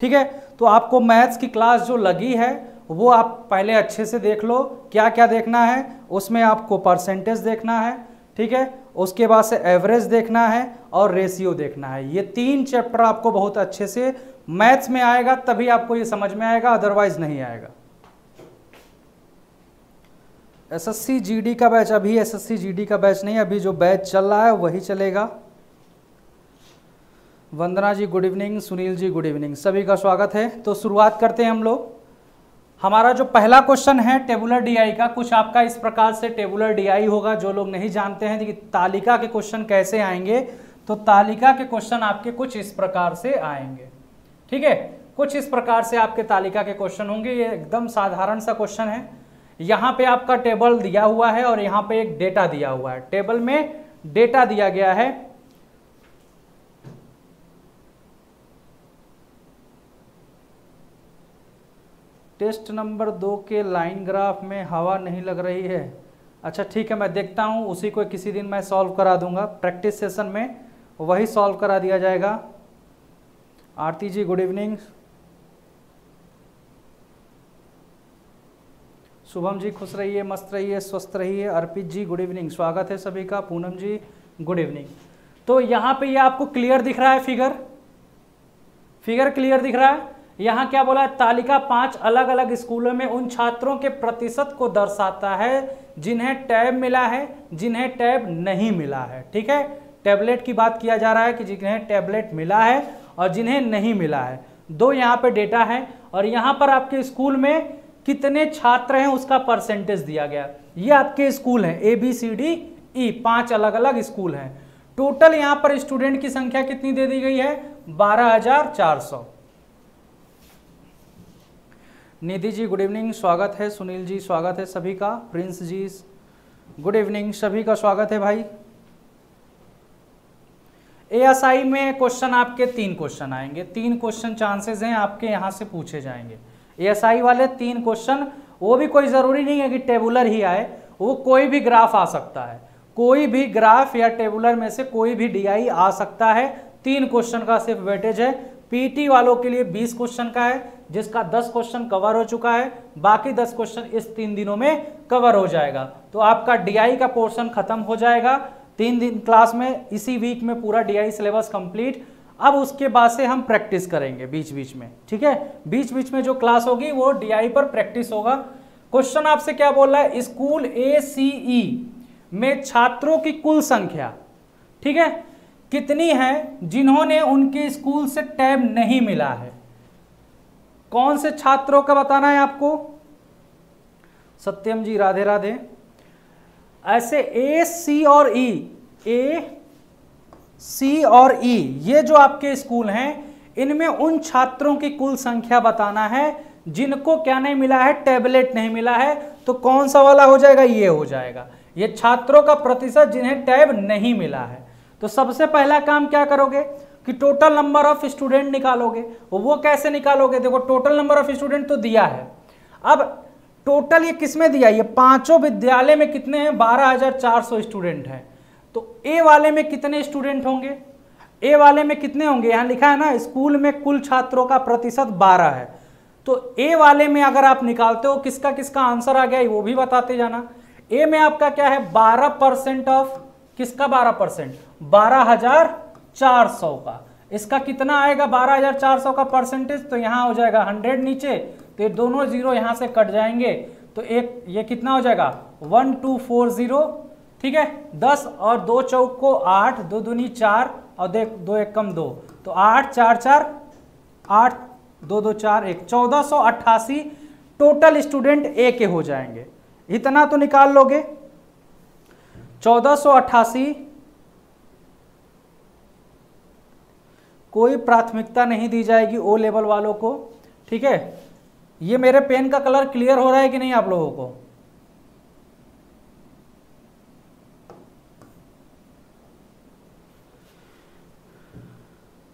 ठीक है? तो आपको मैथ्स की क्लास जो लगी है, वो आप पहले अच्छे से देख लो क्या क्या देखना है, उसमें आपको परसेंटेज देखना है, ठीक है? उसके बाद से एवरेज देखना है और रेशियो देखना है। ये तीन चैप्टर आपको बहुत अच्छे से मैथ्स में आएगा, तभी आपको ये समझ में आएगा अदरवाइज़ नहीं आएगा। एसएससी जीडी का बैच अभी एसएससी जीडी का बैच नहीं अभी जो बैच चल रहा है, वही चलेगा। Vandana ji good evening Sunil ji good evening सभी का स्वागत है। तो शुरुआत करते हैं हम लोग। हमारा जो पहला क्वेश्चन है टेबुलर डीआई का, कुछ आपका इस प्रकार से टेबुलर डीआई होगा, जो लोग नहीं जानते हैं कि तालिका के क्वेश्चन कैसे आएँगे? तो तालिका के क्वेश्चन आपके कुछ इस प्रकार से आएँगे। ठीक है? कुछ इस प्रकार से आपके तालिका के क्वेश्चन होंगे, ये एकदम साधारण सा क्वेश्चन है। यहाँ पे आपका टेबल दिया हुआ है और यहाँ पे एक डेटा दिया हुआ है। टेबल में डेटा दिया गया है। टेस्ट नंबर दो के लाइन ग्राफ में हवा नहीं लग रही है। अच्छा ठीक है, मैं देखता हूँ, उसी को किसी दिन मैं सॉल्व करा दूँगा। प्रैक्टिस सेशन में वही सॉल्व करा दिया जाएगा। आरती जी गुड इवनिंग शुभम जी, खुश रहिए, मस्त रहिए, स्वस्थ रहिए। अर्पित जी गुड इवनिंग स्वागत है सभी का। पूनम जी गुड इवनिंग तो यहाँ पे ये यह आपको क्लियर दिख रहा है फिगर फिगर क्लियर दिख रहा है? यहाँ क्या बोला है? तालिका पाँच अलग अलग स्कूलों में उन छात्रों के प्रतिशत को दर्शाता है जिन्हें टैब मिला है, जिन्हें टैब नहीं मिला है। ठीक है? टैबलेट की बात किया जा रहा है कि जिन्हें टैबलेट मिला है और जिन्हें नहीं मिला है। दो यहाँ पे डेटा है और यहाँ पर आपके स्कूल में कितने छात्र हैं उसका परसेंटेज दिया गया। ये आपके स्कूल हैं A B C D E पाँच अलग अलग स्कूल हैं। टोटल यहाँ पर स्टूडेंट की संख्या कितनी दे दी गई है? बारह हज़ार चार सौ। निधि जी गुड इवनिंग स्वागत है। सुनील जी, स्वागत है सभी का। प्रिंस जी गुड इवनिंग सभी का स्वागत है भाई। एएसआई में क्वेश्चन आपके तीन क्वेश्चन आएँगे। तीन क्वेश्चन चांसेस हैं, आपके यहाँ से पूछे जाएँगे। एएसआई वाले तीन क्वेश्चन वो भी कोई ज़रूरी नहीं है कि टेबुलर ही आए। वो कोई भी ग्राफ आ सकता है। कोई भी ग्राफ या टेबुलर में से कोई भी डीआई आ सकता है। तीन क्वेश्चन का सिर्फ़ वेटेज है। पीटी वालों के लिए 20 क्वेश्चन का है। जिसका 10 क्वेश्चन कवर हो चुका है, बाकी 10 क्वेश्चन इस तीन दिनों में कवर हो जाएगा। तो आपका डीआई का पोर्शन खत्म हो जाएगा। तीन दिन क्लास में, इसी वीक में पूरा डीआई सिलेबस कंप्लीट अब उसके बाद से हम प्रैक्टिस करेंगे बीच बीच में, ठीक है? बीच बीच में जो क्लास होगी, वो डीआई पर प्रैक्टिस होगा। क्वेश्चन आपसे क्या बोल रहा है? स्कूल ए सी ई में छात्रों की कुल संख्या, ठीक है? कितनी है? जिन्होंने उनके स्कूल से टैब नहीं मिला है। कौन से छात्रों का बताना है आपको? सत्यम जी, राधे राधे। ऐसे ए सी और ई ए सी और ई ये जो आपके स्कूल हैं, इनमें उन छात्रों की कुल संख्या बताना है, जिनको क्या नहीं मिला है, टैबलेट नहीं मिला है तो कौन सा वाला हो जाएगा? ये हो जाएगा। ये छात्रों का प्रतिशत जिन्हें टैब नहीं मिला है। तो सबसे पहला काम क्या करोगे? कि टोटल नंबर ऑफ़ स्टूडेंट निकालोगे। वो कैसे निकालोगे? देखो टोटल नंबर ऑफ़ स्टूडेंट तो दिया है। अब टोटल ये किसमें दिया? ये पाँचों विद्यालय में कितने हैं? बारह हज़ार चार सौ स्टूडेंट हैं। तो ए वाले में कितने स्टूडेंट होंगे? ए वाले में कितने होंगे? यहाँ लिखा है ना, स्कूल में कुल छात्रों का प्रतिशत बारह है। तो ए वाले में अगर आप निकालते हो, किसका किसका आंसर आ गया वो भी बताते जाना। ए में आपका क्या है? बारह परसेंट ऑफ़, किसका बारह परसेंट? बारह हज़ार चार सौ का। इसका कितना आएगा? बारह हज़ार चार सौ का परसेंटेज तो यहाँ हो जाएगा हंड्रेड नीचे तो ये दोनों ज़ीरो यहाँ से कट जाएँगे। तो एक, ये कितना हो जाएगा? वन टू फोर ज़ीरो, ठीक है? दस और दो चौक को आठ, दो दूनी चार, और देख, दो एक कम दो। तो आठ, चार चार, आठ, दो दो, चार, एक, चौदह सौ अट्ठासी टोटल स्टूडेंट ए के हो जाएँगे। इतना तो निकाल लोगे? चौदह सौ अट्ठासी कोई प्राथमिकता नहीं दी जाएगी ओ लेवल वालों को, ठीक है? ये मेरे पेन का कलर क्लियर हो रहा है कि नहीं आप लोगों को?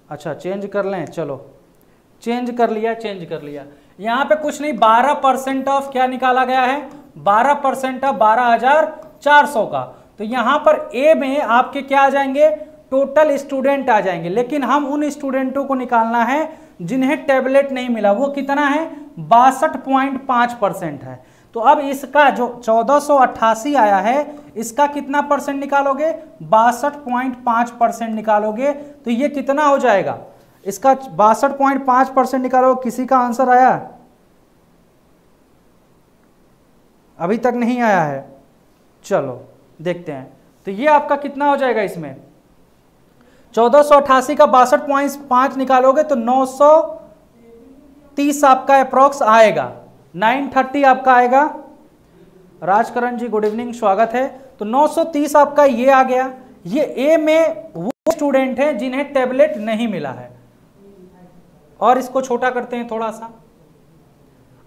अच्छा चेंज कर लें, चलो। चेंज कर लिया चेंज कर लिया। यहाँ पे कुछ नहीं 12 परसेंट ऑफ़ क्या निकाला गया है? 12 परसेंट ऑफ़ बारह हज़ार चार सौ का। तो यहाँ पर ए में आपके क्या आ जाएँगे? टोटल स्टूडेंट आ जाएँगे। लेकिन हम उन स्टूडेंटों को निकालना है जिन्हें टेबलेट नहीं मिला। वो कितना है? बासठ पॉइंट परसेंट है। तो अब इसका जो चौदह आया है, इसका कितना परसेंट निकालोगे? बासठ परसेंट निकालोगे। तो ये कितना हो जाएगा? इसका बासठ पॉइंट परसेंट निकालोगे किसी का आंसर आया? अभी तक नहीं आया है। चलो, देखते हैं। तो ये आपका कितना हो जाएगा इसमें? चौदह का बासठ पॉइंट पाँच निकालोगे तो नौ सौ तीस आपका अप्रोक्स आएगा। 930 आपका आएगा। राजकरण जी गुड इवनिंग स्वागत है। तो 930 आपका ये आ गया। ये ए में वो स्टूडेंट हैं जिन्हें टेबलेट नहीं मिला है। और इसको छोटा करते हैं थोड़ा सा।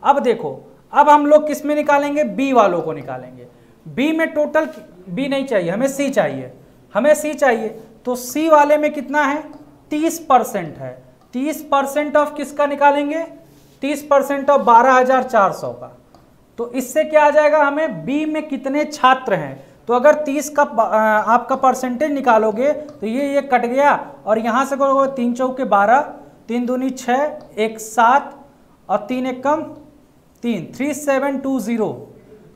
अब देखो, अब हम लोग किसमें निकालेंगे? बी वालों को निकालेंगे। बी में टोटल बी नहीं चाहिए, हमें सी चाहिए। हमें सी चाहिए। तो सी वाले में कितना है? तीस परसेंट है। तीस परसेंट ऑफ़ किसका निकालेंगे? तीस परसेंट ऑफ़ बारह हज़ार चार सौ का। तो इससे क्या आ जाएगा हमें? बी में कितने छात्र हैं? तो अगर तीस का आपका परसेंटेज निकालोगे तो ये ये कट गया। और यहाँ से करोगे तीन चौके बारह, तीन दूनी छः एक सात, और तीन एक कम तीन। Three seven two zero.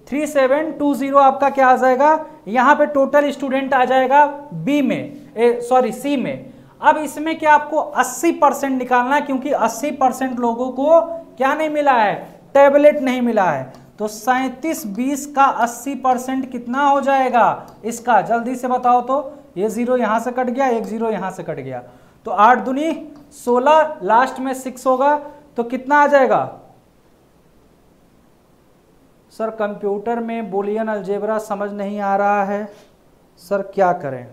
Three seven two zero आपका क्या आ जाएगा? यहाँ पे टोटल स्टूडेंट आ जाएगा बी में सॉरी सी में। अब इसमें क्या आपको 80 परसेंट निकालना है? क्योंकि 80 परसेंट लोगों को क्या नहीं मिला है? टेबलेट नहीं मिला है। तो सैतीस बीस का 80 परसेंट कितना हो जाएगा इसका? जल्दी से बताओ तो। ये ज़ीरो यहाँ से कट गया, एक ज़ीरो यहाँ से कट गया। तो आठ दुनी सोलह लास्ट में सिक्स होगा। तो कितना आ जाएगा? सर, कंप्यूटर में बोलियन अलजेबरा समझ नहीं आ रहा है। सर, क्या करें?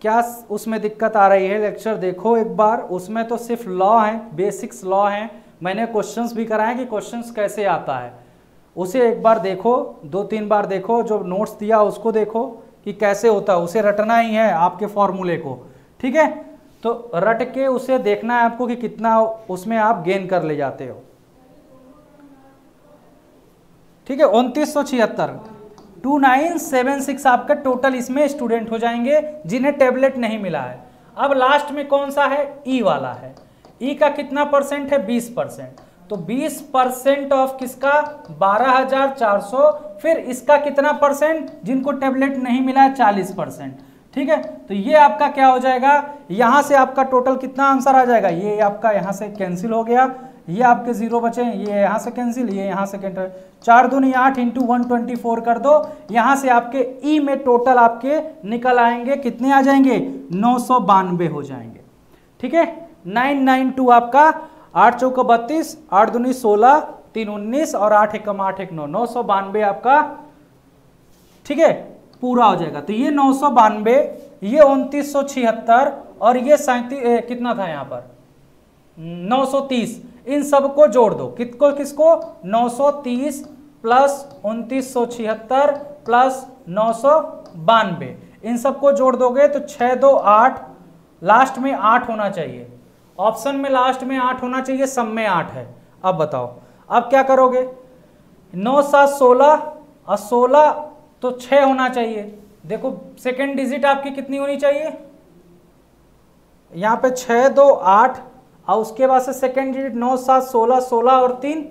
क्या उसमें दिक्कत आ रही है? लेक्चर देखो एक बार। उसमें तो सिर्फ़ लॉ है, बेसिक्स लॉ हैं। मैंने क्वेश्चंस भी कराए कि क्वेश्चंस कैसे आता है। उसे एक बार देखो, दो तीन बार देखो, जो नोट्स दिया उसको देखो कि कैसे होता है। उसे रटना ही है आपके फॉर्मूले को। ठीक है? तो रट के उसे देखना है आपको कि कितना उसमें आप गेन कर ले जाते हो। ठीक है उनतीस सौ छिहत्तर। टू नाइन सेवन सिक्स आपका टोटल इसमें स्टूडेंट हो जाएँगे जिन्हें टेबलेट नहीं मिला है। अब लास्ट में कौन सा है? ई e वाला है। ई e का कितना परसेंट है? बीस परसेंट तो 20 परसेंट ऑफ़ किसका? 12,400 फिर इसका कितना परसेंट जिनको टेबलेट नहीं मिला है 40 परसेंट ठीक है तो ये आपका क्या हो जाएगा? यहाँ से आपका टोटल कितना आंसर आ जाएगा? ये आपका यहाँ से कैंसिल हो गया। ये आपके ज़ीरो बचे हैं, ये यहाँ से कैंसिल ये यहाँ से कैंसिल चार दूनी आठ इंटू वन ट्वेंटी फोर कर दो, यहाँ से आपके ई में टोटल आपके निकल आएँगे, कितने आ जाएँगे? नौ सौ बानवे हो जाएँगे। ठीक है? नाइन नाइन टू आपका आठ चौको बत्तीस, आठ दूनी सोलह, तीन उन्नीस और आठ एकम आठ एक नौ। नौ सौ बानवे आपका, ठीक है? पूरा हो जाएगा। तो ये नौ सौ बानवे, ये उनतीस सौ छिहत्तर और ये सैंतीस कितना था यहाँ पर? 930 इन सबको जोड़ दो। कित किसको? किसको 930 प्लस उनतीस प्लस नौ सौ बानवे। इन सबको जोड़ दोगे तो छः दो आठ। लास्ट में आठ होना चाहिए। ऑप्शन में लास्ट में आठ होना चाहिए, सब में आठ है। अब बताओ। अब क्या करोगे? नौ सात सोलह, और सोलह तो छः होना चाहिए। देखो सेकेंड डिजिट आपकी कितनी होनी चाहिए? यहाँ पे छः दो आठ और उसके बाद से सेकेंड डिजिट नौ, सात, सोलह सोलह और तीन,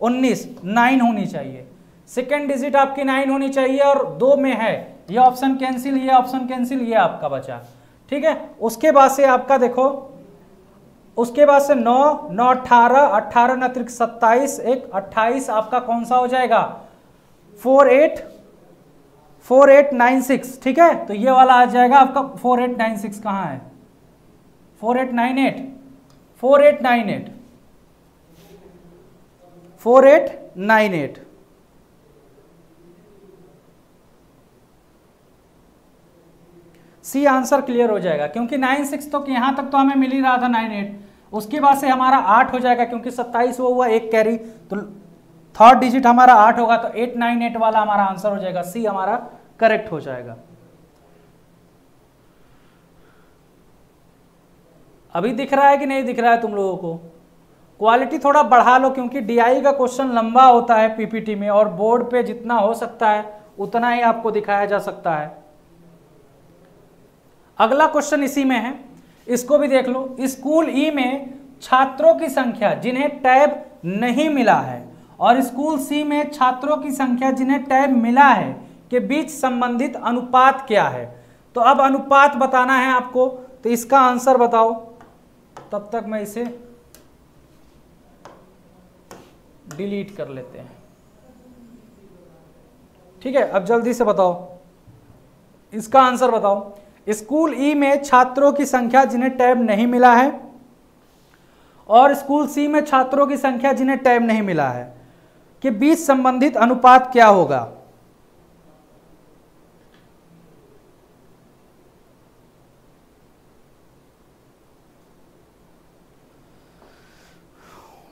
उन्नीस नाइन होनी चाहिए। सेकेंड डिजिट आपकी नाइन होनी चाहिए और दो में है। ये ऑप्शन कैंसिल ये ऑप्शन कैंसिल ये आपका बचा। ठीक है? उसके बाद से आपका देखो, उसके बाद से नौ नौ अट्ठारह अट्ठारह अतिरिक्त सत्ताईस, एक, अट्ठाईस आपका कौन सा हो जाएगा? Four eight four eight nine six ठीक है? तो ये वाला आ जाएगा आपका। फोर एट नाइन सिक्स कहाँ है? Four eight nine eight four eight nine eight. Four eight nine eight. C answer clear हो जाएगा, क्योंकि नाइन सिक्स तो यहाँ तक तो हमें मिल ही रहा था नाइन एट। उसके बाद से हमारा आठ हो जाएगा, क्योंकि सत्ताईस वो हुआ, एक कैरी तो थर्ड डिजिट हमारा आठ होगा तो एट नाइन एट वाला हमारा आंसर हो जाएगा, सी हमारा करेक्ट हो जाएगा। अभी दिख रहा है कि नहीं दिख रहा है तुम लोगों को? क्वालिटी थोड़ा बढ़ा लो क्योंकि डीआई का क्वेश्चन लंबा होता है पीपीटी में और बोर्ड पे जितना हो सकता है, उतना ही आपको दिखाया जा सकता है। अगला क्वेश्चन इसी में है। इसको भी देख लो। स्कूल ई में छात्रों की संख्या जिन्हें टैब नहीं मिला है और स्कूल सी में छात्रों की संख्या जिन्हें टैब मिला है के बीच संबंधित अनुपात क्या है? तो अब अनुपात बताना है आपको तो इसका आंसर बताओ। तब तक मैं इसे डिलीट कर लेते हैं। ठीक है, अब जल्दी से बताओ। इसका आंसर बताओ। स्कूल ई में छात्रों की संख्या जिन्हें टैब नहीं मिला है और स्कूल सी में छात्रों की संख्या जिन्हें टैब नहीं मिला है, के बीच संबंधित अनुपात क्या होगा?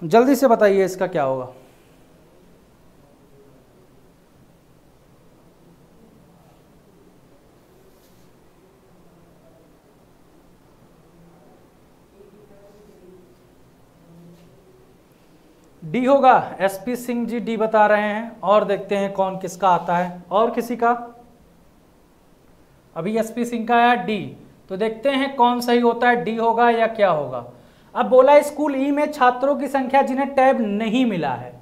जल्दी से बताइए इसका क्या होगा। डी होगा एसपी सिंह जी डी बता रहे हैं, और देखते हैं कौन किसका आता है, और किसी का। अभी एसपी सिंह का आया डी। तो देखते हैं कौन सही होता है, डी होगा या क्या होगा। अब बोला, स्कूल ई में छात्रों की संख्या जिन्हें टैब नहीं मिला है।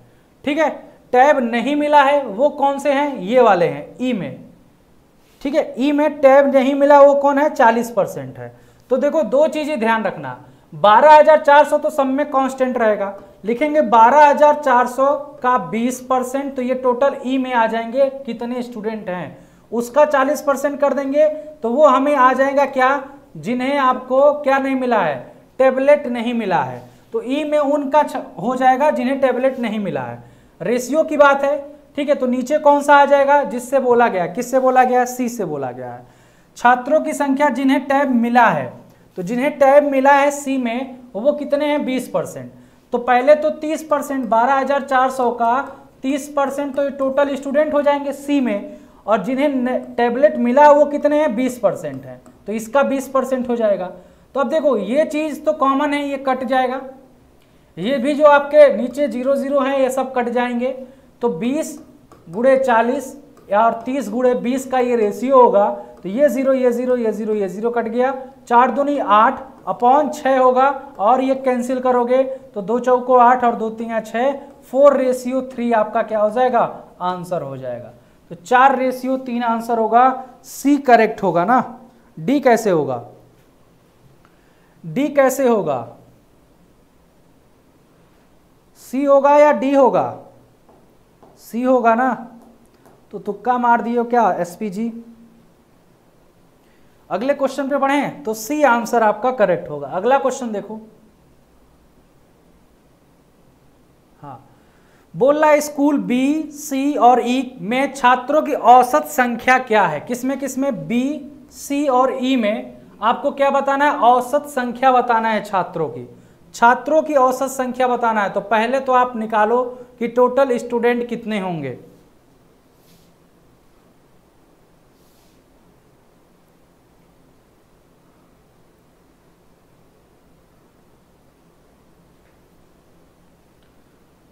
ठीक है, टैब नहीं मिला है, वो कौन से हैं? ये वाले हैं, ई में। ठीक है, ई में टैब नहीं मिला, वो कौन है? चालीस परसेंट है। तो देखो, दो चीज़ें ध्यान रखना। बारह हज़ार चार सौ तो सब में कांस्टेंट रहेगा। लिखेंगे बारह हज़ार चार सौ का बीस परसेंट तो ये टोटल ई में आ जाएँगे। कितने स्टूडेंट हैं? उसका चालीस परसेंट कर देंगे तो वो हमें आ जाएगा क्या? जिन्हें आपको क्या नहीं मिला है? टेबलेट नहीं मिला है तो ई में उनका हो जाएगा जिन्हें टेबलेट नहीं मिला है। रेशियो की बात है, ठीक है तो नीचे कौन सा आ जाएगा? जिससे बोला गया, किससे बोला गया? सी से बोला गया है। छात्रों की संख्या जिन्हें टैब मिला है तो जिन्हें टैब मिला है सी में, वो कितने हैं? बीस परसेंट। तो पहले तो तीस परसेंट, बारह हज़ार चार सौ का तीस परसेंट तो टोटल स्टूडेंट हो जाएँगे सी में, और जिन्हें टैबलेट मिला, वो कितने हैं? बीस परसेंट है। तो इसका बीस परसेंट हो जाएगा। तो अब देखो, ये चीज़ तो कॉमन है, ये कट जाएगा। ये भी जो आपके नीचे ज़ीरो ज़ीरो हैं, ये सब कट जाएँगे। तो 20 गुड़े चालीस और 30 गुड़े 20 का ये रेशियो होगा। तो ये ज़ीरो ये ज़ीरो ये ज़ीरो ये ज़ीरो कट गया। चार दूनी आठ अपॉन छः होगा और ये कैंसिल करोगे तो दो चौको आठ और दो तीन छः फोर रेशियो थ्री आपका क्या हो जाएगा? आंसर हो जाएगा। तो चार रेशियो तीन आंसर होगा। सी करेक्ट होगा ना? डी कैसे होगा? डी कैसे होगा? सी होगा या डी होगा? सी होगा ना? तो तुक्का मार दियो क्या एसपीजी अगले क्वेश्चन पे पढ़ें तो सी आंसर आपका करेक्ट होगा। अगला क्वेश्चन देखो। हाँ। बोल रहा है, स्कूल बी सी और ई e में छात्रों की औसत संख्या क्या है? किसमें किसमें? बी सी और ई e में। आपको क्या बताना है? औसत संख्या बताना है छात्रों की। छात्रों की औसत संख्या बताना है तो पहले तो आप निकालो कि टोटल स्टूडेंट कितने होंगे।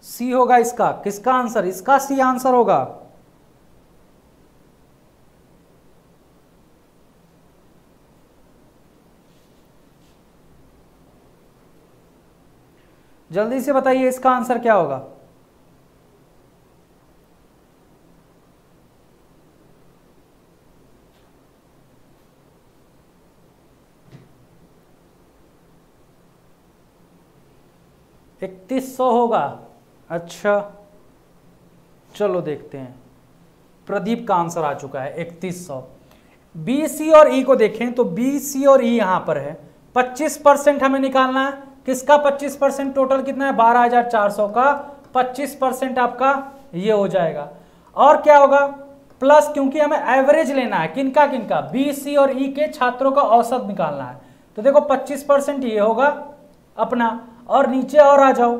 सी होगा इसका। किसका आंसर? इसका सी आंसर होगा। जल्दी से बताइए, इसका आंसर क्या होगा? इकतीस सौ होगा। अच्छा चलो देखते हैं। प्रदीप का आंसर आ चुका है, इकतीस सौ। बी सी और ई e को देखें तो बी सी और ई e यहाँ पर है। पच्चीस परसेंट हमें निकालना है। किसका 25 परसेंट टोटल कितना है? 12,400 का। 25 परसेंट आपका ये हो जाएगा। और क्या होगा? प्लस क्योंकि हमें एवरेज लेना है। किनका किनका? बी सी और ई e के छात्रों का औसत निकालना है। तो देखो 25 परसेंट ये होगा अपना। और नीचे और आ जाओ।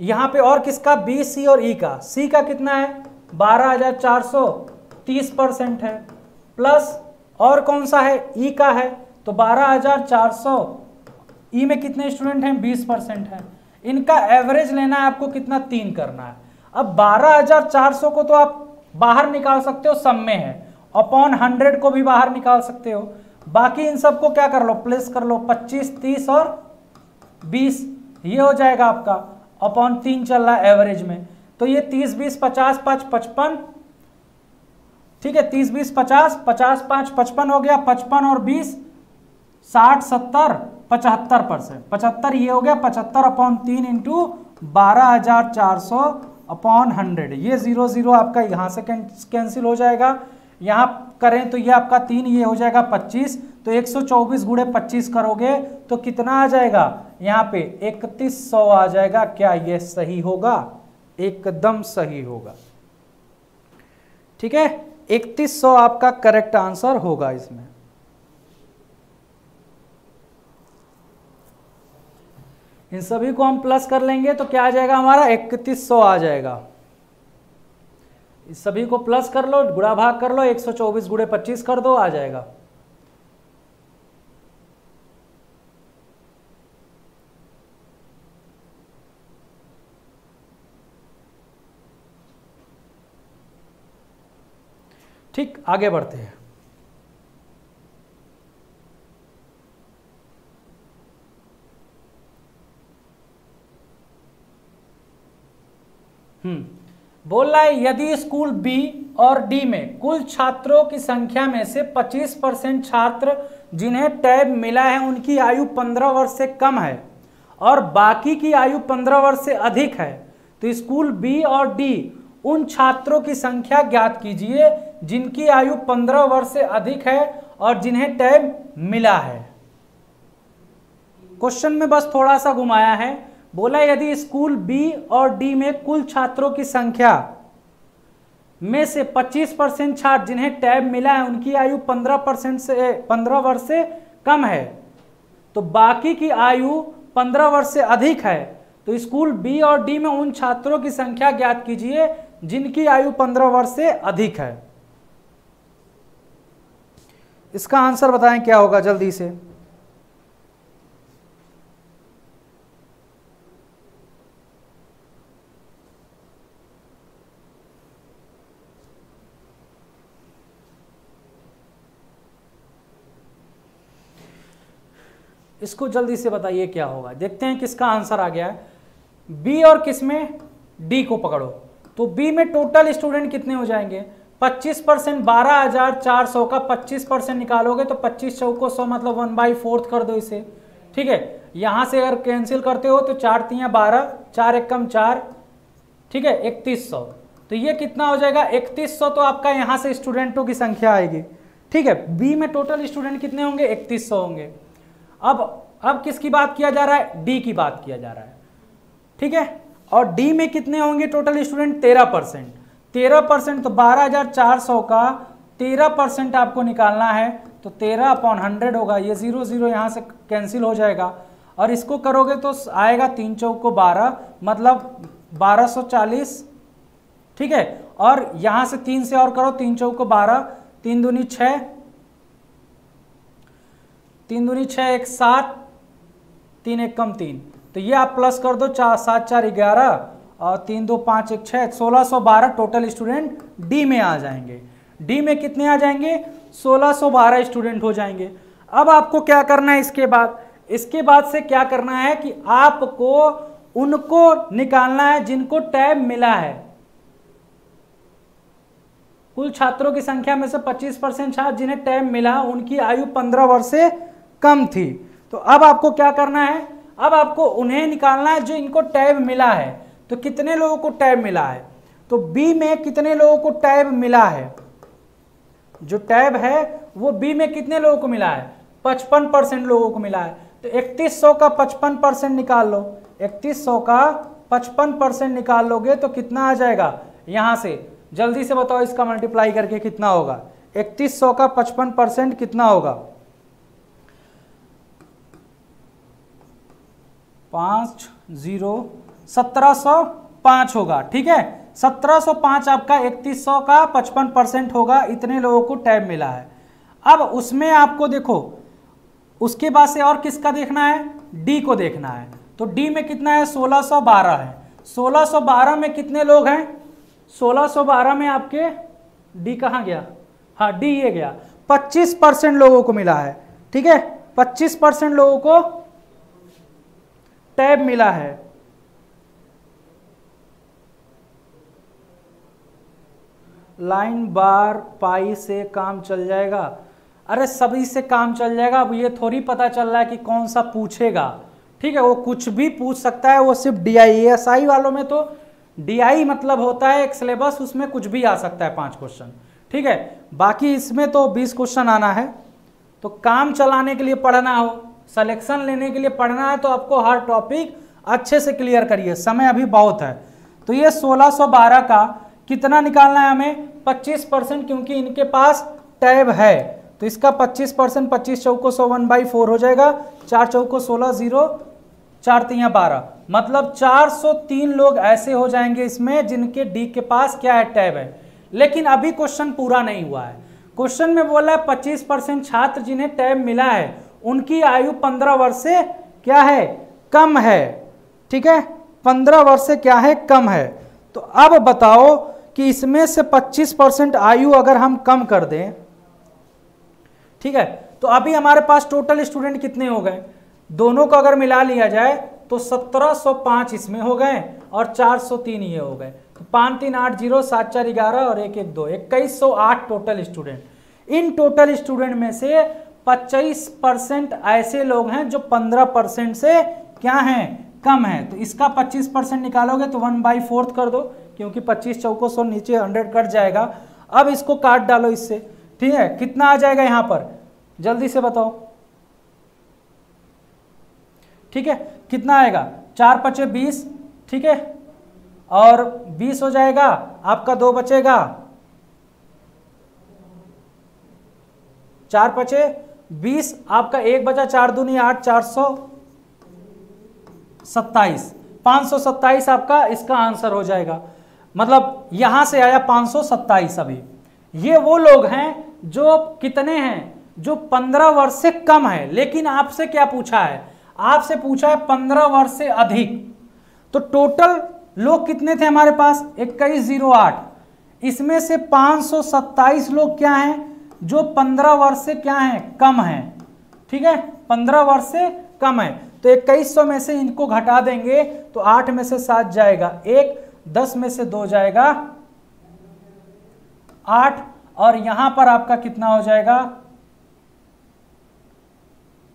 यहाँ पे और किसका? बी सी और ई e का। सी का कितना है? 12,430 परसेंट है। प्लस और कौन सा है? ई e का है। तो 12,400 ई e में कितने स्टूडेंट हैं? बीस परसेंट है। इनका एवरेज लेना है आपको कितना? तीन करना है। अब बारह हज़ार चार सौ को तो आप बाहर निकाल सकते हो सब में है। अपॉन हंड्रेड को भी बाहर निकाल सकते हो। बाकी इन सबको क्या कर लो? प्लेस कर लो। 25 30 और 20 ये हो जाएगा आपका। अपॉन तीन चल रहा है एवरेज में। तो ये 30 20 50 पाँच, पचपन। ठीक है 30 20 50 50 पाँच, पचपन हो गया। पचपन और 20 साठ, सत्तर। पचहत्तर परसेंट। पचहत्तर ये हो गया, पचहत्तर अपॉन तीन इंटू बारह हज़ार चार सौ अपॉन हंड्रेड। ये ज़ीरो ज़ीरो आपका यहाँ से कैंसिल हो जाएगा। यहाँ करें तो ये आपका तीन, ये हो जाएगा पच्चीस। तो एक सौ चौबीस गुड़े पच्चीस करोगे तो कितना आ जाएगा? यहाँ पे इकतीस सौ आ जाएगा। क्या ये सही होगा? एकदम सही होगा। ठीक है? इकतीस सौ आपका करेक्ट आंसर होगा इसमें। इन सभी को हम प्लस कर लेंगे तो क्या आ जाएगा हमारा इकतीस सौ आ जाएगा। इस सभी को प्लस कर लो गुड़ा भाग कर लो 124 गुड़े 25 कर दो, आ जाएगा। ठीक, आगे बढ़ते हैं। बोल रहा है, यदि स्कूल बी और डी में कुल छात्रों की संख्या में से 25 परसेंट छात्र जिन्हें टैब मिला है, उनकी आयु 15 वर्ष से कम है और बाकी की आयु 15 वर्ष से अधिक है तो स्कूल बी और डी उन छात्रों की संख्या ज्ञात कीजिए जिनकी आयु 15 वर्ष से अधिक है और जिन्हें टैब मिला है। क्वेश्चन में बस थोड़ा सा घुमाया है। बोला, यदि स्कूल बी और डी में कुल छात्रों की संख्या में से 25 परसेंट छात्र जिन्हें टैब मिला है, उनकी आयु 15 परसेंट से 15 वर्ष से कम है तो बाकी की आयु 15 वर्ष से अधिक है तो स्कूल बी और डी में उन छात्रों की संख्या ज्ञात कीजिए जिनकी आयु 15 वर्ष से अधिक है। इसका आंसर बताएँ क्या होगा जल्दी से। इसको जल्दी से बताइए क्या होगा। देखते हैं किसका आंसर आ गया है। बी और किसमें? डी को पकड़ो। तो बी में टोटल स्टूडेंट कितने हो जाएँगे? 25 परसेंट बारह का 25 परसेंट निकालोगे तो 25 चौको सौ मतलब वन बाई फोर्थ कर दो इसे। ठीक है? यहाँ से अगर कैंसिल करते हो तो चार तिया बारह, चार एक कम चार, ठीक है? इकतीस सौ। तो ये कितना हो जाएगा? इकतीस सौ तो आपका यहाँ से स्टूडेंटों की संख्या आएगी। ठीक है? बी में टोटल स्टूडेंट कितने होंगे? इकतीस सौ होंगे। अब अब किसकी बात किया जा रहा है? डी की बात किया जा रहा है। ठीक है? और डी में कितने होंगे टोटल स्टूडेंट तेरह परसेंट तेरह परसेंट तो बारह हज़ार चार सौ का तेरह परसेंट आपको निकालना है तो तेरह अपॉन हंड्रेड होगा। ये ज़ीरो ज़ीरो यहाँ से कैंसिल हो जाएगा। और इसको करोगे तो आएगा तीन चौक को बारह मतलब बारह सौ चालीस। ठीक है? और यहाँ से तीन से और करो, तीन चौक को बारह, तीन दूनी छः तीन दूनी छः, एक सात, तीन, एक कम तीन। तो ये आप प्लस कर दो, चार, सात, चार, ग्यारह, और तीन, दो, पाँच, एक, छः सोलह, सौ, बारह टोटल स्टूडेंट डी में आ जाएँगे। डी में कितने आ जाएँगे? सोलह सौ, बारह स्टूडेंट हो जाएँगे। अब आपको क्या करना है इसके बाद? इसके बाद से क्या करना है कि आपको उनको निकालना है जिनको टैब मिला है। कुल छात्रों की संख्या में से 25 परसेंट छात्र जिन्हें टैब मिला, उनकी आयु 15 वर्ष से कम थी। तो अब आपको क्या करना है? अब आपको उन्हें निकालना है जो इनको टैब मिला है। तो कितने लोगों को टैब मिला है? तो बी में कितने लोगों को टैब मिला है? जो टैब है, वो बी में कितने लोगों को मिला है? पचपन परसेंट लोगों को मिला है। तो इकतीस सौ का पचपन परसेंट निकाल लो। इकतीस सौ का पचपन परसेंट निकाल लोगे तो कितना आ जाएगा? यहाँ से। जल्दी से बताओ इसका मल्टीप्लाई करके कितना होगा? इकतीस सौ का पचपन परसेंट कितना होगा? पाँच, ज़ीरो, सत्रह सौ पाँच होगा, ठीक है? सत्रह सौ पाँच आपका इकतीस सौ का पचपन परसेंट होगा, इतने लोगों को टैब मिला है। अब उसमें आपको देखो, उसके बाद से और किसका देखना है? डी को देखना है। तो डी में कितना है? सोलह सौ बारह है। सोलह सौ बारह में कितने लोग हैं? सोलह सौ बारह में आपके डी कहाँ गया? हाँ डी ये गया। 25 परसेंट लोगों को मिला है, ठीक है? 25 परसेंट लोगों को टैब मिला है। लाइन बार पाई से काम चल जाएगा। अरे सभी से काम चल जाएगा, अब ये थोड़ी पता चल रहा है कि कौन सा पूछेगा। ठीक है, वो कुछ भी पूछ सकता है, वो सिर्फ़ डी आई एस आई वालों में तो। डी आई मतलब होता है एक सिलेबस, उसमें कुछ भी आ सकता है पाँच क्वेश्चन ठीक है, बाकी इसमें तो बीस क्वेश्चन आना है। तो काम चलाने के लिए पढ़ना हो। सलेक्शन लेने के लिए पढ़ना है तो आपको हर टॉपिक अच्छे से क्लियर करिए। समय अभी बहुत है। तो ये 1612 का कितना निकालना है हमें? 25 परसेंट क्योंकि इनके पास टैब है। तो इसका 25 परसेंट, पच्चीस चौको सौ वन बाई फोर हो जाएगा। चार चौको सोलह ज़ीरो, चार तिया बारह। मतलब 403 लोग ऐसे हो जाएँगे इसमें जिनके डी के पास क्या है? टैब है। लेकिन अभी क्वेश्चन पूरा नहीं हुआ है। क्वेश्चन में बोला है 25 परसेंट छात्र जिन्हें टैब मिला है उनकी आयु 15 वर्ष से क्या है? कम है। ठीक है? 15 वर्ष से क्या है? कम है। तो अब बताओ कि इसमें से 25 परसेंट आयु अगर हम कम कर दें, ठीक है? तो अभी हमारे पास टोटल स्टूडेंट कितने हो गए? दोनों को अगर मिला लिया जाए तो 1705 इसमें हो गए और 403 ये हो गए। तो पाँच तीन आठ ज़ीरो, सात चार ग्यारह और एक एक दो, इक्कीस सौ आठ टोटल स्टूडेंट इन टोटल स्टूडेंट में से 25 परसेंट ऐसे लोग हैं जो 15 परसेंट से क्या हैं? कम है। तो इसका 25 परसेंट निकालोगे तो वन बाई फोर्थ कर दो, क्योंकि 25 चौको सौ नीचे 100 कट जाएगा। अब इसको काट डालो इससे। ठीक है? कितना आ जाएगा यहाँ पर? जल्दी से बताओ। ठीक है? कितना आएगा? चार पचे बीस। ठीक है? और बीस हो जाएगा। आपका दो बचेगा। चार पचे बीस, आपका एक बचा चार दूनी आठ, चार सौ सत्ताईस। पाँच सौ सत्ताईस आपका, इसका आंसर हो जाएगा। मतलब यहाँ से आया पाँच सौ सत्ताईस अभी। ये वो लोग हैं जो कितने हैं? जो पंद्रह वर्ष से कम है। लेकिन आपसे क्या पूछा है? आपसे पूछा है पंद्रह वर्ष से अधिक। तो टोटल लोग कितने थे हमारे पास? इक्कीस ज़ीरो आठ। इसमें से पाँच सौ सत्ताईस लोग क्या हैं? जो पंद्रह वर्ष से क्या है? कम है। ठीक है? पंद्रह वर्ष से कम है। तो इक्कीस सौ में से इनको घटा देंगे तो आठ में से सात जाएगा एक, दस में से दो जाएगा आठ। और यहाँ पर आपका कितना हो जाएगा?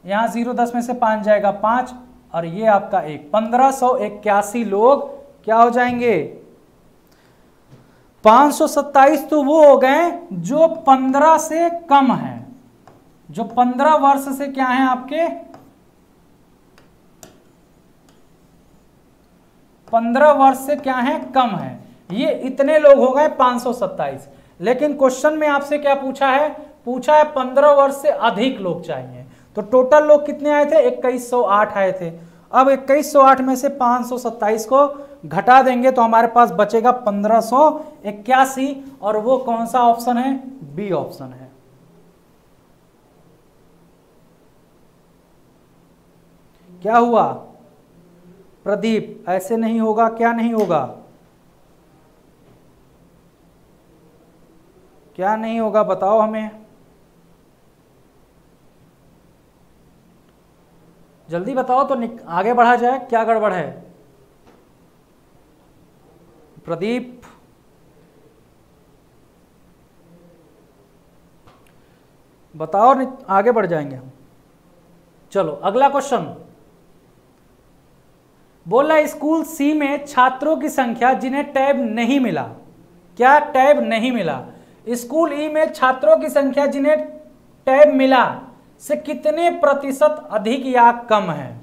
यहाँ ज़ीरो, दस में से पाँच जाएगा पाँच। और ये आपका एक। पंद्रह सौ इक्यासी लोग क्या हो जाएँगे? 527 तो वो हो गए जो 15 से कम है। जो 15 वर्ष से क्या है आपके? 15 वर्ष से क्या है? कम है। ये इतने लोग हो गए 527 लेकिन क्वेश्चन में आपसे क्या पूछा है? पूछा है 15 वर्ष से अधिक लोग चाहिए। तो टोटल लोग कितने आए थे? 2108 आए थे। अब 2108 में से 527 को घटा देंगे तो हमारे पास बचेगा पंद्रह और वो कौन सा ऑप्शन है? बी ऑप्शन है। क्या हुआ? प्रदीप, ऐसे नहीं होगा, क्या नहीं होगा? क्या नहीं होगा, बताओ हमें। जल्दी बताओ तो आगे बढ़ा जाए, क्या गड़बड़ है? प्रदीप। बताओ आगे बढ़ जाएँगे हम। चलो, अगला क्वेश्चन बोला स्कूल सी में छात्रों की संख्या जिन्हें टैब नहीं मिला। क्या टैब नहीं मिला? स्कूल ई में छात्रों की संख्या जिन्हें टैब मिला। से कितने प्रतिशत अधिक या कम है?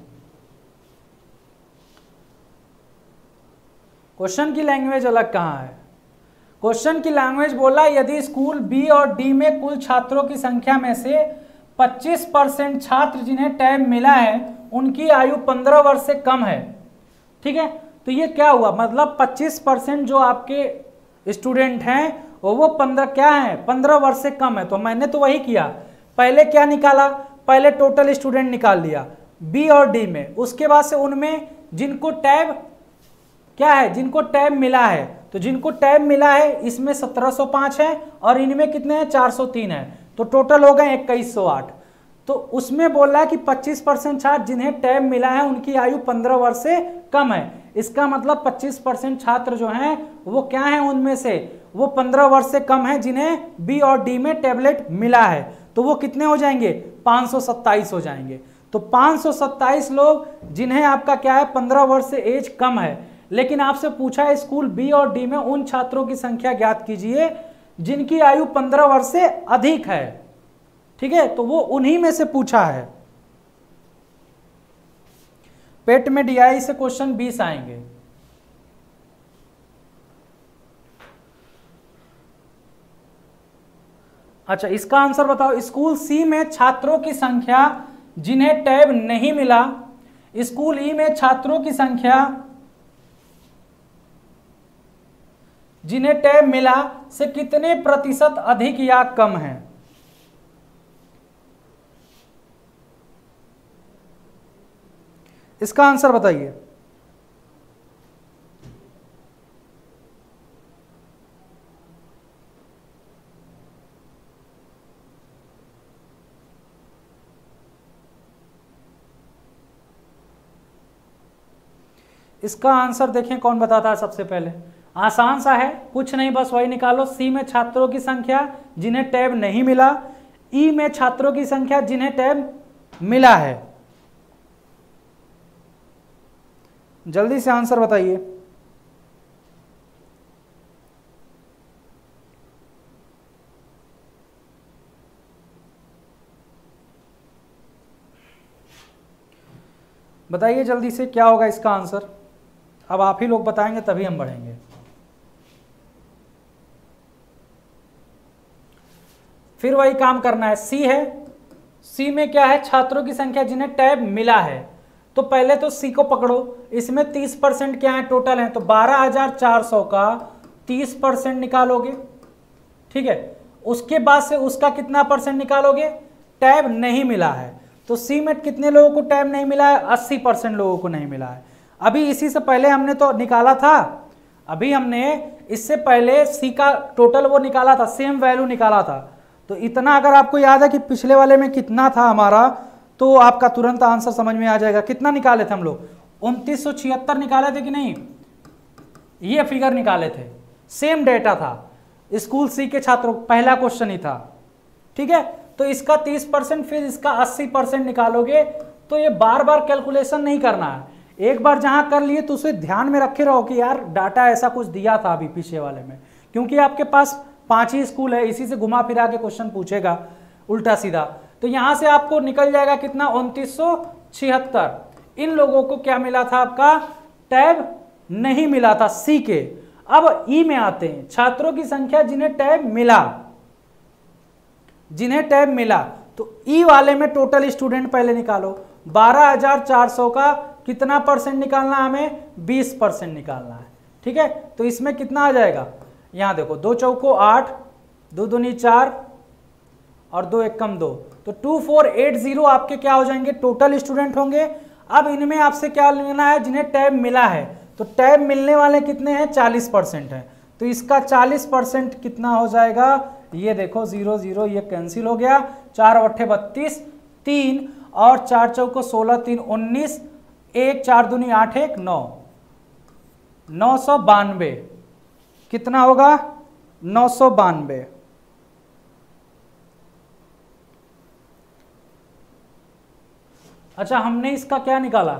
क्वेश्चन की लैंग्वेज अलग कहाँ है? क्वेश्चन की लैंग्वेज बोला, यदि स्कूल बी और डी में कुल छात्रों की संख्या में से 25 परसेंट छात्र जिन्हें टैब मिला है, उनकी आयु 15 वर्ष से कम है। ठीक है? तो ये क्या हुआ? मतलब 25 परसेंट जो आपके स्टूडेंट हैं वो पंद्रह, क्या है? पंद्रह वर्ष से कम है। तो मैंने तो वही किया। पहले क्या निकाला? पहले टोटल स्टूडेंट निकाल लिया। बी और डी में। उसके बाद से उनमें जिनको टैब क्या है? जिनको टैब मिला है। तो जिनको टैब मिला है, इसमें 1705 है और इनमें कितने हैं? 403 है। तो टोटल हो गए इक्कीस सौ तो उसमें बोल रहा है कि 25 परसेंट छात्र जिन्हें टैब मिला है, उनकी आयु 15 वर्ष से कम है। इसका मतलब 25 परसेंट छात्र जो हैं, वो क्या हैं उनमें से? वो 15 वर्ष से कम है जिन्हें बी और डी में टैबलेट मिला है। तो वो कितने हो जाएँगे? 527 हो जाएँगे। तो 527 लोग, जिन्हें आपका क्या है 15 वर्ष से एज कम है, लेकिन आपसे पूछा है स्कूल बी और डी में, उन छात्रों की संख्या ज्ञात कीजिए, जिनकी आयु 15 वर्ष से अधिक है। ठीक है? तो वो उन्हीं में से पूछा है। पेट में डीआई से क्वेश्चन 20 आएँगे। अच्छा इसका आंसर बताओ। स्कूल सी में छात्रों की संख्या जिन्हें टैब नहीं मिला, स्कूल ई में छात्रों की संख्या जिन्हें टैब मिला से कितने प्रतिशत अधिक या कम है? इसका आंसर बताइए। इसका आंसर देखें कौन बताता है सबसे पहले। आसान सा है कुछ नहीं, बस वही निकालो। सी में छात्रों की संख्या जिन्हें टैब नहीं मिला, ई में छात्रों की संख्या जिन्हें टैब मिला है। जल्दी से आंसर बताइए। बताइए जल्दी से क्या होगा इसका आंसर। अब आप ही लोग बताएँगे तभी हम बढ़ेंगे। फिर वही काम करना है। सी है। सी में क्या है? छात्रों की संख्या जिन्हें टैब मिला है। तो पहले तो सी को पकड़ो। इसमें 30 परसेंट क्या है? टोटल है। तो 12,400 का 30 परसेंट निकालोगे। ठीक है? उसके बाद से उसका कितना परसेंट निकालोगे? टैब नहीं मिला है। तो सी में कितने लोगों को टैब नहीं मिला है? 80 परसेंट लोगों को नहीं मिला है। अभी इसी से पहले हमने तो निकाला था। अभी हमने इससे पहले सी का टोटल वो निकाला था सेम वैल्यू निकाला था। तो इतना अगर आपको याद है कि पिछले वाले में कितना था हमारा तो आपका तुरंत आंसर समझ में आ जाएगा। कितना निकाले थे हम लोग? उनतीस निकाले थे कि नहीं? ये फिगर निकाले थे। सेम डेटा था। स्कूल सी के छात्रों, पहला क्वेश्चन ही था। ठीक है? तो इसका 30 परसेंट, फिर इसका 80 परसेंट निकालोगे तो ये बार बार कैलकुलेशन नहीं करना है। एक बार जहाँ कर लिए तो उसे ध्यान में रखे रहो कि यार डाटा ऐसा कुछ दिया था अभी पीछे वाले में। क्योंकि आपके पास पाँच ही स्कूल है इसी से घुमा फिरा के क्वेश्चन पूछेगा उल्टा सीधा। तो यहाँ से आपको निकल जाएगा कितना? उनतीस इन लोगों को क्या मिला था आपका? टैब नहीं मिला था सी के। अब ई में आते हैं। छात्रों की संख्या जिन्हें टैब मिला जिन्हें टैब मिला तो ई वाले में टोटल स्टूडेंट पहले निकालो। 12,400 का कितना परसेंट निकालना है हमें? 20 परसेंट निकालना है। ठीक है? तो इसमें कितना आ जाएगा? यहाँ देखो, दो चौको आठ, दो दुनी चार और दो एक कम दो। तो टू फोर एट ज़ीरो आपके क्या हो जाएँगे? टोटल स्टूडेंट होंगे। अब इनमें आपसे क्या लेना है? जिन्हें टैब मिला है। तो टैब मिलने वाले कितने हैं? चालीस परसेंट है। तो इसका चालीस परसेंट कितना हो जाएगा? ये देखो, ज़ीरो ज़ीरो, ये कैंसिल हो गया। चार अट्ठे बत्तीस, तीन और चार चौको सोलह, तीन, उन्नीस एक चार दूनी आठ एक नौ। नौ सौ बानवे। कितना होगा? नौ सौ बानवे। अच्छा हमने इसका क्या निकाला?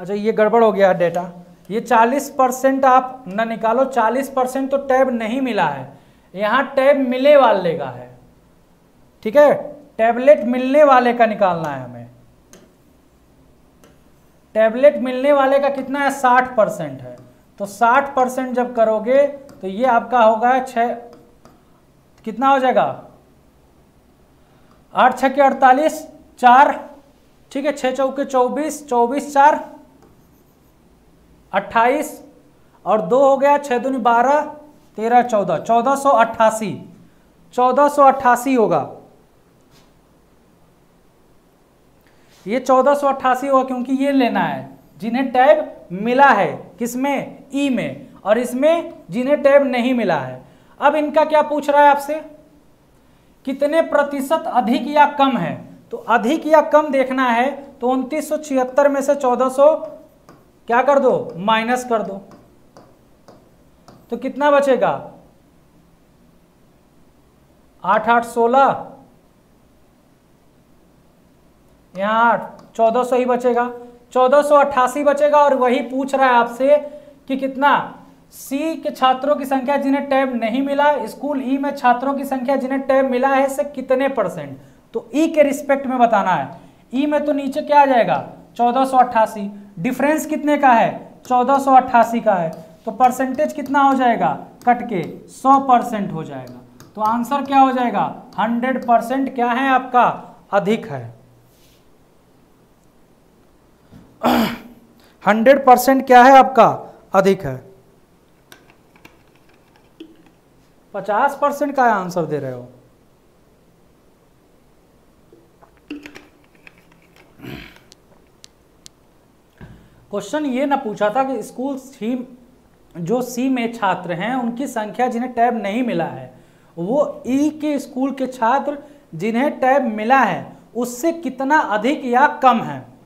अच्छा ये गड़बड़ हो गया डेटा। ये 40 परसेंट आप ना निकालो। 40 परसेंट तो टैब नहीं मिला है। यहाँ टैब मिले वाले का है। ठीक है? टैबलेट मिलने वाले का निकालना है हमें। टैबलेट मिलने वाले का कितना है? 60 परसेंट है। तो 60 परसेंट जब करोगे तो ये आपका होगा छ कितना हो जाएगा? आठ छ के अड़तालीस, चार, ठीक है छः चौके चौबीस चौबीस चार, अट्ठाईस, और दो हो गया छः दूनी बारह, तेरह चौदह चौदह सौ अट्ठासी, चौदह सौ अट्ठासी होगा। ये चौदह सौ अट्ठासी होगा क्योंकि ये लेना है। जिन्हें टैब मिला है, किसमें? ई में। और इसमें जिन्हें टैब नहीं मिला है। अब इनका क्या पूछ रहा है आपसे? कितने प्रतिशत अधिक या कम है? तो अधिक या कम देखना है तो उनतीस में से 1400 क्या कर दो? माइनस कर दो। तो कितना बचेगा? आठ आठ सोलह। यहाँ चौदह सौ ही बचेगा। चौदह सौ अट्ठासी बचेगा और वही पूछ रहा है आपसे कि कितना? सी के छात्रों की संख्या जिन्हें टैब नहीं मिला, स्कूल ई में छात्रों की संख्या जिन्हें टैब मिला है से कितने परसेंट? तो ई के रिस्पेक्ट में बताना है। ई में तो नीचे क्या आ जाएगा? चौदह डिफरेंस कितने का है? चौदह का है। तो परसेंटेज कितना हो जाएगा? कट के 100 परसेंट हो जाएगा। तो आंसर क्या हो जाएगा? 100 परसेंट क्या है आपका? अधिक है। 100 परसेंट क्या है आपका? अधिक है। 50 परसेंट का आंसर दे रहे हो। क्वेश्चन ये ना पूछा था कि स्कूल सी, जो सी में छात्र हैं, उनकी संख्या जिन्हें टैब नहीं मिला है, वो ई के स्कूल के छात्र जिन्हें टैब मिला है, उससे कितना अधिक या कम है?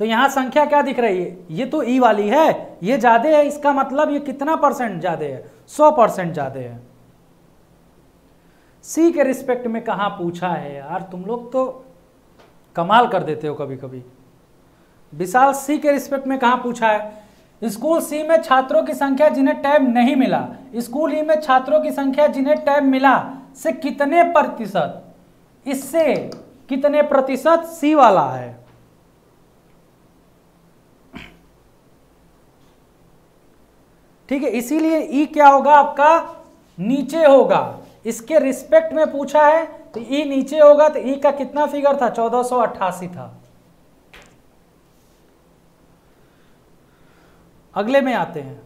तो यहाँ संख्या क्या दिख रही है? ये तो ई e वाली है। ये ज़्यादा है, इसका मतलब ये कितना परसेंट ज़्यादा है? सौ परसेंट ज़्यादा है। सी के रिस्पेक्ट में कहा पूछा है यार? तुम लोग तो कमाल कर देते हो कभी कभी विशाल सी के रिस्पेक्ट में कहा पूछा है? स्कूल सी में छात्रों की संख्या जिन्हें टैब नहीं मिला। स्कूल ई में छात्रों की संख्या जिन्हें टैब मिला, से कितने प्रतिशत? इससे कितने प्रतिशत सी वाला है? ठीक है, इसीलिए ई e क्या होगा आपका? नीचे होगा। इसके रिस्पेक्ट में पूछा है तो ई e नीचे होगा तो ई e का कितना फिगर था? चौदह था। अगले में आते हैं।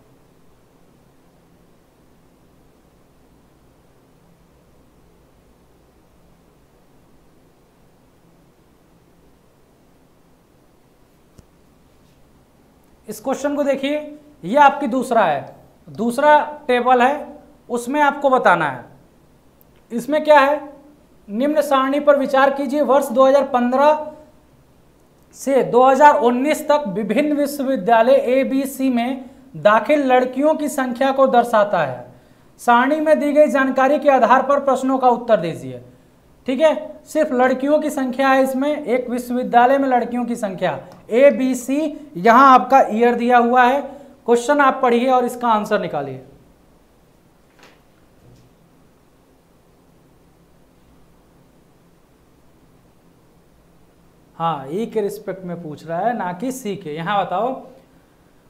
इस क्वेश्चन को देखिए। ये आपकी दूसरा है। दूसरा टेबल है, उसमें आपको बताना है। इसमें क्या है? निम्न सारणी पर विचार कीजिए। वर्ष 2015 से 2019 तक विभिन्न विश्वविद्यालय ए बी सी में दाखिल लड़कियों की संख्या को दर्शाता है। सारणी में दी गई जानकारी के आधार पर प्रश्नों का उत्तर दीजिए। ठीक है? सिर्फ़ लड़कियों की संख्या है इसमें, एक विश्वविद्यालय में लड़कियों की संख्या। ए बी सी यहाँ आपका ईयर दिया हुआ है। क्वेश्चन आप पढ़िए और इसका आंसर निकालिए। हाँ ई के रिस्पेक्ट में पूछ रहा है, ना कि सी के। यहाँ बताओ।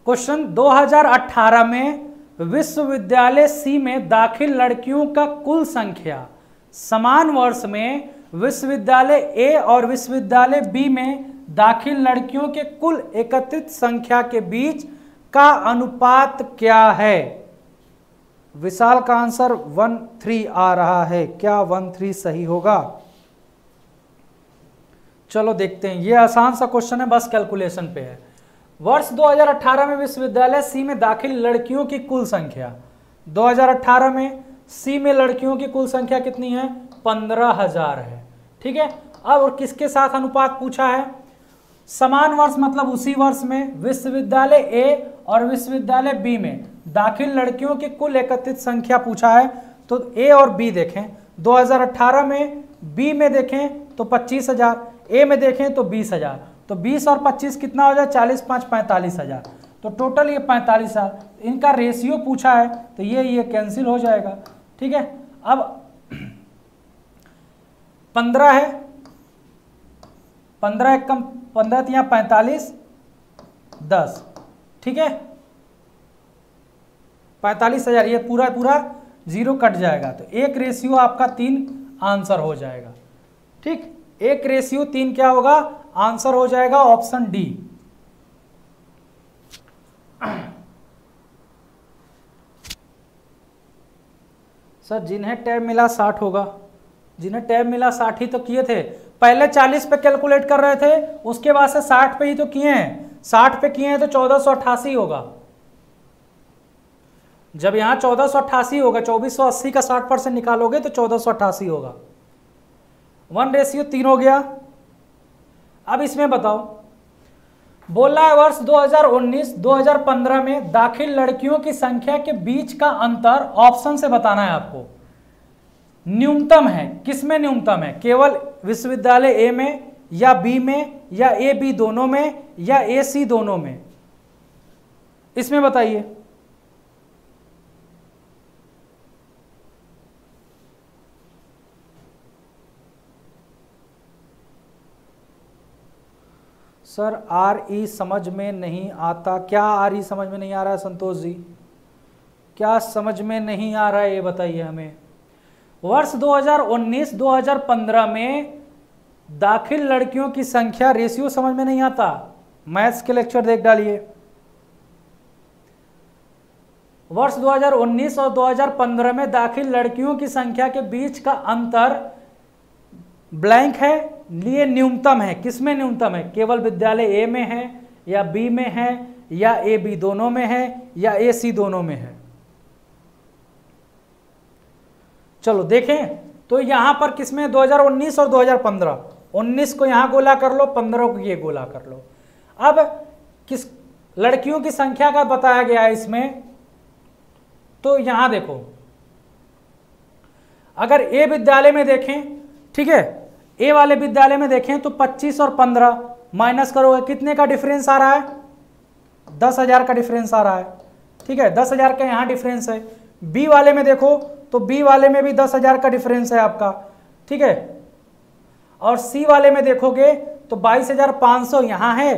क्वेश्चन 2018 में विश्वविद्यालय सी में दाखिल लड़कियों का कुल संख्या। समान वर्ष में विश्वविद्यालय ए और विश्वविद्यालय बी में दाखिल लड़कियों के कुल एकत्रित संख्या के बीच का अनुपात क्या है? विशाल का आंसर वन थ्री आ रहा है। क्या वन थ्री सही होगा? चलो देखते हैं। ये आसान सा क्वेश्चन है, बस कैलकुलेशन पे है। वर्ष 2018 में विश्वविद्यालय सी में दाखिल लड़कियों की कुल संख्या। 2018 में सी में लड़कियों की कुल संख्या कितनी है? पंद्रह हज़ार है। ठीक है? अब और किसके साथ अनुपात पूछा है? समान वर्ष मतलब उसी वर्ष में, विश्वविद्यालय ए और विश्वविद्यालय बी में। दाखिल लड़कियों की कुल एकत्रित संख्या पूछा है तो ए और बी देखें। 2018 में बी में देखें तो पच्चीस हज़ार ए में देखें तो बीस हज़ार। तो बीस और पच्चीस कितना हो जाए? चालीस पाँच, पैंतालीस हज़ार। तो टोटल ये पैंतालीस हज़ार। इनका रेशियो पूछा है तो ये ये कैंसिल हो जाएगा। ठीक है? अब पंद्रह है। पंद्रह एक कम पंद्रह यहाँ पैंतालीस, दस। ठीक है? पैंतालीस हज़ार, ये पूरा पूरा ज़ीरो कट जाएगा। तो एक रेशियो आपका तीन आंसर हो जाएगा। ठीक? एक रेशियो तीन क्या होगा? आंसर हो जाएगा ऑप्शन डी। सर, जिन्हें टैब मिला साठ होगा। जिन्हें टैब मिला साठ ही तो किए थे। पहले चालीस पे कैलकुलेट कर रहे थे, उसके बाद से साठ पे ही तो किए हैं। साठ पे किए हैं तो चौदह होगा। जब यहाँ चौदह होगा, चौबीस सौ अस्सी का साठ परसेंट निकालोगे तो चौदह होगा। वन रेशियो तीन हो गया। अब इसमें बताओ। बोला है वर्ष 2019-2015 में दाखिल लड़कियों की संख्या के बीच का अंतर ऑप्शन से बताना है आपको। न्यूनतम है। किसमें न्यूनतम है? केवल विश्वविद्यालय ए में या बी में या ए बी दोनों में या ए सी दोनों में? इसमें बताइए। सर आर ई समझ में नहीं आता। क्या आर ई समझ में नहीं आ रहा है, संतोष जी? क्या समझ में नहीं आ रहा है, ये बताइए हमें। वर्ष 2019-2015 में दाखिल लड़कियों की संख्या रेशियो समझ में नहीं आता। मैथ्स के लेक्चर देख डालिए। वर्ष 2019 और 2015 में दाखिल लड़कियों की संख्या के बीच का अंतर ब्लैंक है, लिए न्यूनतम है। किसमें न्यूनतम है? केवल विद्यालय ए में है या बी में है या ए बी दोनों में है या ए सी दोनों में है? चलो देखें तो यहाँ पर किसमें? 2019 और 2015 19 को यहाँ गोला कर लो 15 को ये गोला कर लो। अब किस लड़कियों की संख्या का बताया गया है इसमें? तो यहाँ देखो, अगर ए विद्यालय में देखें, ठीक है, ए वाले विद्यालय में देखें तो 25 और 15 माइनस करोगे, कितने का डिफरेंस आ रहा है? दस हज़ार का डिफरेंस आ रहा है, ठीक है, दस हज़ार का यहाँ डिफरेंस है। बी वाले में देखो तो बी वाले में भी दस हज़ार का डिफरेंस है आपका, ठीक है? और सी वाले में देखोगे तो बाईस हज़ार पाँच सौ यहाँ है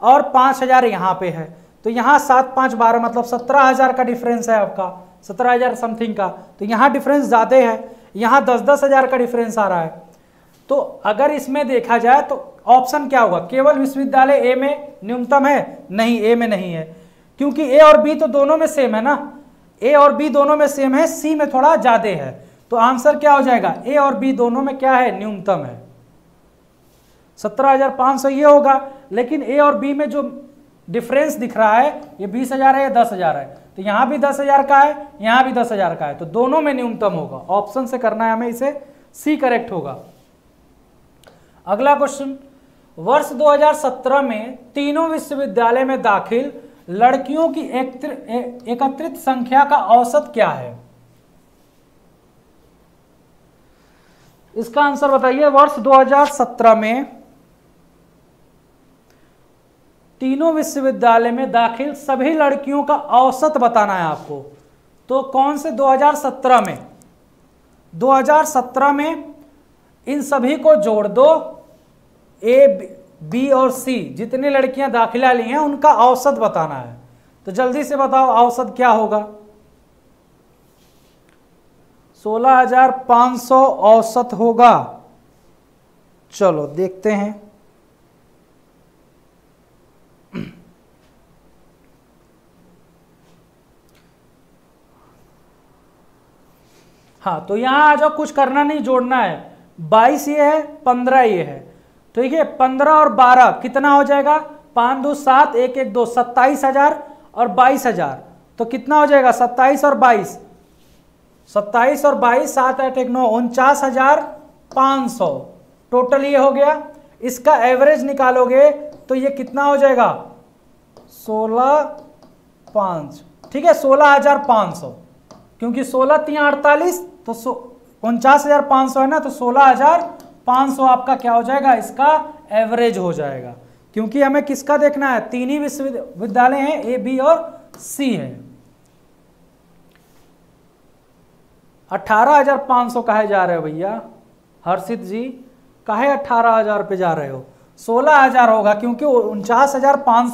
और पाँच हज़ार यहाँ पे है। तो यहाँ सात पाँच बारह मतलब सत्रह हज़ार का डिफरेंस है आपका, सत्रह हज़ार समथिंग का। तो यहाँ डिफरेंस ज़्यादा है, यहाँ दस दस हज़ार का डिफरेंस आ रहा है। तो अगर इसमें देखा जाए तो ऑप्शन क्या होगा? केवल विश्वविद्यालय ए में न्यूनतम है? नहीं ए में नहीं है। क्योंकि ए और बी तो दोनों में सेम है ना? ए और बी दोनों में सेम है सी में थोड़ा ज़्यादा है। तो आंसर क्या हो जाएगा? ए और बी दोनों में क्या है? न्यूनतम है। सत्रह हज़ार पाँच सौ ये होगा, लेकिन ए और बी में जो डिफरेंस दिख रहा है, ये बीस हज़ार है या दस हज़ार है? तो यहाँ भी दस हज़ार का है, यहाँ भी दस हज़ार का है। तो दोनों में न्यूनतम होगा। ऑप्शन से करना है हमें इसे। सी करेक्ट होगा। अगला क्वेश्चन वर्ष 2017 में तीनों विश्वविद्यालय में दाखिल लड़कियों की एकत्रित संख्या का औसत क्या है? इसका आंसर बताइए, वर्ष 2017 में तीनों विश्वविद्यालय में दाखिल सभी लड़कियों का औसत बताना है आपको। तो कौन से 2017 में? 2017 में इन सभी को जोड़ दो, ए बी और सी, जितनी लड़कियाँ दाखिला ली हैं, उनका औसत बताना है। तो जल्दी से बताओ, औसत क्या होगा? सोलह हज़ार पाँच सौ औसत होगा। चलो, देखते हैं। हाँ तो यहाँ आ जाओ, कुछ करना नहीं, जोड़ना है। बाईस ये है, पंद्रह ये है। ठीक है पंद्रह और बारह कितना हो जाएगा? पाँच दो सात, एक एक दो, सत्ताईस हज़ार और बाईस हज़ार। तो कितना हो जाएगा? सत्ताईस और बाईस। सत्ताईस और बाईस, सात, आठ, एक, नौ, उनचास हज़ार पाँच सौ। टोटल ये हो गया। इसका एवरेज निकालोगे तो ये कितना हो जाएगा? सोलह पाँच। ठीक है, सोलह हज़ार पाँच सौ। क्योंकि सोलह तीन अड़तालीस तो सो उनचास हज़ार पाँच सौ है ना तो सोलह हज़ार 500 आपका क्या हो जाएगा? इसका एवरेज हो जाएगा। क्योंकि हमें किसका देखना है? तीन ही विश्वविद्यालय हैं ए बी और सी है। अठारह हज़ार पाँच सौ कहे जा रहे हो भैया? हर्षित जी, कहे अठारह हज़ार पे जा रहे हो? सोलह हज़ार होगा, क्योंकि उनचास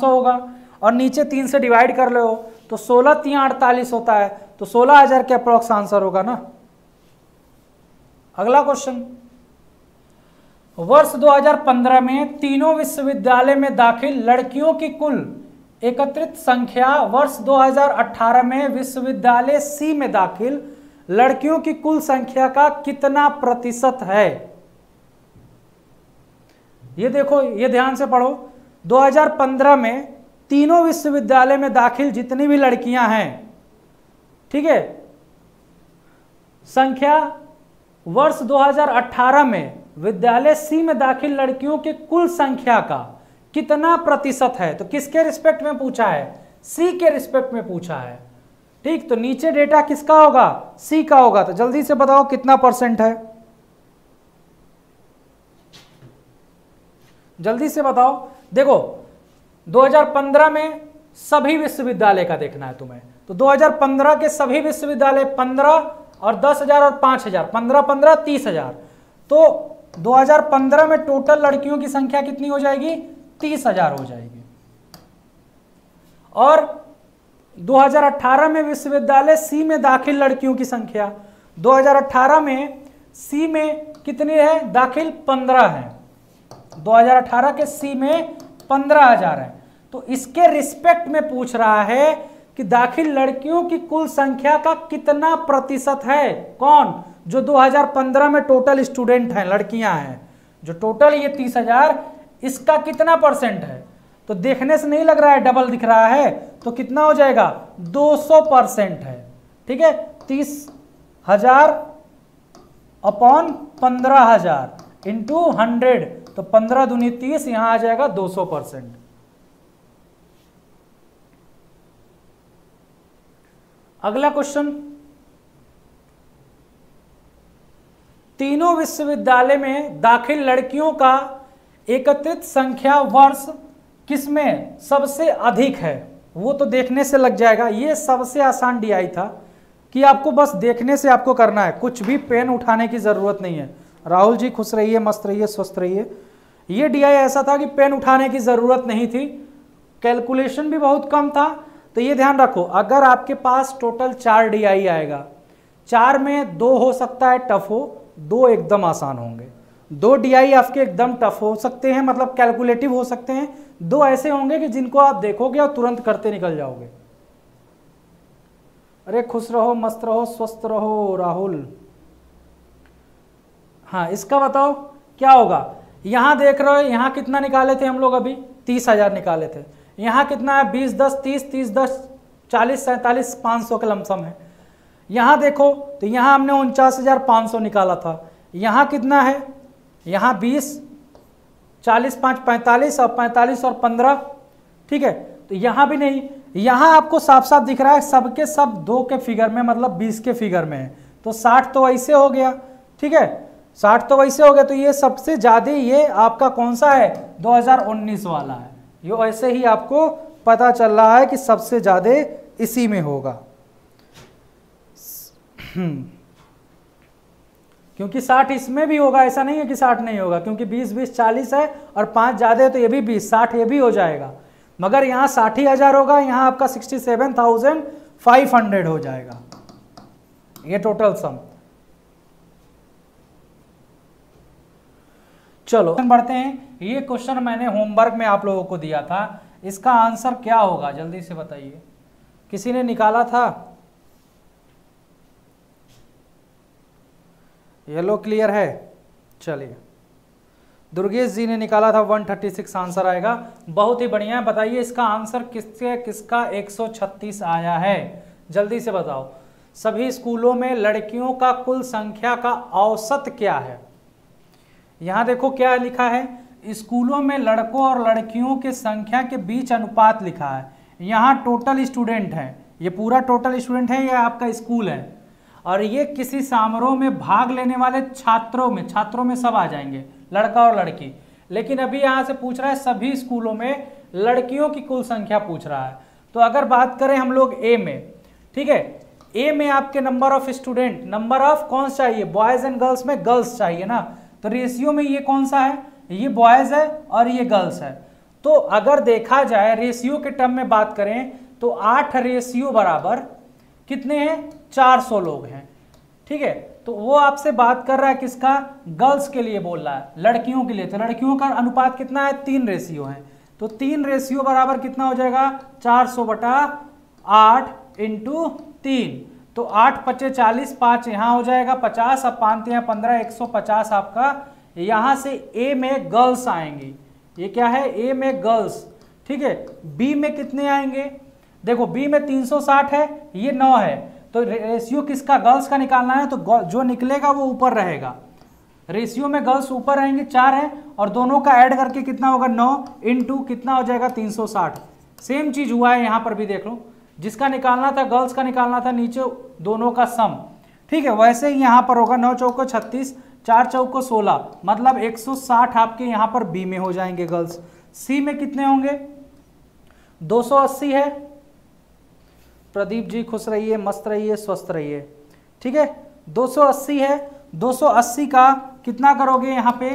होगा। और नीचे तीन से डिवाइड कर ले हो तो सोलह तीन अड़तालीस होता है तो सोलह हज़ार के अप्रोक्स आंसर होगा ना? अगला क्वेश्चन वर्ष 2015 में तीनों विश्वविद्यालय में दाखिल लड़कियों की कुल एकत्रित संख्या वर्ष 2018 में विश्वविद्यालय सी में दाखिल लड़कियों की कुल संख्या का कितना प्रतिशत है? ये देखो, ये ध्यान से पढ़ो। 2015 में तीनों विश्वविद्यालय में दाखिल जितनी भी लड़कियाँ हैं, ठीक है? संख्या वर्ष 2018 में विद्यालय सी में दाखिल लड़कियों के कुल संख्या का कितना प्रतिशत है? तो किसके रिस्पेक्ट में पूछा है? सी के रिस्पेक्ट में पूछा है। ठीक तो नीचे डेटा किसका होगा? सी का होगा। तो जल्दी से बताओ कितना परसेंट है। जल्दी से बताओ। देखो 2015 में सभी विश्वविद्यालय का देखना है तुम्हें। तो 2015 के सभी विश्वविद्यालय 15 और 10000 और 5000 15 15 30000 तो 2015 में टोटल लड़कियों की संख्या कितनी हो जाएगी? 30000 हो जाएगी। और 2018 में विश्वविद्यालय सी में दाखिल लड़कियों की संख्या। 2018 में सी में कितनी है? दाखिल 15 है। 2018 के सी में 15000 है। तो इसके रिस्पेक्ट में पूछ रहा है कि दाखिल लड़कियों की कुल संख्या का कितना प्रतिशत है? कौन? जो 2015 में टोटल स्टूडेंट हैं, लड़कियाँ हैं, जो टोटल ये तीस हज़ार, इसका कितना परसेंट है? तो देखने से नहीं लग रहा है डबल दिख रहा है तो कितना हो जाएगा? 200 परसेंट है। ठीक है? तीस हज़ार अपॉन पंद्रह हज़ार इंटू हंड्रेड तो पंद्रह दूनी तीस, यहाँ आ जाएगा 200 परसेंट अगला क्वेश्चन तीनों विश्वविद्यालय में दाखिल लड़कियों का एकत्रित संख्या वर्ष किसमें सबसे अधिक है? वो तो देखने से लग जाएगा। ये सबसे आसान डीआई था कि आपको बस देखने से आपको करना है। कुछ भी पेन उठाने की ज़रूरत नहीं है। राहुल जी खुश रहिए, मस्त रहिए, स्वस्थ रहिए। ये डीआई ऐसा था कि पेन उठाने की ज़रूरत नहीं थी। कैलकुलेशन भी बहुत कम था। तो ये ध्यान रखो, अगर आपके पास टोटल चार डीआई आएगा, चार में दो हो सकता है टफ हो दो एकदम आसान होंगे। दो डीआई आपके एकदम टफ हो सकते हैं मतलब कैलकुलेटिव हो सकते हैं। दो ऐसे होंगे कि जिनको आप देखोगे और तुरंत करते निकल जाओगे। अरे खुश रहो, मस्त रहो, स्वस्थ रहो, राहुल। हाँ इसका बताओ, क्या होगा? यहाँ देख रहे हो, यहाँ कितना निकाले थे हम लोग अभी? तीस हज़ार निकाले थे। यहाँ कितना है? बीस, दस, तीस तीस, दस, चालीस, सैंतालीस, पाँच सौ का लमसम है। यहाँ देखो तो यहाँ हमने उनचास हज़ार पाँच सौ निकाला था। यहाँ कितना है? यहाँ बीस, चालीस, पाँच, पैंतालीस और पैंतालीस और पंद्रह, ठीक है? तो यहाँ भी नहीं, यहाँ आपको साफ़ साफ़ दिख रहा है, सबके सब दो के फिगर में मतलब बीस के फिगर में है। तो साठ तो ऐसे हो गया, ठीक है? साठ तो वैसे हो गया तो ये सबसे ज़्यादा ये आपका कौन सा है? 2019 वाला है। ये ऐसे ही आपको पता चल रहा है कि सबसे ज़्यादा इसी में होगा। क्योंकि 60 इसमें भी होगा ऐसा नहीं है कि 60 नहीं होगा क्योंकि 20 20 40 है और पाँच ज़्यादा है तो ये भी 20 60 ये भी हो जाएगा। मगर यहाँ साठी हज़ार होगा यहाँ आपका 67,500 हो जाएगा। ये टोटल सम चलो बढ़ते हैं। ये क्वेश्चन मैंने होमवर्क में आप लोगों को दिया था। इसका आंसर क्या होगा? जल्दी से बताइए। किसी ने निकाला था? येलो क्लियर है? चलिए। दुर्गेश जी ने निकाला था 136 आंसर आएगा। बहुत ही बढ़िया है। बताइए इसका आंसर किसके किसका 136 आया है? जल्दी से बताओ। सभी स्कूलों में लड़कियों का कुल संख्या का औसत क्या है? यहाँ देखो क्या लिखा है। स्कूलों में लड़कों और लड़कियों के संख्या के बीच अनुपात लिखा है। यहाँ टोटल स्टूडेंट है। ये पूरा टोटल स्टूडेंट है या आपका स्कूल है? और ये किसी समारोह में भाग लेने वाले छात्रों में छात्रों में सब आ जाएँगे, लड़का और लड़की। लेकिन अभी यहाँ से पूछ रहा है, सभी स्कूलों में लड़कियों की कुल संख्या पूछ रहा है। तो अगर बात करें हम लोग ए में, ठीक है? ए में आपके number of student number of कौन चाहिए बॉयज़ एंड गर्ल्स में गर्ल्स चाहिए ना? तो रेशियो में ये कौन सा है? ये बॉयज़ है और ये गर्ल्स है। तो अगर देखा जाए रेशियो के टर्म में बात करें तो आठ रेशियो बराबर कितने हैं? चार सौ लोग हैं। ठीक है? तो वो आपसे बात कर रहा है किसका? गर्ल्स के लिए बोल रहा है। लड़कियों के लिए। तो लड़कियों का अनुपात कितना है? तीन रेशियो है। तो तीन रेशियो बराबर कितना हो जाएगा? चार सौ बटा आठ इंटू तीन। तो आठ पच्चे चालीस, पाँच यहाँ हो जाएगा पचास, अब पाँच यहाँ पंद्रह, एक सौ पचास आपका। यहाँ से ए में गर्ल्स आएँगे। ये क्या है? ए में गर्ल्स। ठीक है? बी में कितने आएँगे? देखो बी में 360 है, ये 9 है। तो रेशियो किसका? गर्ल्स का निकालना है तो जो निकलेगा वो ऊपर रहेगा। रेशियो में गर्ल्स ऊपर रहेंगे, चार है, और दोनों का ऐड करके कितना होगा? नौ इंटू कितना हो जाएगा? तीन सौ साठ। सेम चीज़ हुआ है, यहाँ पर भी देख लो। जिसका निकालना था, गर्ल्स का निकालना था, नीचे दोनों का सम। ठीक है, वैसे ही यहाँ पर होगा, नौ चौको छत्तीस, चार चौको सोलह। मतलब 160 आपके यहाँ पर बी में हो जाएँगे गर्ल्स। सी में कितने होंगे? 280 है प्रदीप जी खुश रहिए, मस्त रहिए, स्वस्थ रहिए। ठीक है? 280 है। 280 का कितना करोगे यहाँ पे?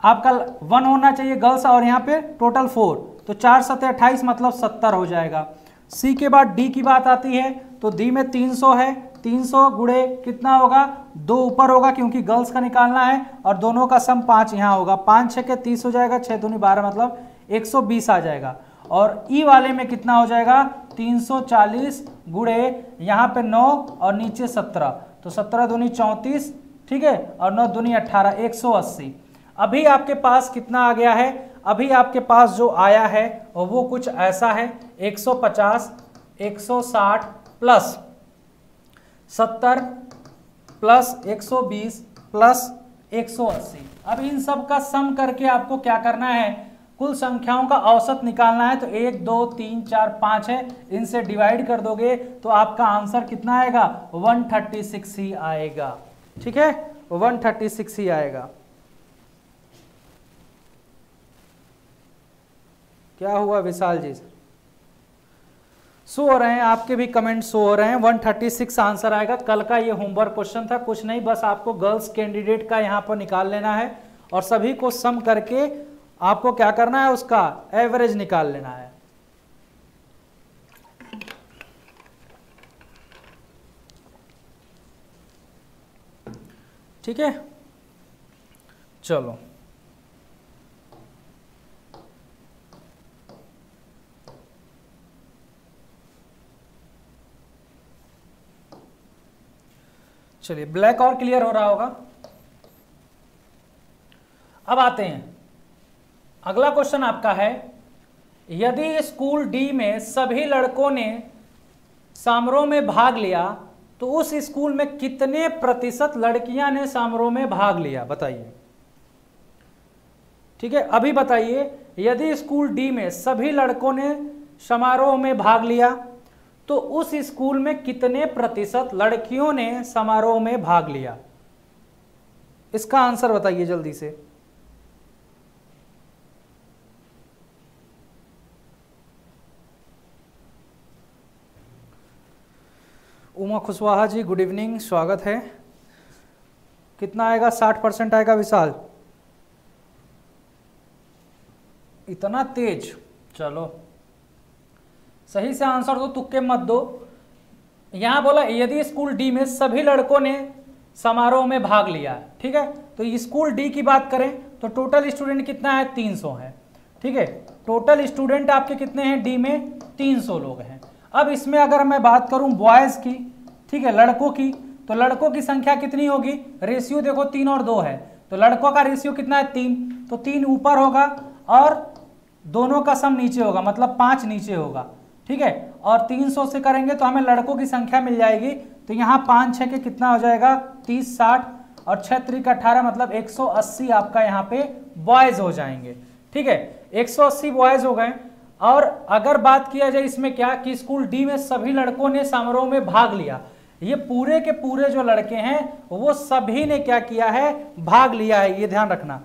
आपका वन होना चाहिए गर्ल्स और यहाँ पे टोटल फोर तो चार सत्तर अट्ठाईस मतलब सत्तर हो जाएगा। सी के बाद डी की बात आती है तो डी में 300 है। 300 गुड़े कितना होगा? दो ऊपर होगा क्योंकि गर्ल्स का निकालना है और दोनों का सम पाँच यहाँ होगा। पाँच छः के तीस हो जाएगा छः दूनी बारह मतलब 120 आ जाएगा। और ई e वाले में कितना हो जाएगा? 340 गुड़े यहाँ पे 9 और नीचे 17 तो 17 दूनी चौंतीस, ठीक है? और 9 दूनी 18 180 अभी आपके पास कितना आ गया है? अभी आपके पास जो आया है वो कुछ ऐसा है 150 160 प्लस 70 प्लस 120 प्लस 180 अब इन सब का सम करके आपको क्या करना है? कुल संख्याओं का औसत निकालना है तो एक, दो, तीन, चार, पाँच है। इनसे डिवाइड कर दोगे तो आपका आंसर कितना आएगा? 136 ही आएगा। ठीक है? 136 ही आएगा। क्या हुआ विशाल जी? शो हो रहे हैं, आपके भी कमेंट शो हो। रहे हैं 136 आंसर आएगा। कल का ये होमवर्क क्वेश्चन था, कुछ नहीं, बस आपको गर्ल्स कैंडिडेट का यहाँ पर निकाल लेना है। और सभी को सम करके आपको क्या करना है, उसका एवरेज निकाल लेना है। ठीक है? चलो। चलिए ब्लैक और क्लियर हो रहा होगा। अब आते हैं। अगला क्वेश्चन आपका है, यदि स्कूल डी में सभी लड़कों ने समारोह में भाग लिया तो उस स्कूल में कितने प्रतिशत लड़कियाँ ने समारोह में भाग लिया? बताइए। ठीक है, अभी बताइए, यदि स्कूल डी में सभी लड़कों ने समारोह में भाग लिया तो उस स्कूल में कितने प्रतिशत लड़कियों ने समारोह में भाग लिया? इसका आंसर बताइए जल्दी से। उमा खुशवाहा जी गुड इवनिंग स्वागत है। कितना आएगा? साठ परसेंट आएगा विशाल। इतना तेज? चलो। सही से आंसर दो, तुक्के मत दो। यहाँ बोला, यदि स्कूल डी में सभी लड़कों ने समारोह में भाग लिया, ठीक है? तो स्कूल डी की बात करें तो टोटल स्टूडेंट कितना है? 300 है। ठीक है? टोटल स्टूडेंट आपके कितने हैं? डी में 300 लोग हैं। अब इसमें अगर मैं बात करूँ बॉयज़ की ठीक है, लड़कों की। तो लड़कों की संख्या कितनी होगी? रेशियो देखो, तीन और दो है। तो लड़कों का रेशियो कितना है? तीन। तो तीन ऊपर होगा और दोनों का सम नीचे होगा मतलब पाँच नीचे होगा। ठीक है? और 300 से करेंगे तो हमें लड़कों की संख्या मिल जाएगी। तो यहाँ पाँच छः के कितना हो जाएगा? तीस, साठ। और छः त्रिक अठारह मतलब 180 आपका यहाँ पे बॉयज़ हो जाएँगे। ठीक है? 180 बॉयज़ हो गए। और अगर बात किया जाए इसमें क्या? कि स्कूल डी में सभी लड़कों ने समारोह में भाग लिया। ये पूरे के पूरे जो लड़के हैं, वो सभी ने क्या किया है? भाग लिया है, ये ध्यान रखना।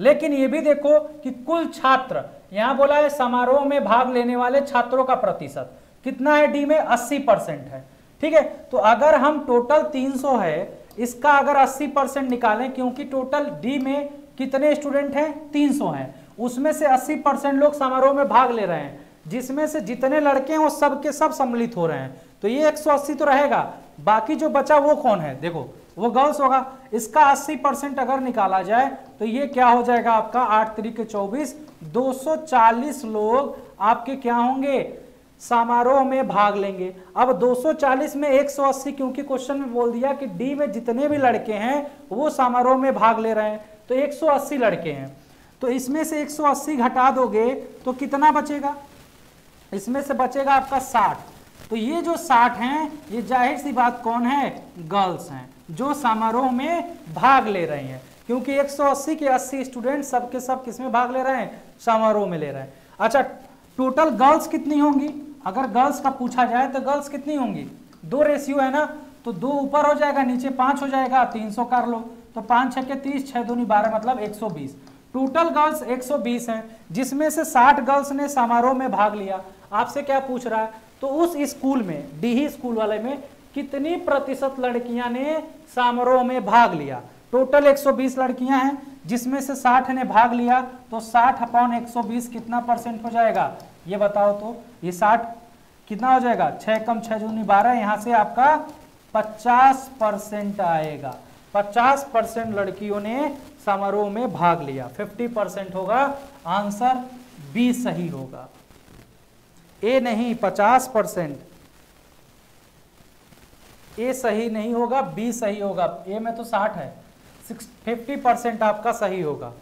लेकिन ये भी देखो कि कुल छात्र, यहाँ बोला है समारोह में भाग लेने वाले छात्रों का प्रतिशत। कितना है डी में? 80 परसेंट है। ठीक है? तो अगर हम टोटल 300 है, इसका अगर 80 परसेंट निकालें, क्योंकि टोटल डी में कितने स्टूडेंट हैं? 300 हैं। उसमें से 80 परसेंट लोग समारोह में भाग ले रहे हैं। जिसमें से जितने लड़के हैं, वो सब के सब सम्मिलित हो रहे हैं। तो ये 180 तो रहेगा। बाकी जो बचा वो कौन है? देखो, वो गर्ल्स होगा। इसका 80 परसेंट अगर निकाला जाए तो ये क्या हो जाएगा आपका? आठ तरीके चौबीस 240 लोग आपके क्या होंगे? समारोह में भाग लेंगे। अब 240 में 180 क्योंकि क्वेश्चन में बोल दिया कि डी में जितने भी लड़के हैं, वो समारोह में भाग ले रहे हैं। तो 180 लड़के हैं। तो इसमें से 180 घटा दोगे तो कितना बचेगा? इसमें से बचेगा आपका 60 तो ये जो साठ हैं, ये ज़ाहिर सी बात कौन है? गर्ल्स हैं, जो समारोह में भाग ले रहे हैं। क्योंकि 180 के 80 स्टूडेंट सबके सब किसमें भाग ले रहे हैं? समारोह में ले रहे हैं। अच्छा टोटल गर्ल्स कितनी होंगी? अगर गर्ल्स का पूछा जाए तो गर्ल्स कितनी होंगी? दो रेशियो है ना तो दो ऊपर हो जाएगा, नीचे पाँच हो जाएगा, तीन सौ कर लो। तो पाँच, छह के तीस, छह दूनी बारह मतलब एक सौ बीस। टोटल गर्ल्स 120 हैं, जिसमें से 60 गर्ल्स ने समारोह में भाग लिया। आपसे क्या पूछ रहा है? तो उस स्कूल में डी स्कूल वाले में कितनी प्रतिशत लड़कियाँ ने समारोह में भाग लिया? टोटल 120 लड़कियाँ हैं, जिसमें से 60 ने भाग लिया तो 60 अपॉन 120 कितना परसेंट हो जाएगा? ये बताओ तो ये 60 कितना हो जाएगा? छह कम छह जूनी बारह, यहाँ से आपका 50 परसेंट आएगा। 50 परसेंट लड़कियों ने समारोह में भाग लिया। 50 परसेंट होगा, आंसर बी सही होगा। ए नहीं 50 परसेंट। ए सही नहीं होगा, बी सही होगा। ए में तो 60 है। फिफ्टी परसेंट आपका सही होगा।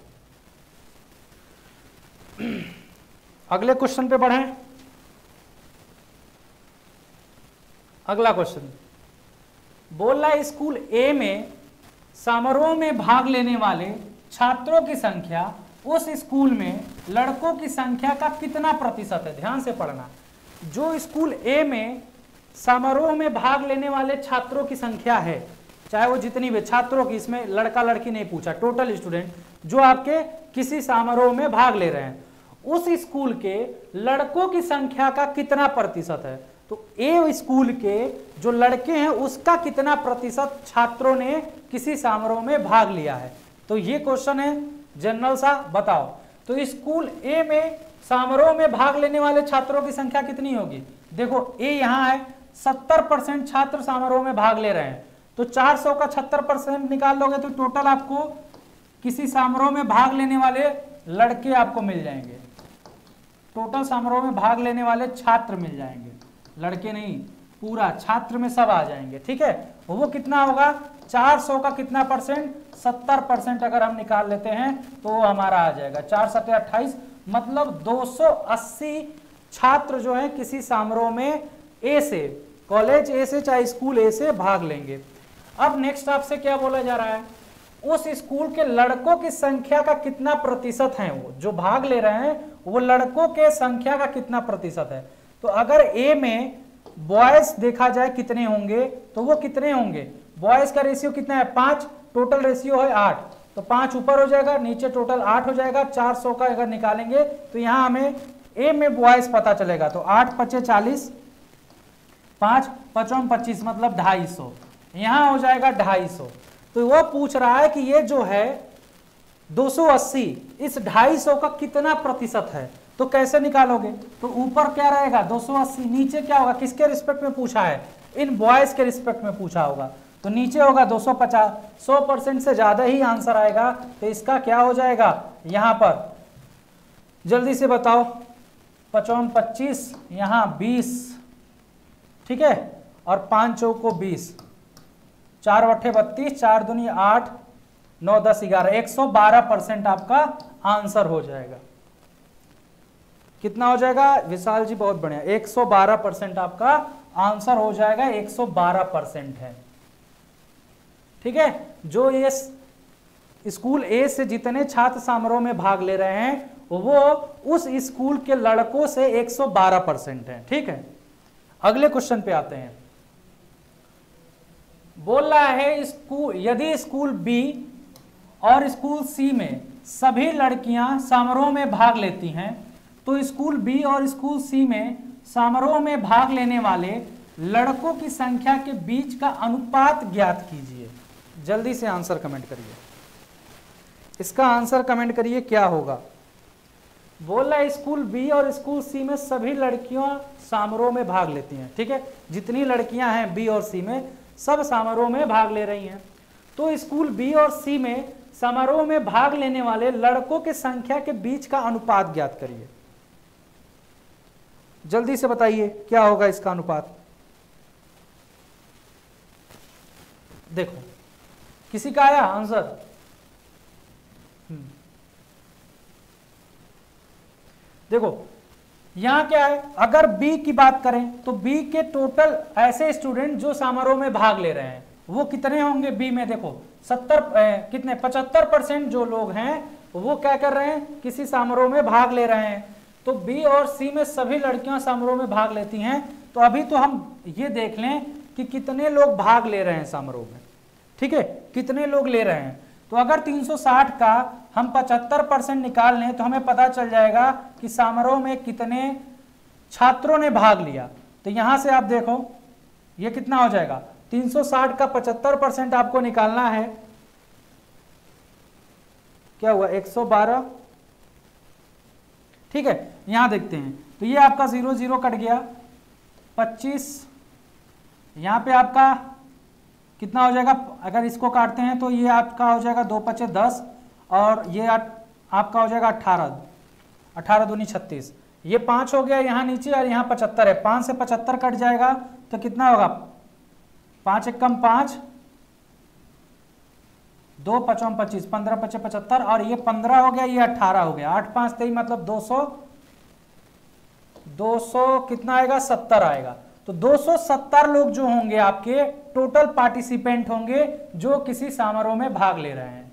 अगले क्वेश्चन पे बढ़े। अगला क्वेश्चन। बोल रहा स्कूल ए में समारोह में भाग लेने वाले छात्रों की संख्या उस स्कूल में लड़कों की संख्या का कितना प्रतिशत है? ध्यान से पढ़ना। जो स्कूल ए में, समारोह में भाग लेने वाले छात्रों की संख्या है, चाहे वो जितनी भी छात्रों की, इसमें लड़का लड़की नहीं पूछा टोटल स्टूडेंट जो आपके किसी समारोह में भाग ले रहे हैं, उस स्कूल के लड़कों की संख्या का कितना प्रतिशत है? तो ए स्कूल के जो लड़के हैं, उसका कितना प्रतिशत छात्रों ने किसी समारोह में भाग लिया है? तो ये क्वेश्चन है। जनरल सा बताओ। तो स्कूल ए में समारोह में भाग लेने वाले छात्रों की संख्या कितनी होगी? देखो ए यहाँ है, सत्तर परसेंट छात्र समारोह में भाग ले रहे हैं। तो 400 का छत्तर परसेंट निकाल लोगे तो टोटल आपको किसी समारोह में भाग लेने वाले लड़के आपको मिल जाएँगे। टोटल समारोह में भाग लेने वाले छात्र मिल जाएँगे। लड़के नहीं, पूरा छात्र में सब आ जाएँगे, ठीक है? वो कितना होगा? 400 का कितना परसेंट? 70 परसेंट अगर हम निकाल लेते हैं तो वो हमारा आ जाएगा। चार सत्य अट्ठाईस मतलब 280 छात्र जो है किसी समारोह में ए से कॉलेज ए से चाहे स्कूल ए से भाग लेंगे। अब नेक्स्ट आपसे क्या बोला जा रहा है? उस स्कूल के लड़कों की संख्या का कितना प्रतिशत है वो? जो भाग ले रहे हैं, वो लड़कों के संख्या का कितना प्रतिशत है? तो अगर ए में बॉयज़ देखा जाए कितने होंगे तो वो कितने होंगे? बॉयज़ का रेशियो कितना है? पाँच। टोटल रेशियो है आठ। तो पाँच ऊपर हो जाएगा, नीचे टोटल आठ हो जाएगा, चार सौ का अगर निकालेंगे तो यहाँ हमें ए में बॉयज़ पता चलेगा। तो आठ पचे चालीस, पाँच पचपन पच्चीस मतलब ढाई सौ। यहाँ हो जाएगा ढाई सौ। तो वह पूछ रहा है कि ये जो है 280 इस 250 का कितना प्रतिशत है? तो कैसे निकालोगे? तो ऊपर क्या रहेगा? 280 नीचे क्या होगा? किसके रिस्पेक्ट में पूछा है? इन बॉयज़ के रिस्पेक्ट में पूछा होगा। तो नीचे होगा 250 100 परसेंट से ज़्यादा ही आंसर आएगा। तो इसका क्या हो जाएगा? यहाँ पर, जल्दी से बताओ। पचौन पच्चीस, यहाँ बीस, ठीक है? और पाँच चौको बीस। चार अट्ठे बत्तीस, चार दुनी आठ, नौ दस ग्यारह। एक सौ बारह परसेंट आपका आंसर हो जाएगा। कितना हो जाएगा? विशाल जी बहुत बढ़िया। एक सौ बारह परसेंट आपका आंसर हो जाएगा। एक सौ बारह परसेंट है। ठीक है? जो ये स्कूल ए से जितने छात्र समारोह में भाग ले रहे हैं, वो उस स्कूल के लड़कों से 112 परसेंट है। ठीक है? अगले क्वेश्चन पे आते हैं। बोल रहा है स्कूल यदि स्कूल बी और स्कूल सी में सभी लड़कियाँ समारोह में भाग लेती हैं तो स्कूल बी और स्कूल सी में समारोह में भाग लेने वाले लड़कों की संख्या के बीच का अनुपात ज्ञात कीजिए। जल्दी से आंसर कमेंट करिए। इसका आंसर कमेंट करिए, क्या होगा? बोल स्कूल बी और स्कूल सी में सभी लड़कियाँ समारोह में भाग लेती हैं, ठीक है? जितनी लड़कियाँ हैं बी और सी में, सब समारोह में भाग ले रही हैं। तो स्कूल बी और सी में समारोह में भाग लेने वाले लड़कों के संख्या के बीच का अनुपात ज्ञात करिए। जल्दी से बताइए, क्या होगा इसका अनुपात? देखो किसी का आया? Answer hmm. देखो, यहाँ क्या है? अगर बी की बात करें तो बी के टोटल ऐसे स्टूडेंट जो समारोह में भाग ले रहे हैं, वो कितने होंगे बी में? देखो, सत्तर कितने? पचहत्तर परसेंट जो लोग हैं, वो क्या कर रहे हैं? किसी समारोह में भाग ले रहे हैं। तो बी और सी में सभी लड़कियाँ समारोह में भाग लेती हैं। तो अभी तो हम ये देख लें कि कितने लोग भाग ले रहे हैं समारोह में। ठीक है? कितने लोग ले रहे हैं? तो अगर 360 का हम 75 परसेंट निकाल लें तो हमें पता चल जाएगा कि समारोह में कितने छात्रों ने भाग लिया। तो यहाँ से आप देखो, ये कितना हो जाएगा? 360 का 75 परसेंट आपको निकालना है। क्या हुआ? 112 ठीक है, यहाँ देखते हैं। तो ये आपका ज़ीरो ज़ीरो कट गया। 25 यहाँ पे आपका कितना हो जाएगा? अगर इसको काटते हैं तो ये आपका हो जाएगा दो पचे दस और ये आपका हो जाएगा अट्ठारह अठारह दूनी छत्तीस। ये पाँच हो गया यहाँ नीचे और यहाँ पचहत्तर है। पाँच से पचहत्तर कट जाएगा तो कितना होगा? पाँच एक कम पाँच, दो पचपन पच्चीस, पंद्रह पचे पचहत्तर और ये पंद्रह हो गया, ये अट्ठारह हो गया। आठ पाँच तेई मतलब दो सौ दो सौ कितना आएगा? सत्तर आएगा। तो 270 लोग जो होंगे आपके टोटल पार्टिसिपेंट होंगे जो किसी समारोह में भाग ले रहे हैं।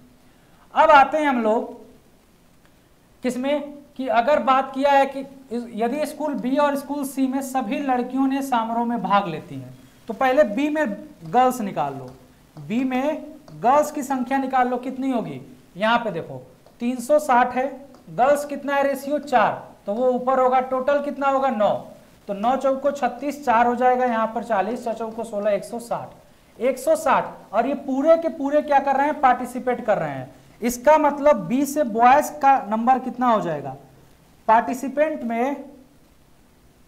अब आते हैं हम लोग, किसमें? कि अगर बात किया है कि यदि स्कूल बी और स्कूल सी में सभी लड़कियों ने समारोह में भाग लेती हैं तो पहले बी में गर्ल्स निकाल लो। बी में गर्ल्स की संख्या निकाल लो, कितनी होगी? यहाँ पे देखो 360 है, गर्ल्स कितना है रेशियो चार तो वो ऊपर होगा टोटल कितना होगा नौ। तो नौ चौक छत्तीस, चार हो जाएगा यहाँ पर चालीस, छह चौक सोलह, एक सौ साठ। एक सौ साठ, और ये पूरे के पूरे क्या कर रहे हैं? पार्टिसिपेट कर रहे हैं। इसका मतलब बी से बॉयज़ का नंबर कितना हो जाएगा? पार्टिसिपेंट में,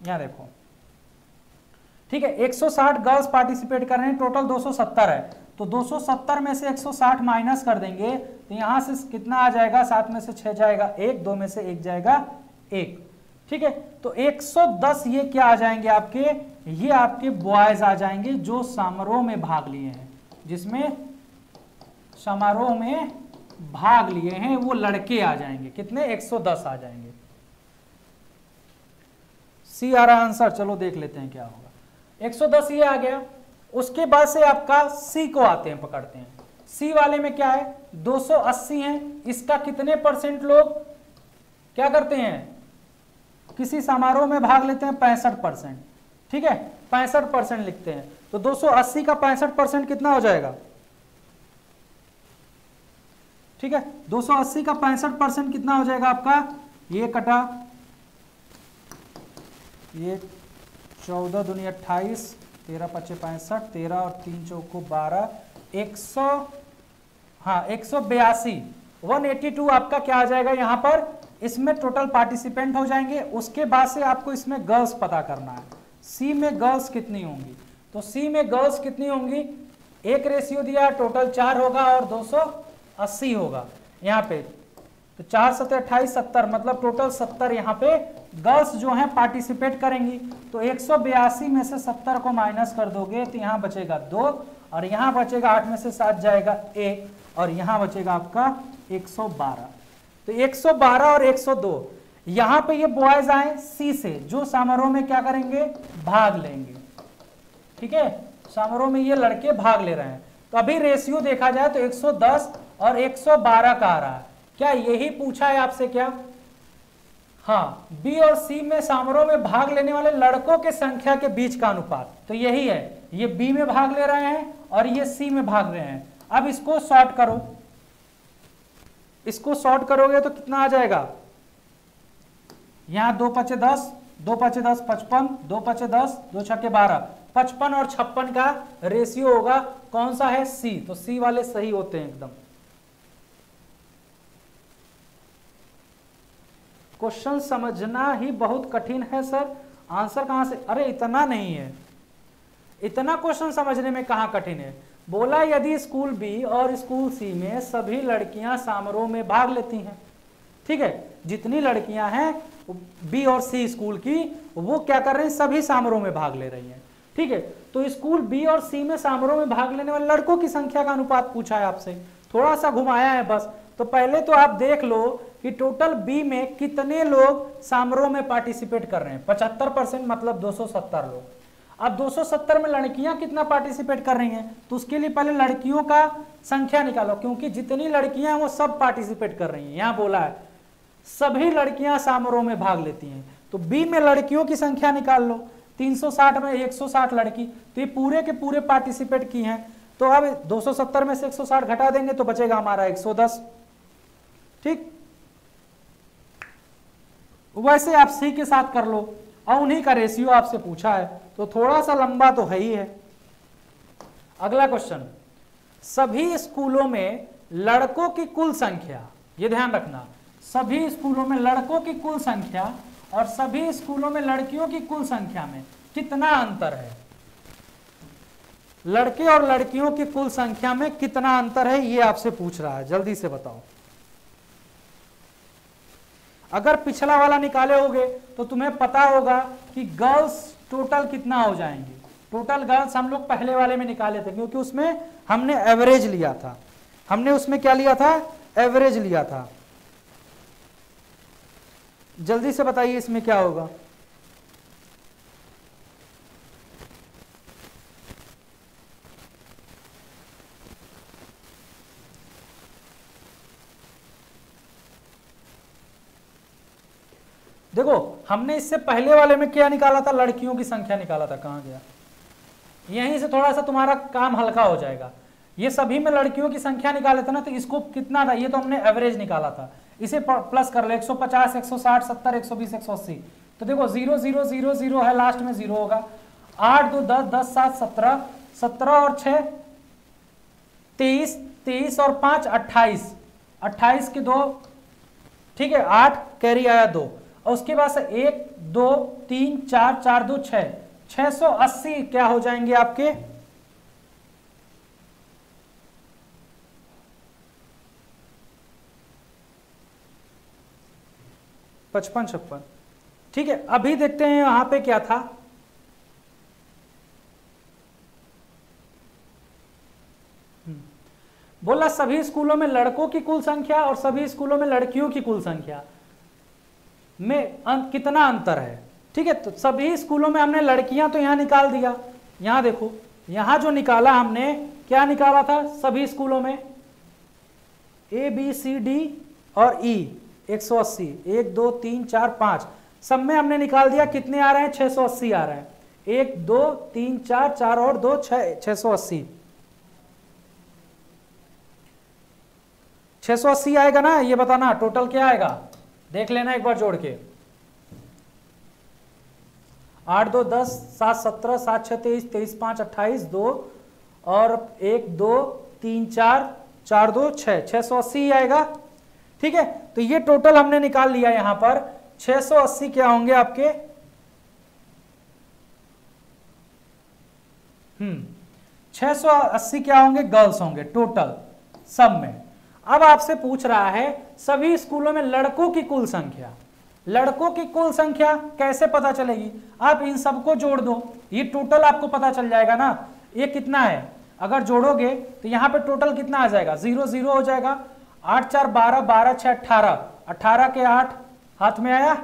यहाँ देखो। ठीक है 160 गर्ल्स पार्टिसिपेट कर रहे हैं टोटल 270 है। तो 270 में से 160 माइनस कर देंगे तो यहाँ से कितना आ जाएगा? सात में से छह जाएगा, एक, दो में से एक जाएगा, एक। ठीक है? तो 110 ये क्या आ जाएँगे आपके? ये आपके बॉयज़ आ जाएँगे जो समारोह में भाग लिए हैं। जिसमें समारोह में भाग लिए हैं, वो लड़के आ जाएँगे। कितने? 110 आ जाएँगे। सी आ रहा आंसर, चलो देख लेते हैं क्या होगा। 110 ये आ गया। उसके बाद से आपका सी को आते हैं, पकड़ते हैं। सी वाले में क्या है? 280 है। इसका कितने परसेंट लोग क्या करते हैं? किसी समारोह में भाग लेते हैं पैंसठ परसेंट। ठीक है? पैंसठ परसेंट लिखते हैं। तो 280 का पैंसठ परसेंट कितना हो जाएगा? ठीक है? 280 का पैंसठ परसेंट कितना हो जाएगा आपका? ये कटा। ये चौदह दुनिया अट्ठाईस, तेरह पच्चीस पैंसठ, तेरह और तीन चौको बारह, एक सौ हाँ एक सौ बयासी। वन एटी टू आपका क्या आ जाएगा यहाँ पर? इसमें टोटल पार्टिसिपेंट हो जाएँगे। उसके बाद से आपको इसमें गर्ल्स पता करना है। सी में गर्ल्स कितनी होंगी? तो सी में गर्ल्स कितनी होंगी? एक रेशियो दिया टोटल चार होगा और 280 होगा। यहाँ पे तो चार सत्तर अट्ठाईस सत्तर मतलब टोटल सत्तर यहाँ पे गर्ल्स जो हैं पार्टिसिपेट करेंगी। तो एक सौ बयासी में से सत्तर को माइनस कर दोगे तो यहाँ बचेगा दो और यहाँ बचेगा आठ में से सात जाएगा एक और यहाँ बचेगा आपका 112 तो 112 और 102 यहाँ पे ये बॉयज़ आए सी से, जो समारोह में क्या करेंगे? भाग लेंगे। ठीक है? समारोह में ये लड़के भाग ले रहे हैं। तो अभी रेशियो देखा जाए तो 110 और 112 का आ रहा है। क्या यही पूछा है आपसे क्या? हाँ बी और सी में समारोह में भाग लेने वाले लड़कों के संख्या के बीच का अनुपात। तो यही है। ये बी में भाग ले रहे हैं और ये सी में भाग रहे हैं। अब इसको शॉर्ट करो। इसको शॉर्ट करोगे तो कितना आ जाएगा? यहाँ दो पचे दस, दो पचे दस पचपन, दो पचे दस, दो छके बारह। पचपन और छप्पन का रेशियो होगा कौन सा है? सी तो सी वाले सही होते हैं एकदम। क्वेश्चन समझना ही बहुत कठिन है सर आंसर कहाँ से? अरे इतना नहीं है। इतना क्वेश्चन समझने में कहाँ कठिन है? बोला, यदि स्कूल बी और स्कूल सी में सभी लड़कियाँ समारोह में भाग लेती हैं, ठीक है? जितनी लड़कियाँ हैं, बी और सी स्कूल की, वो क्या कर रहे हैं? सभी समारोह में भाग ले रही हैं, ठीक है? तो स्कूल बी और सी में समारोह में भाग लेने वाले लड़कों की संख्या का अनुपात पूछा है आपसे। थोड़ा सा घुमाया है बस। तो पहले तो आप देख लो कि टोटल बी में कितने लोग समारोह में पार्टिसिपेट कर रहे हैं। पचहत्तर परसेंट मतलब 270 लोग। अब 270 में लड़कियाँ कितना पार्टिसिपेट कर रही हैं? तो उसके लिए पहले लड़कियों का संख्या निकालो, क्योंकि जितनी लड़कियाँ वो सब पार्टिसिपेट कर रही हैं। यहाँ बोला है, सभी लड़कियाँ समारोह में भाग लेती हैं। तो बी में लड़कियों की संख्या निकाल लो 360 में 160 लड़की तो ये पूरे के पूरे पार्टिसिपेट की हैं। तो अब 270 में से 160 घटा देंगे तो बचेगा हमारा 110 ठीक? वैसे आप सी के साथ कर लो और उन्हीं का रेशियो आपसे पूछा है तो थोड़ा सा लंबा तो है ही है। अगला क्वेश्चन सभी स्कूलों में लड़कों की कुल संख्या, ये ध्यान रखना, सभी स्कूलों में लड़कों की कुल संख्या और सभी स्कूलों में लड़कियों की कुल संख्या में कितना अंतर है? लड़के और लड़कियों की कुल संख्या में कितना अंतर है, ये आपसे पूछ रहा है, जल्दी से बताओ। अगर पिछला वाला निकाले होगे तो तुम्हें पता होगा कि गर्ल्स टोटल कितना हो जाएँगे। टोटल गर्ल्स हम लोग पहले वाले में निकाले थे, क्योंकि उसमें हमने एवरेज लिया था। हमने उसमें क्या लिया था? एवरेज लिया था। जल्दी से बताइए इसमें क्या होगा। देखो, हमने इससे पहले वाले में क्या निकाला था? लड़कियों की संख्या निकाला था। कहाँ गया? यहीं से थोड़ा सा तुम्हारा काम हल्का हो जाएगा। ये सभी में लड़कियों की संख्या निकाले थे ना तो इसको कितना था? ये तो हमने एवरेज निकाला था। इसे प्लस कर लो 150 160 70 120 180 तो देखो ज़ीरो ज़ीरो ज़ीरो ज़ीरो है लास्ट में ज़ीरो होगा। आठ, दो, दस दस, सात, सत्रह सत्रह और छ तेईस तेईस और पाँच, अट्ठाईस। अट्ठाईस के दो, ठीक है, आठ कैरी आया दो। और उसके बाद से एक, दो, तीन, चार चार, दो छ छह सौ अस्सी क्या हो जाएँगे आपके? पचपन, छप्पन। ठीक है, अभी देखते हैं यहाँ पे क्या था। हम्म। बोला, सभी स्कूलों में लड़कों की कुल संख्या और सभी स्कूलों में लड़कियों की कुल संख्या। में अं, कितना अंतर है? ठीक है तो सभी स्कूलों में हमने लड़कियाँ तो यहाँ निकाल दिया। यहाँ देखो यहाँ जो निकाला हमने क्या निकाला था सभी स्कूलों में? ए बी सी डी और ई e. 180 एक दो तीन चार पाँच। सब में हमने निकाल दिया कितने आ रहे हैं? 680 आ रहे हैं। एक दो तीन चार चार और दो छह सौ अस्सी। छह सौ अस्सी आएगा ना? ये बताना टोटल क्या आएगा? देख लेना एक बार जोड़ के। आठ दो दस, सात सत्रह, सात छह तेईस तेईस पाँच, अट्ठाईस, दो और एक, दो, तीन, चार चार दो, छह। छह सौ अस्सी आएगा। ठीक है? तो ये टोटल हमने निकाल लिया यहाँ पर। 680 क्या होंगे आपके? हम्म। 680 क्या होंगे? गर्ल्स होंगे टोटल सब में। अब आपसे पूछ रहा है, सभी स्कूलों में लड़कों की कुल संख्या। लड़कों की कुल संख्या कैसे पता चलेगी? आप इन सबको जोड़ दो। ये टोटल आपको पता चल जाएगा ना। ये कितना है? अगर जोड़ोगे तो यहाँ पे टोटल कितना आ जाएगा? ज़ीरो ज़ीरो हो जाएगा। आठ, चार, बारह बारह, छह, अठारह। अठारह के आठ, हाथ में आया?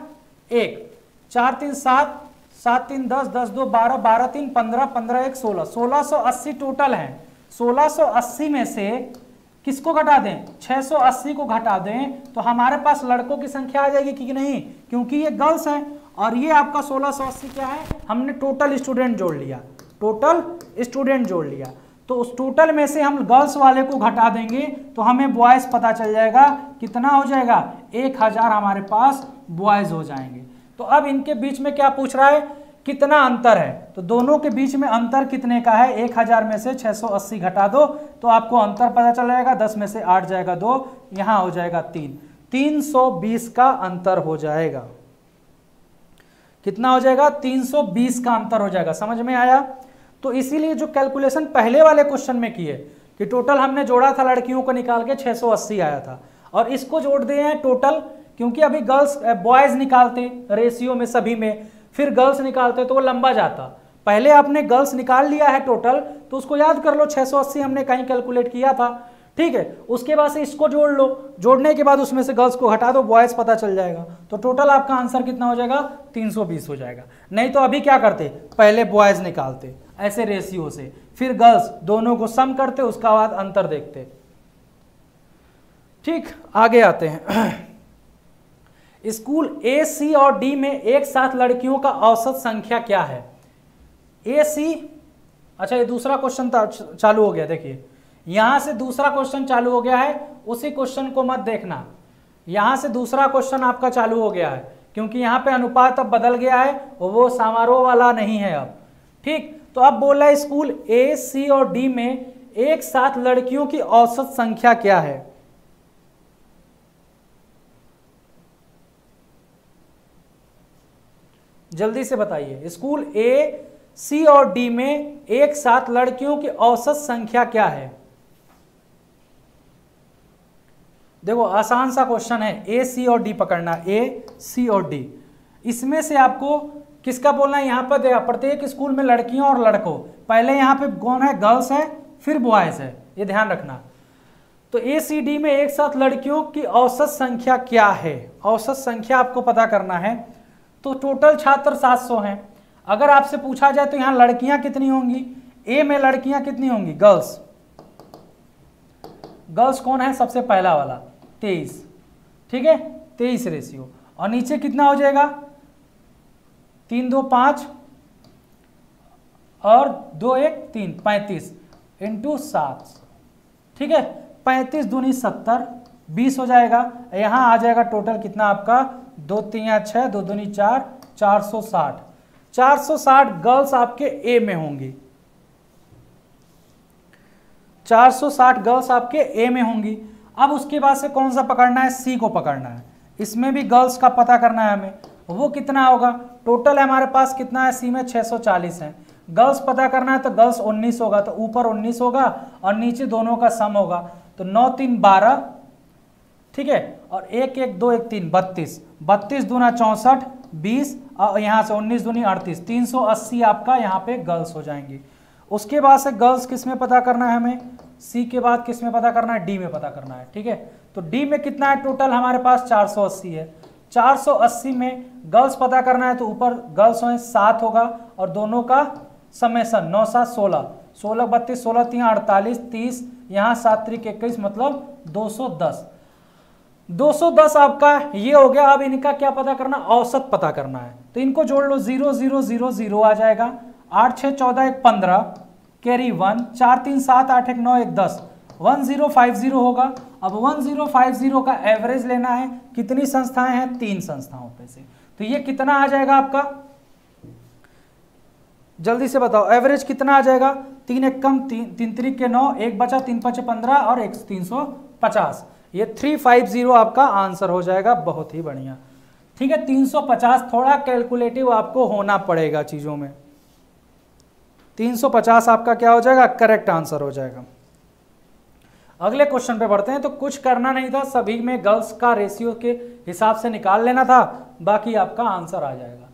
एक। चार, तीन, सात। सात, तीन, दस दस, दो, बारह बारह, तीन, पंद्रह पंद्रह, एक, सोलह। सोलह सौ अस्सी टोटल है। सोलह सौ अस्सी में से किसको घटा दें? 680 को घटा दें तो हमारे पास लड़कों की संख्या आ जाएगी कि नहीं? क्योंकि ये गर्ल्स हैं और ये आपका 1680 क्या है? हमने टोटल स्टूडेंट जोड़ लिया। टोटल स्टूडेंट जोड़ लिया। तो उस टोटल में से हम गर्ल्स वाले को घटा देंगे तो हमें बॉयज़ पता चल जाएगा। कितना हो जाएगा? एक हज़ार हमारे पास बॉयज़ हो जाएँगे। तो अब इनके बीच में क्या पूछ रहा है? कितना अंतर है? तो दोनों के बीच में अंतर कितने का है? एक हज़ार में से 680 घटा दो तो आपको अंतर पता चल जाएगा, दस में से आठ जाएगा दो, यहाँ हो जाएगा तीन। 320 का अंतर हो जाएगा। कितना हो जाएगा? 320 का अंतर हो जाएगा। समझ में आया? तो इसीलिए जो कैलकुलेशन पहले वाले क्वेश्चन में किए, कि टोटल हमने जोड़ा था, लड़कियों को निकाल के 680 आया था। और इसको जोड़ दिए हैं टोटल क्योंकि अभी गर्ल्स बॉयज़ निकालते रेशियो में सभी में। फिर गर्ल्स निकालते तो वो लंबा जाता। पहले आपने गर्ल्स निकाल लिया है टोटल तो उसको याद कर लो 680 हमने कहीं कैलकुलेट किया था। ठीक है, उसके बाद से इसको जोड़ लो। जोड़ने के बाद उसमें से गर्ल्स को हटा दो बॉयज़ पता चल जाएगा। तो टोटल आपका आंसर कितना हो जाएगा? 320 हो जाएगा। नहीं तो अभी क्या करते? पहले बॉयज़ निकालते, ऐसे रेशियो से। फिर गर्ल्स दोनों को सम करते, उसका बाद अंतर देखते। ठीक, आगे आते हैं। स्कूल ए, सी और डी में एक साथ लड़कियों का औसत संख्या क्या है? ए, सी अच्छा ये दूसरा क्वेश्चन चालू हो गया, देखिए। यहाँ से दूसरा क्वेश्चन चालू हो गया है, उसी क्वेश्चन को मत देखना। यहाँ से दूसरा क्वेश्चन आपका चालू हो गया है, क्योंकि यहाँ पे अनुपात अब बदल गया है वो समारोह वाला नहीं है अब। ठीक तो अब बोला है स्कूल ए, सी और डी में एक साथ लड़कियों की औसत संख्या क्या है? जल्दी से बताइए। स्कूल ए सी और डी में एक साथ लड़कियों की औसत संख्या क्या है? देखो, आसान सा क्वेश्चन है। ए सी और डी पकड़ना। ए सी और डी इसमें से आपको किसका बोलना है? यहाँ पर देखा, प्रत्येक स्कूल में लड़कियों और लड़कों। पहले यहाँ पे कौन है? गर्ल्स है, फिर बॉयज़ है। ये ध्यान रखना। तो ए सी डी में एक साथ लड़कियों की औसत संख्या क्या है? औसत संख्या आपको पता करना है। तो टोटल छात्र 700 हैं। अगर आपसे पूछा जाए तो यहाँ लड़कियाँ कितनी होंगी? ए में लड़कियाँ कितनी होंगी? गर्ल्स गर्ल्स कौन है? सबसे पहला वाला। तेईस। ठीक है? तेईस रेशियो और नीचे कितना हो जाएगा? तीन, दो, पाँच और दो, एक, तीन, पैंतीस इंटू सात। ठीक है? पैंतीस दूनी सत्तर, बीस हो जाएगा। यहाँ आ जाएगा टोटल कितना आपका? दो तीन छह, दो दूनी चार चार सौ साठ। चार सौ साठ गर्ल्स आपके ए में होंगी। 460 गर्ल्स आपके ए में होंगी। अब उसके बाद से कौन सा पकड़ना है? सी को पकड़ना है। इसमें भी गर्ल्स का पता करना है हमें। वो कितना होगा? टोटल हमारे पास कितना है? सी में 640 है। गर्ल्स पता करना है तो गर्ल्स 19 होगा तो ऊपर 19 होगा और नीचे दोनों का सम होगा। तो नौ तीन बारह ठीक है? और एक एक, दो, एक, तीन, बत्तीस। बत्तीस दूना चौंसठ, बीस, और यहाँ से उन्नीस दूनी अड़तीस। तीन सौ अस्सी आपका यहाँ पे गर्ल्स हो जाएँगी। उसके बाद से गर्ल्स किसमें पता करना है हमें? सी के बाद किसमें पता करना है? डी में पता करना है, ठीक है? तो डी में कितना है टोटल? हमारे पास 480 है। 480 में गर्ल्स पता करना है तो ऊपर गर्ल्स हो सात होगा, और दोनों का समेसन नौ, सात, सोलह। सोलह, बत्तीस, सोलह, तीन, अड़तालीस, तीस, यहाँ सात, तरीक, इक्कीस मतलब 210 210 आपका ये हो गया, अब इनका क्या पता करना, औसत पता करना है। तो इनको जोड़ लो, ज़ीरो ज़ीरो ज़ीरो ज़ीरो आ जाएगा। आठ, छः, चौदह, एक, पंद्रह, कैरी वन, चार, तीन, सात, आठ, एक, नौ, एक, दस। वन ज़ीरो फाइव ज़ीरो होगा। अब वन ज़ीरो फाइव ज़ीरो का एवरेज लेना है। कितनी संस्थाएँ हैं? तीन संस्थाओं पे से। तो ये कितना आ जाएगा आपका? जल्दी से बताओ, एवरेज कितना आ जाएगा? तीन एक कम, तीन तीन तरीक के नौ, एक बचा, तीन, पचे, पंद्रह और एक, तीन सौ पचास। ये थ्री फाइव ज़ीरो आपका आंसर हो जाएगा, बहुत ही बढ़िया। ठीक है, तीन सौ पचास थोड़ा कैलकुलेटिव आपको होना पड़ेगा चीज़ों में। 350 आपका क्या हो जाएगा करेक्ट आंसर हो जाएगा। अगले क्वेश्चन पे बढ़ते हैं तो कुछ करना नहीं था, सभी में गर्ल्स का रेशियो के हिसाब से निकाल लेना था, बाकी आपका आंसर आ जाएगा।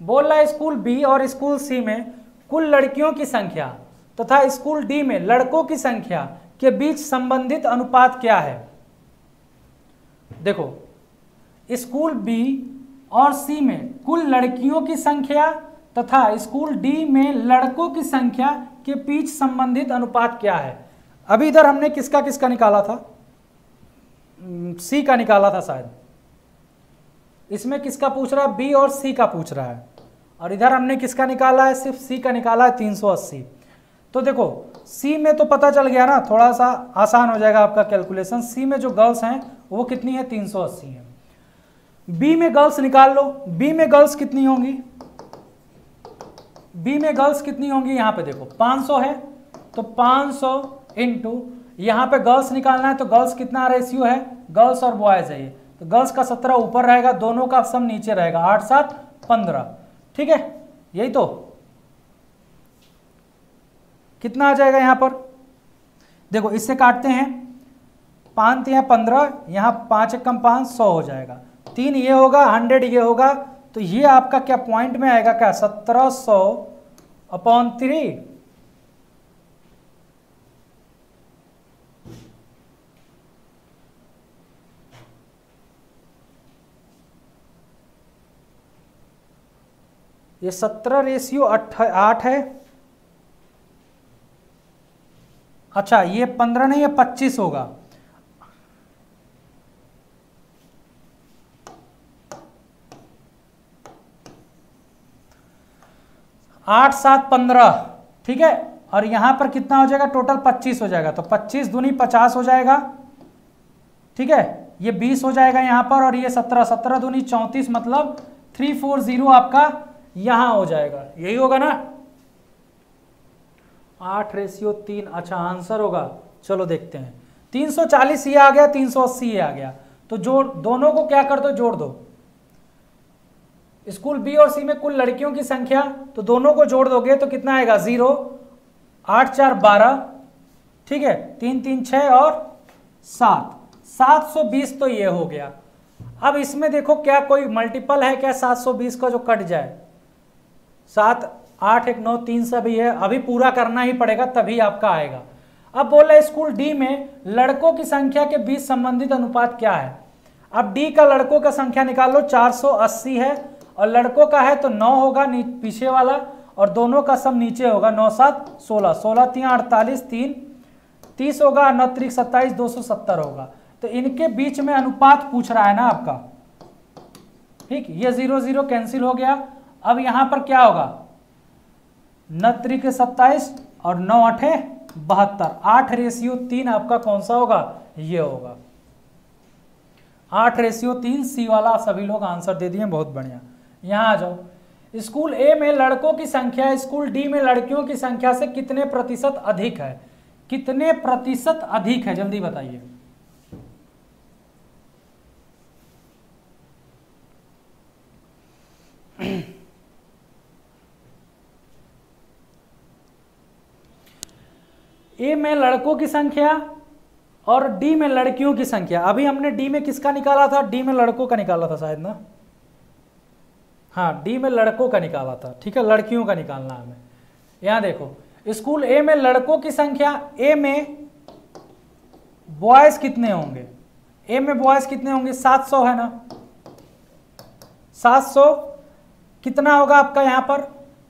बोल रहा स्कूल बी और स्कूल सी में कुल लड़कियों की संख्या तथा तो स्कूल डी में लड़कों की संख्या के बीच संबंधित अनुपात क्या है? देखो, स्कूल बी और सी में कुल लड़कियों की संख्या तथा स्कूल डी में लड़कों की संख्या के बीच संबंधित अनुपात क्या है? अभी इधर हमने किसका किसका निकाला था? सी का निकाला था शायद। इसमें किसका पूछ रहा? है बी और सी का पूछ रहा है। और इधर हमने किसका निकाला है? सिर्फ़ सी का निकाला है 380 तो देखो सी में तो पता चल गया ना, थोड़ा सा आसान हो जाएगा आपका कैलकुलेशन। सी में जो गर्ल्स हैं वो कितनी है? 380 है। बी में गर्ल्स निकाल लो। बी में गर्ल्स कितनी होंगी? बी में गर्ल्स कितनी होंगी? यहाँ पे देखो 500 है। तो 500 सौ इंटू यहाँ पे गर्ल्स निकालना है तो गर्ल्स कितना रेशियो है? गर्ल्स और बॉयज़ है ये। तो गर्ल्स का सत्रह ऊपर रहेगा, दोनों का सम नीचे रहेगा। आठ सात, पंद्रह। ठीक है? यही तो। कितना आ जाएगा यहाँ पर? देखो, इससे काटते हैं। पाँच यहाँ पंद्रह, यहाँ पाँच कम पाँच सौ हो जाएगा। तीन ये होगा, हंड्रेड ये होगा तो ये आपका क्या पॉइंट में आएगा क्या? सत्रह सौ अपॉन थ्री। ये सत्रह रेशियो आठ है। अच्छा ये पंद्रह नहीं, ये पच्चीस होगा। आठ सात पंद्रह, ठीक है? और यहाँ पर कितना हो जाएगा? टोटल पच्चीस हो जाएगा। तो पच्चीस दूनी पचास हो जाएगा, ठीक है? ये बीस हो जाएगा यहाँ पर और ये सत्रह सत्रह दूनी चौंतीस मतलब थ्री फोर ज़ीरो आपका यहाँ हो जाएगा। यही होगा ना? आठ रेशियो तीन अच्छा आंसर होगा। चलो देखते हैं। 340 ये आ गया 380 ये आ गया। तो जोड़, दोनों को क्या कर दो? जोड़ दो। स्कूल बी और सी में कुल लड़कियों की संख्या तो दोनों को जोड़ दोगे तो कितना आएगा? ज़ीरो, आठ, चार, बारह, ठीक है? तीन तीन छ और सात। सात सौ बीस तो ये हो गया। अब इसमें देखो क्या कोई मल्टीपल है, क्या सात सौ बीस का जो कट जाए। सात, आठ, एक, नौ, तीन से भी है, अभी पूरा करना ही पड़ेगा, तभी आपका आएगा। अब बोल स्कूल डी में लड़कों की संख्या के बीच संबंधित अनुपात क्या है? अब डी का लड़कों का संख्या निकाल लो 480 है और लड़कों का है तो नौ होगा पीछे वाला, और दोनों का सब नीचे होगा नौ, सात, सोलह। सोलह, तीन, अड़तालीस, तीन, तीस होगा नौ त्रिक सत्ताईस, दो सौ सत्तर होगा। तो इनके बीच में अनुपात पूछ रहा है ना आपका? ठीक, ये ज़ीरो ज़ीरो कैंसिल हो गया। अब यहाँ पर क्या होगा? न त्रिक सत्ताईस और नौ अठे बहत्तर। आठ रेशियो तीन आपका कौन सा होगा? ये होगा। आठ रेशियो तीन, सी वाला सभी लोग आंसर दे दिए, बहुत बढ़िया। यहाँ आ जाओ। स्कूल ए में लड़कों की संख्या, स्कूल डी में लड़कियों की संख्या से कितने प्रतिशत अधिक है? कितने प्रतिशत अधिक है? जल्दी बताइए। ए में लड़कों की संख्या और डी में लड़कियों की संख्या। अभी हमने डी में किसका निकाला था? डी में लड़कों का निकाला था शायद ना? हाँ डी में लड़कों का निकाला था, ठीक है, लड़कियों का निकालना हमें। यहाँ देखो, स्कूल ए में लड़कों की संख्या ए में बॉयज़ कितने होंगे? ए में बॉयज़ कितने होंगे? 700 है ना? 700 कितना होगा आपका यहाँ पर?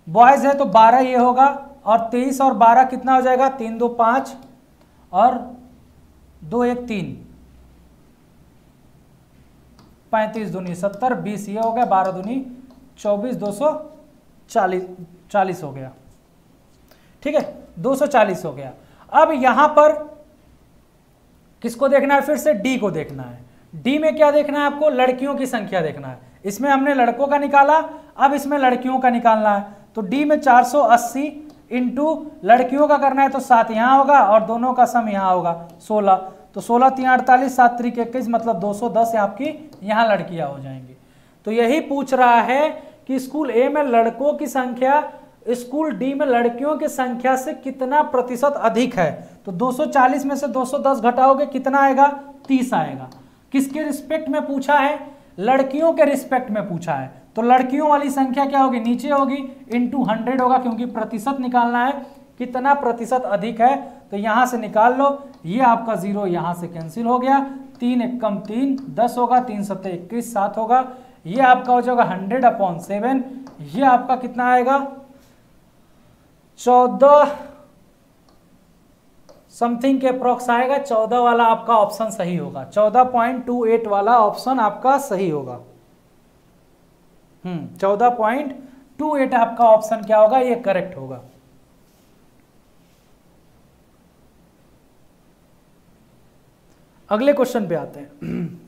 बॉयज़ है तो 12 ये होगा, और 23 और 12 कितना हो जाएगा? तीन, दो, पाँच, और दो, एक, तीन। पैंतीस दूनी सत्तर, बीस ये हो गया, बारह दूनी चौबीस दो सौ चालीस चालीस हो गया। ठीक है? दो सौ चालीस हो गया। अब यहाँ पर किसको देखना है? फिर से डी को देखना है। डी में क्या देखना है आपको? लड़कियों की संख्या देखना है। इसमें हमने लड़कों का निकाला, अब इसमें लड़कियों का निकालना है। तो डी में 480 सौ अस्सी इंटू लड़कियों का करना है तो सात यहाँ होगा और दोनों का सम यहाँ होगा 16 तो 16 तीन अड़तालीस, सात तरीके इक्कीस मतलब 210 आपकी यहाँ लड़कियाँ हो जाएँगी। तो यही पूछ रहा है कि स्कूल ए में लड़कों की संख्या, स्कूल डी में लड़कियों की संख्या से कितना प्रतिशत अधिक है? तो 240 में से 210 घटाओगे, कितना आएगा? 30 आएगा। किसके रिस्पेक्ट में पूछा है? लड़कियों के रिस्पेक्ट में पूछा है। तो लड़कियों वाली संख्या क्या होगी? नीचे होगी। इंटू हंड्रेड होगा, क्योंकि प्रतिशत निकालना है। कितना प्रतिशत अधिक है? तो यहाँ से निकाल लो। ये आपका ज़ीरो यहाँ से कैंसिल हो गया। तीन एक कम तीन, दस होगा। तीन सत्तर इक्कीस, सात होगा। ये आपका हो जाएगा हंड्रेड अपॉन सेवन। ये आपका कितना आएगा? चौदह समथिंग के अप्रोक्स आएगा। चौदह वाला आपका ऑप्शन सही होगा। चौदह पॉइंट टू एट वाला ऑप्शन आपका सही होगा। हम्म चौदह पॉइंट टू एट आपका ऑप्शन क्या होगा? ये करेक्ट होगा। अगले क्वेश्चन पे आते हैं।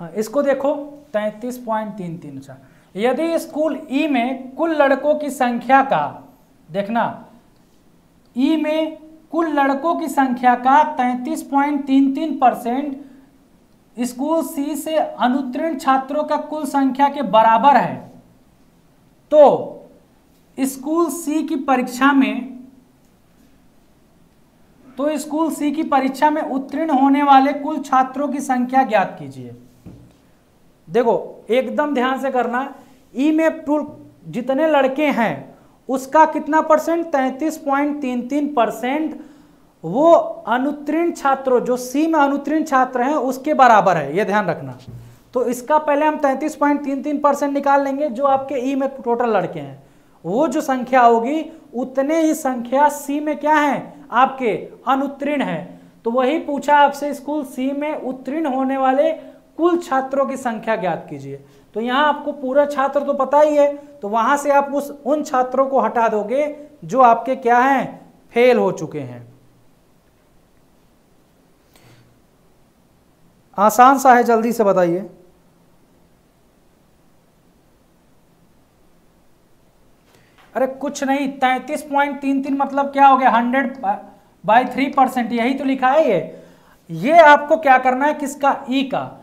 हाँ इसको देखो, तैतीस पॉइंट तीन तीन चार यदि स्कूल ई में कुल लड़कों की संख्या का, देखना, ई में कुल लड़कों की संख्या का तैतीस पॉइंट तीन तीन परसेंट, स्कूल सी से अनुत्तीर्ण छात्रों का कुल संख्या के बराबर है तो स्कूल सी की परीक्षा में तो स्कूल सी की परीक्षा में उत्तीर्ण होने वाले कुल छात्रों की संख्या ज्ञात कीजिए। देखो, एकदम ध्यान से करना ई में टूल जितने लड़के हैं, उसका कितना परसेंट? तैतीस पॉइंट तीन तीन परसेंट वो अनुत्तीर्ण छात्रों, जो सी में अनुत्तीर्ण छात्र हैं, उसके बराबर है, ये ध्यान रखना। तो इसका पहले हम तैंतीस पॉइंट तीन तीन परसेंट निकाल लेंगे, जो आपके ई में टोटल लड़के हैं। वो जो संख्या होगी, उतने ही संख्या सी में क्या है? आपके अनुत्तीर्ण है। तो वही पूछा आपसे, स्कूल सी में उत्तीर्ण होने वाले कुल छात्रों की संख्या ज्ञात कीजिए। तो यहाँ आपको पूरा छात्र तो पता ही है तो वहाँ से आप उस, उन छात्रों को हटा दोगे जो आपके क्या हैं, फेल हो चुके हैं। आसान सा है, जल्दी से बताइए। अरे कुछ नहीं, तैतीस पॉइंट तीन तीन मतलब क्या हो गया? हंड्रेड बाई थ्री परसेंट, यही तो लिखा है ये। ये आपको क्या करना है, किसका? ई का।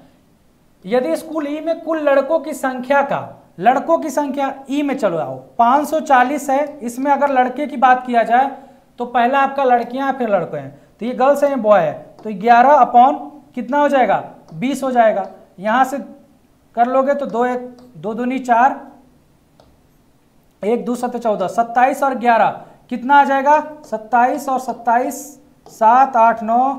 यदि स्कूल ई में कुल लड़कों की संख्या का, लड़कों की संख्या ई में चलो आओ 540 है, इसमें अगर लड़के की बात किया जाए तो पहला आपका लड़कियाँ फिर लड़के हैं। तो ये गर्ल्स है बॉय है। तो 11 अपॉन कितना हो जाएगा? 20 हो जाएगा। यहाँ से कर लोगे तो दो एक, दो दूनी चार, एक दो सत्य चौदह, सत्ताईस और ग्यारह, कितना आ जाएगा? सत्ताईस और सत्ताईस, सात आठ नौ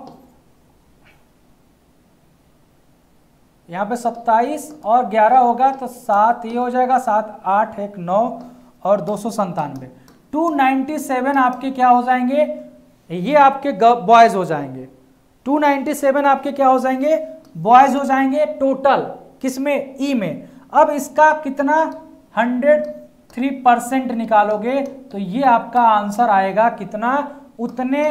यहाँ पे सत्ताईस और ग्यारह होगा तो सात, ये हो जाएगा सात, आठ, एक, नौ और दो सौ संतानवे। टू नाइन्टी सेवन आपके क्या हो जाएँगे? ये आपके बॉयज़ हो जाएँगे। टू नाइन्टी सेवन आपके क्या हो जाएँगे? बॉयज़ हो जाएँगे टोटल किसमें? ई e में। अब इसका कितना? हंड्रेड थ्री परसेंट निकालोगे तो ये आपका आंसर आएगा कितना? उतने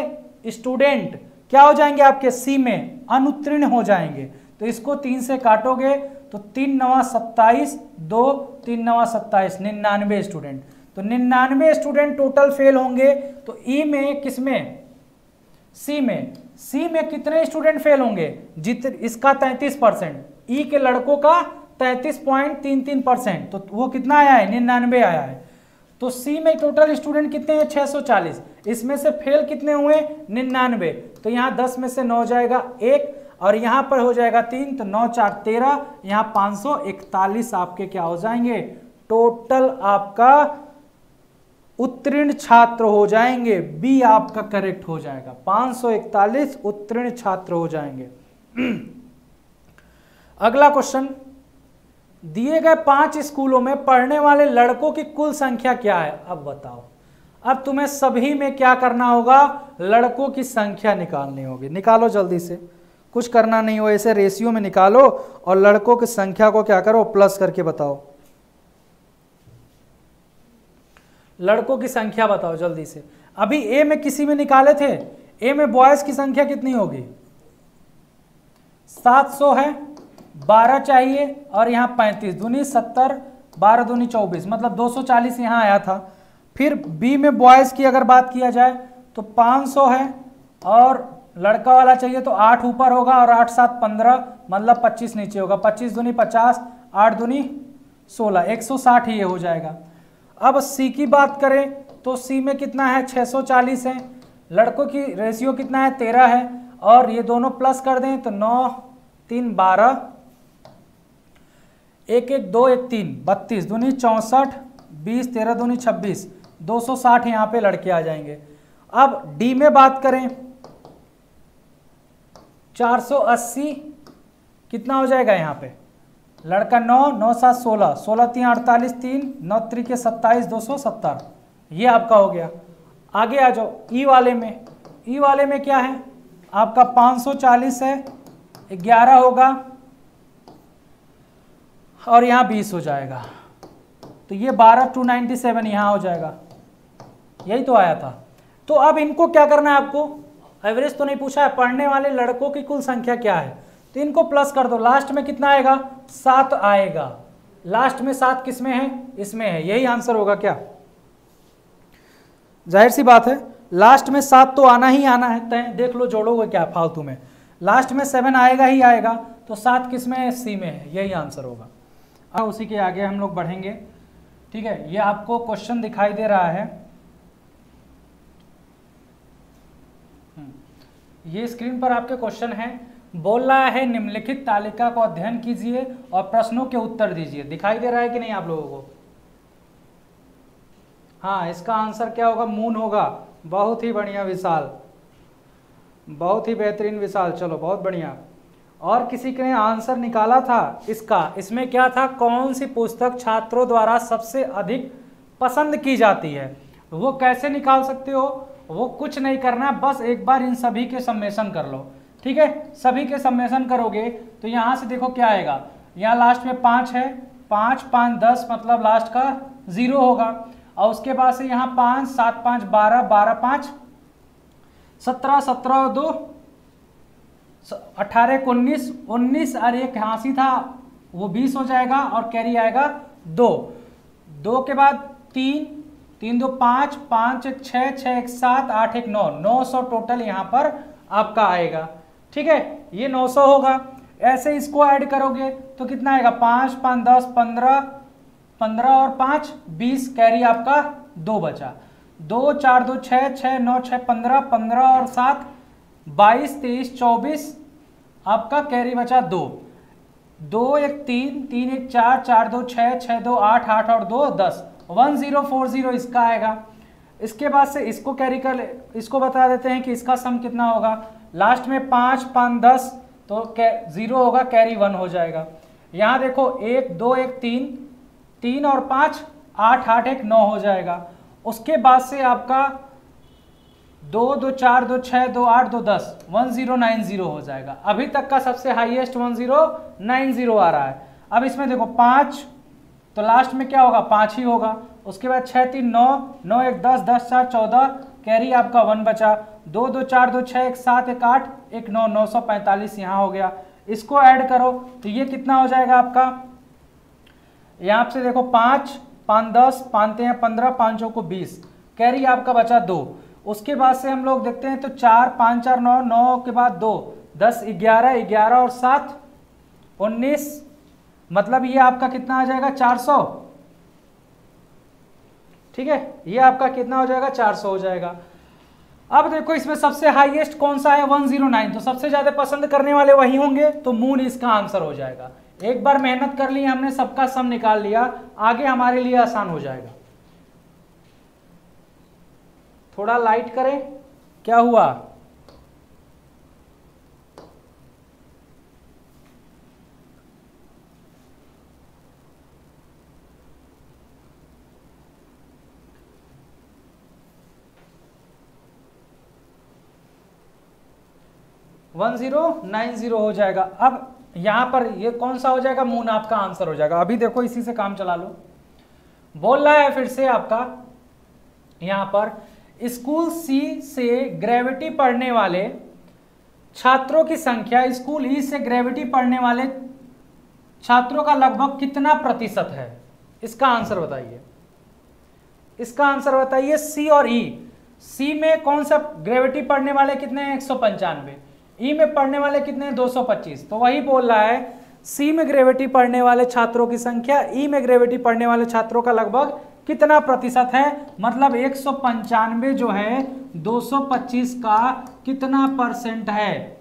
स्टूडेंट। क्या हो जाएँगे आपके? सी में। अनुत्तीर्ण हो जाएँगे। तो इसको तीन से काटोगे तो तीन नवा सत्ताईस, दो, तीन नवा सत्ताईस, निन्यानवे स्टूडेंट तो निन्यानवे स्टूडेंट टोटल फेल होंगे तो ई e में किसमें सी में। सी में कितने स्टूडेंट फेल होंगे? जित इसका तैतीस परसेंट। ई के लड़कों का तैतीस पॉइंट तीन तीन परसेंट। तो वो कितना आया है? निन्यानवे आया है। तो सी में टोटल स्टूडेंट कितने हैं? 640 इसमें से फेल कितने हुए? निन्यानवे। तो यहाँ 10 में से नौ जाएगा। एक और यहाँ पर हो जाएगा तीन तो नौ, चार, तेरह, यहाँ पाँच सौ इकतालीस आपके क्या हो जाएँगे? टोटल आपका उत्तीर्ण छात्र हो जाएँगे बी आपका करेक्ट हो जाएगा। 541 उत्तीर्ण छात्र हो जाएँगे। अगला क्वेश्चन दिए गए पाँच स्कूलों में पढ़ने वाले लड़कों की कुल संख्या क्या है? अब बताओ। अब तुम्हें सभी में क्या करना होगा? लड़कों की संख्या निकालनी होगी। निकालो जल्दी से। कुछ करना नहीं हो, ऐसे रेशियो में निकालो और लड़कों की संख्या को क्या करो प्लस करके बताओ। लड़कों की संख्या बताओ जल्दी से। अभी ए में किसी में निकाले थे? ए में बॉयज़ की संख्या कितनी होगी? 700 है, बारह चाहिए और यहाँ पैंतीस। दूनी सत्तर, बारह दूनी चौबीस। मतलब दो सौ चालीस यहाँ आया था। फिर बी में बॉयज़ की अगर बात किया जाए तो पाँच सौ है और लड़का वाला चाहिए तो आठ ऊपर होगा और आठ सात पंद्रह मतलब पच्चीस नीचे होगा। पच्चीस दूनी पचास, आठ दूनी सोलह, एक सौ साठ ये हो जाएगा। अब सी की बात करें तो सी में कितना है? छः सौ चालीस है। लड़कों की रेशियो कितना है? तेरह है। और ये दोनों प्लस कर दें तो नौ, तीन, बारह, एक एक, दो, एक, तीन, बत्तीस, दूनी चौंसठ, बीस, तेरह, दूनी छब्बीस, दो सौ साठ यहाँ पे लड़के आ जाएँगे। अब डी में बात करें चार सौ अस्सी, कितना हो जाएगा यहाँ पे? लड़का नौ नौ सात सोलह सोलह तीन अड़तालीस तीन, नौ तरीके सत्ताईस, दो सौ सत्तर। ये आपका हो गया। आगे आ जाओ, ई वाले में। ई वाले में क्या है? आपका पाँच सौ चालीस है, ग्यारह होगा, और यहाँ बीस हो जाएगा। तो ये बारह, टू नाइन्टी सेवन यहाँ हो जाएगा। यही तो आया था। तो अब इनको क्या करना है आपको? एवरेज तो नहीं पूछा है, पढ़ने वाले लड़कों की कुल संख्या क्या है? तो इनको प्लस कर दो। लास्ट में कितना आएगा? सात आएगा। लास्ट में सात किसमें है? इसमें है। यही आंसर होगा क्या? ज़ाहिर सी बात है लास्ट में सात तो आना ही आना है। तय देख लो, जोड़ोगे क्या फालतू में। लास्ट में सेवन आएगा ही आएगा। तो सात किसमें है? सी में है। यही आंसर होगा। अब उसी के आगे हम लोग बढ़ेंगे। ठीक है, ये आपको क्वेश्चन दिखाई दे रहा है। ये स्क्रीन पर आपके क्वेश्चन है। बोल रहा है, निम्नलिखित तालिका को अध्ययन कीजिए और प्रश्नों के उत्तर दीजिए। दिखाई दे रहा है कि नहीं आप लोगों को? हाँ इसका आंसर क्या होगा? मून होगा। बहुत ही बढ़िया, विशाल। बहुत ही बेहतरीन, विशाल। चलो, बहुत बढ़िया। और किसी ने आंसर निकाला था इसका? इसमें क्या था? कौन सी पुस्तक छात्रों द्वारा सबसे अधिक पसंद की जाती है? वो कैसे निकाल सकते हो? वो कुछ नहीं करना, बस एक बार इन सभी के सम्मेशन कर लो। ठीक है? सभी के सम्मेशन करोगे तो यहाँ से देखो क्या आएगा। यहाँ लास्ट में पाँच है। पाँच पाँच, दस मतलब लास्ट का ज़ीरो होगा। और उसके बाद से यहाँ पाँच, सात, पाँच, बारह बारह, पाँच, सत्रह सत्रह, दो अठारह को उन्नीस उन्नीस और एक हाँसी था, वो बीस हो जाएगा और कैरी आएगा दो। दो के बाद तीन तीन दो पाँच पाँच एक छः एक सात, आठ एक नौ। नौ सौ टोटल यहाँ पर आपका आएगा। ठीक है? ये नौ सौ होगा। ऐसे इसको ऐड करोगे तो कितना आएगा? पाँच पाँच, दस, पंद्रह पंद्रह और पाँच, बीस कैरी आपका दो बचा। दो, चार, दो, छः छः, नौ, छः, पंद्रह पंद्रह और सात, बाईस, तेईस, चौबीस, आपका कैरी बचा दो। दो एक तीन तीन एक चार चार दो, छः छः दो, आठ आठ और दो, दस। वन ज़ीरो फोर ज़ीरो इसका आएगा। इसके बाद से इसको कैरी कर इसको बता देते हैं कि इसका सम कितना होगा। लास्ट में पाँच पाँच, दस तो ज़ीरो होगा कैरी वन हो जाएगा। यहाँ देखो, एक, दो, एक, तीन तीन और पाँच, आठ आठ, एक, नौ हो जाएगा। उसके बाद से आपका दो दो, चार, दो छः दो, आठ, दो, दस, वन ज़ीरो नाइन ज़ीरो हो जाएगा। अभी तक का सबसे highest one zero nine zero आ रहा है। अब इसमें देखो, पाँच तो लास्ट में क्या होगा? पाँच ही होगा। उसके बाद छः तीन, नौ नौ, एक, दस दस चार चौदह कैरी आपका वन बचा। दो दो, चार, दो छः एक, सात, एक, आठ, एक, नौ नौ सौ पैंतालीस यहाँ हो गया। इसको ऐड करो तो ये कितना हो जाएगा आपका? यहाँ से देखो, पाँच पाँच दस पाँच हैं पंद्रह पाँचों को बीस। कैरी आपका बचा दो। उसके बाद से हम लोग देखते हैं तो चार पाँच चार, नौ नौ के बाद दो। दस, ग्यारह ग्यारह और सात, उन्नीस मतलब ये आपका कितना आ जाएगा? चार सौ। ठीक है? ये आपका कितना हो जाएगा? चार सौ हो जाएगा। अब देखो, इसमें सबसे हाईएस्ट कौन सा है? 109 तो सबसे ज़्यादा पसंद करने वाले वही होंगे तो मून इसका आंसर हो जाएगा। एक बार मेहनत कर ली, हमने सबका सम निकाल लिया, आगे हमारे लिए आसान हो जाएगा। थोड़ा लाइट करें। क्या हुआ? वन ज़ीरो नाइन ज़ीरो हो जाएगा। अब यहाँ पर ये कौन सा हो जाएगा? मून, आपका आंसर हो जाएगा। अभी देखो, इसी से काम चला लो। बोल रहा है फिर से आपका, यहाँ पर, स्कूल सी से ग्रेविटी पढ़ने वाले छात्रों की संख्या, स्कूल ई से ग्रेविटी पढ़ने वाले छात्रों का लगभग कितना प्रतिशत है? इसका आंसर बताइए। इसका आंसर बताइए सी और ई। e. सी में कौन सा ग्रेविटी पढ़ने वाले कितने हैं? एक सौ पंचानवे। ई e में पढ़ने वाले कितने हैं? 225 तो वही बोल रहा है सी में ग्रेविटी पढ़ने वाले छात्रों की संख्या ई e में ग्रेविटी पढ़ने वाले छात्रों का लगभग कितना प्रतिशत है? मतलब एक सौ पंचानवे जो है 225 का कितना परसेंट है?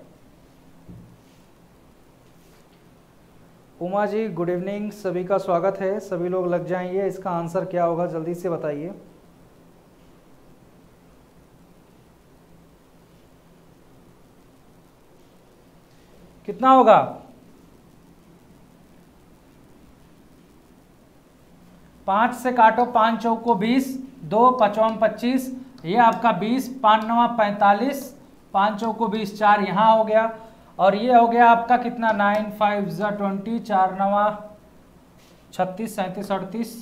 उमा जी गुड इवनिंग सभी का स्वागत है। सभी लोग लग जाएँगे। इसका आंसर क्या होगा? जल्दी से बताइए। कितना होगा? पाँच से काटो, पाँच चौको बीस, दो पचवन पच्चीस, ये आपका बीस पाँच नवा पैंतालीस, पाँच चौको बीस, चार यहाँ हो गया। और ये हो गया आपका कितना? नाइन फाइव ज़ा ट्वेंटी, चार नवा, छत्तीस, सैंतीस, अड़तीस,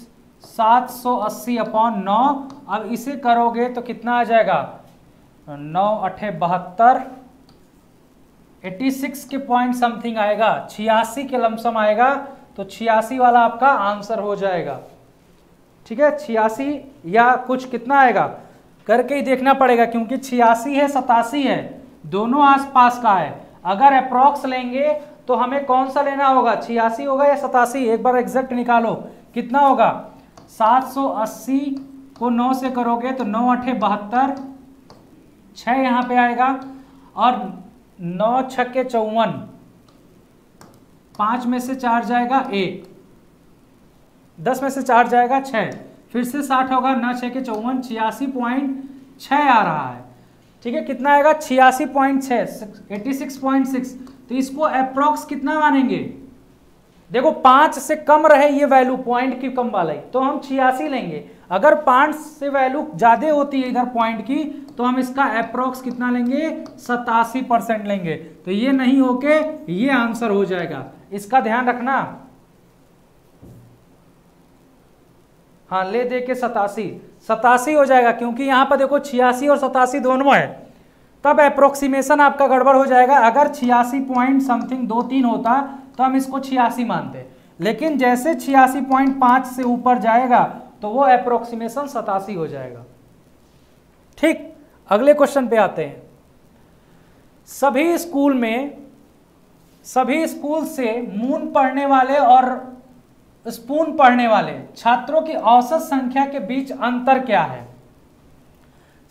सात सौ अस्सी अपॉन नौ। अब इसे करोगे तो कितना आ जाएगा? नौ अठे बहत्तर 86 के पॉइंट समथिंग आएगा, छियासी के लमसम आएगा तो छियासी वाला आपका आंसर हो जाएगा। ठीक है? छियासी या कुछ कितना आएगा? करके ही देखना पड़ेगा, क्योंकि छियासी है, सतासी है, दोनों आसपास का है। अगर अप्रोक्स लेंगे तो हमें कौन सा लेना होगा? छियासी होगा या सतासी? एक बार एग्जैक्ट निकालो। कितना होगा? 780 को 9 से करोगे तो नौ अठे बहत्तर। छ यहाँ पे आएगा। और नौ छक्के चौवन। पाँच में से चार जाएगा एक दस में से चार जाएगा छ। फिर से साठ होगा, नौ छः के चौवन, छियासी पॉइंट छ आ रहा है। ठीक है, कितना आएगा? छियासी पॉइंट छ एटी सिक्स पॉइंट सिक्स तो इसको अप्रोक्स कितना मानेंगे? देखो, पाँच से कम रहे ये वैल्यू पॉइंट की कम वाला तो हम छियासी लेंगे। अगर पाँच से वैल्यू ज़्यादा होती है इधर पॉइंट की तो हम इसका अप्रोक्स कितना लेंगे? सतासी परसेंट लेंगे। तो ये नहीं होके ये आंसर हो जाएगा। इसका ध्यान रखना। हाँ ले दे के सतासी। सतासी हो जाएगा, क्योंकि यहाँ पर देखो छियासी और सतासी दोनों है। तब अप्रोक्सीमेशन आपका गड़बड़ हो जाएगा। अगर छियासी पॉइंट समथिंग दो तीन होता तो हम इसको छियासी मानते। लेकिन जैसे छियासी पॉइंट पाँच से ऊपर जाएगा तो वो अप्रोक्सीमेशन सतासी हो जाएगा। ठीक, अगले क्वेश्चन पे आते हैं। सभी स्कूल में, सभी स्कूल से मून पढ़ने वाले और स्पून पढ़ने वाले छात्रों की औसत संख्या के बीच अंतर क्या है?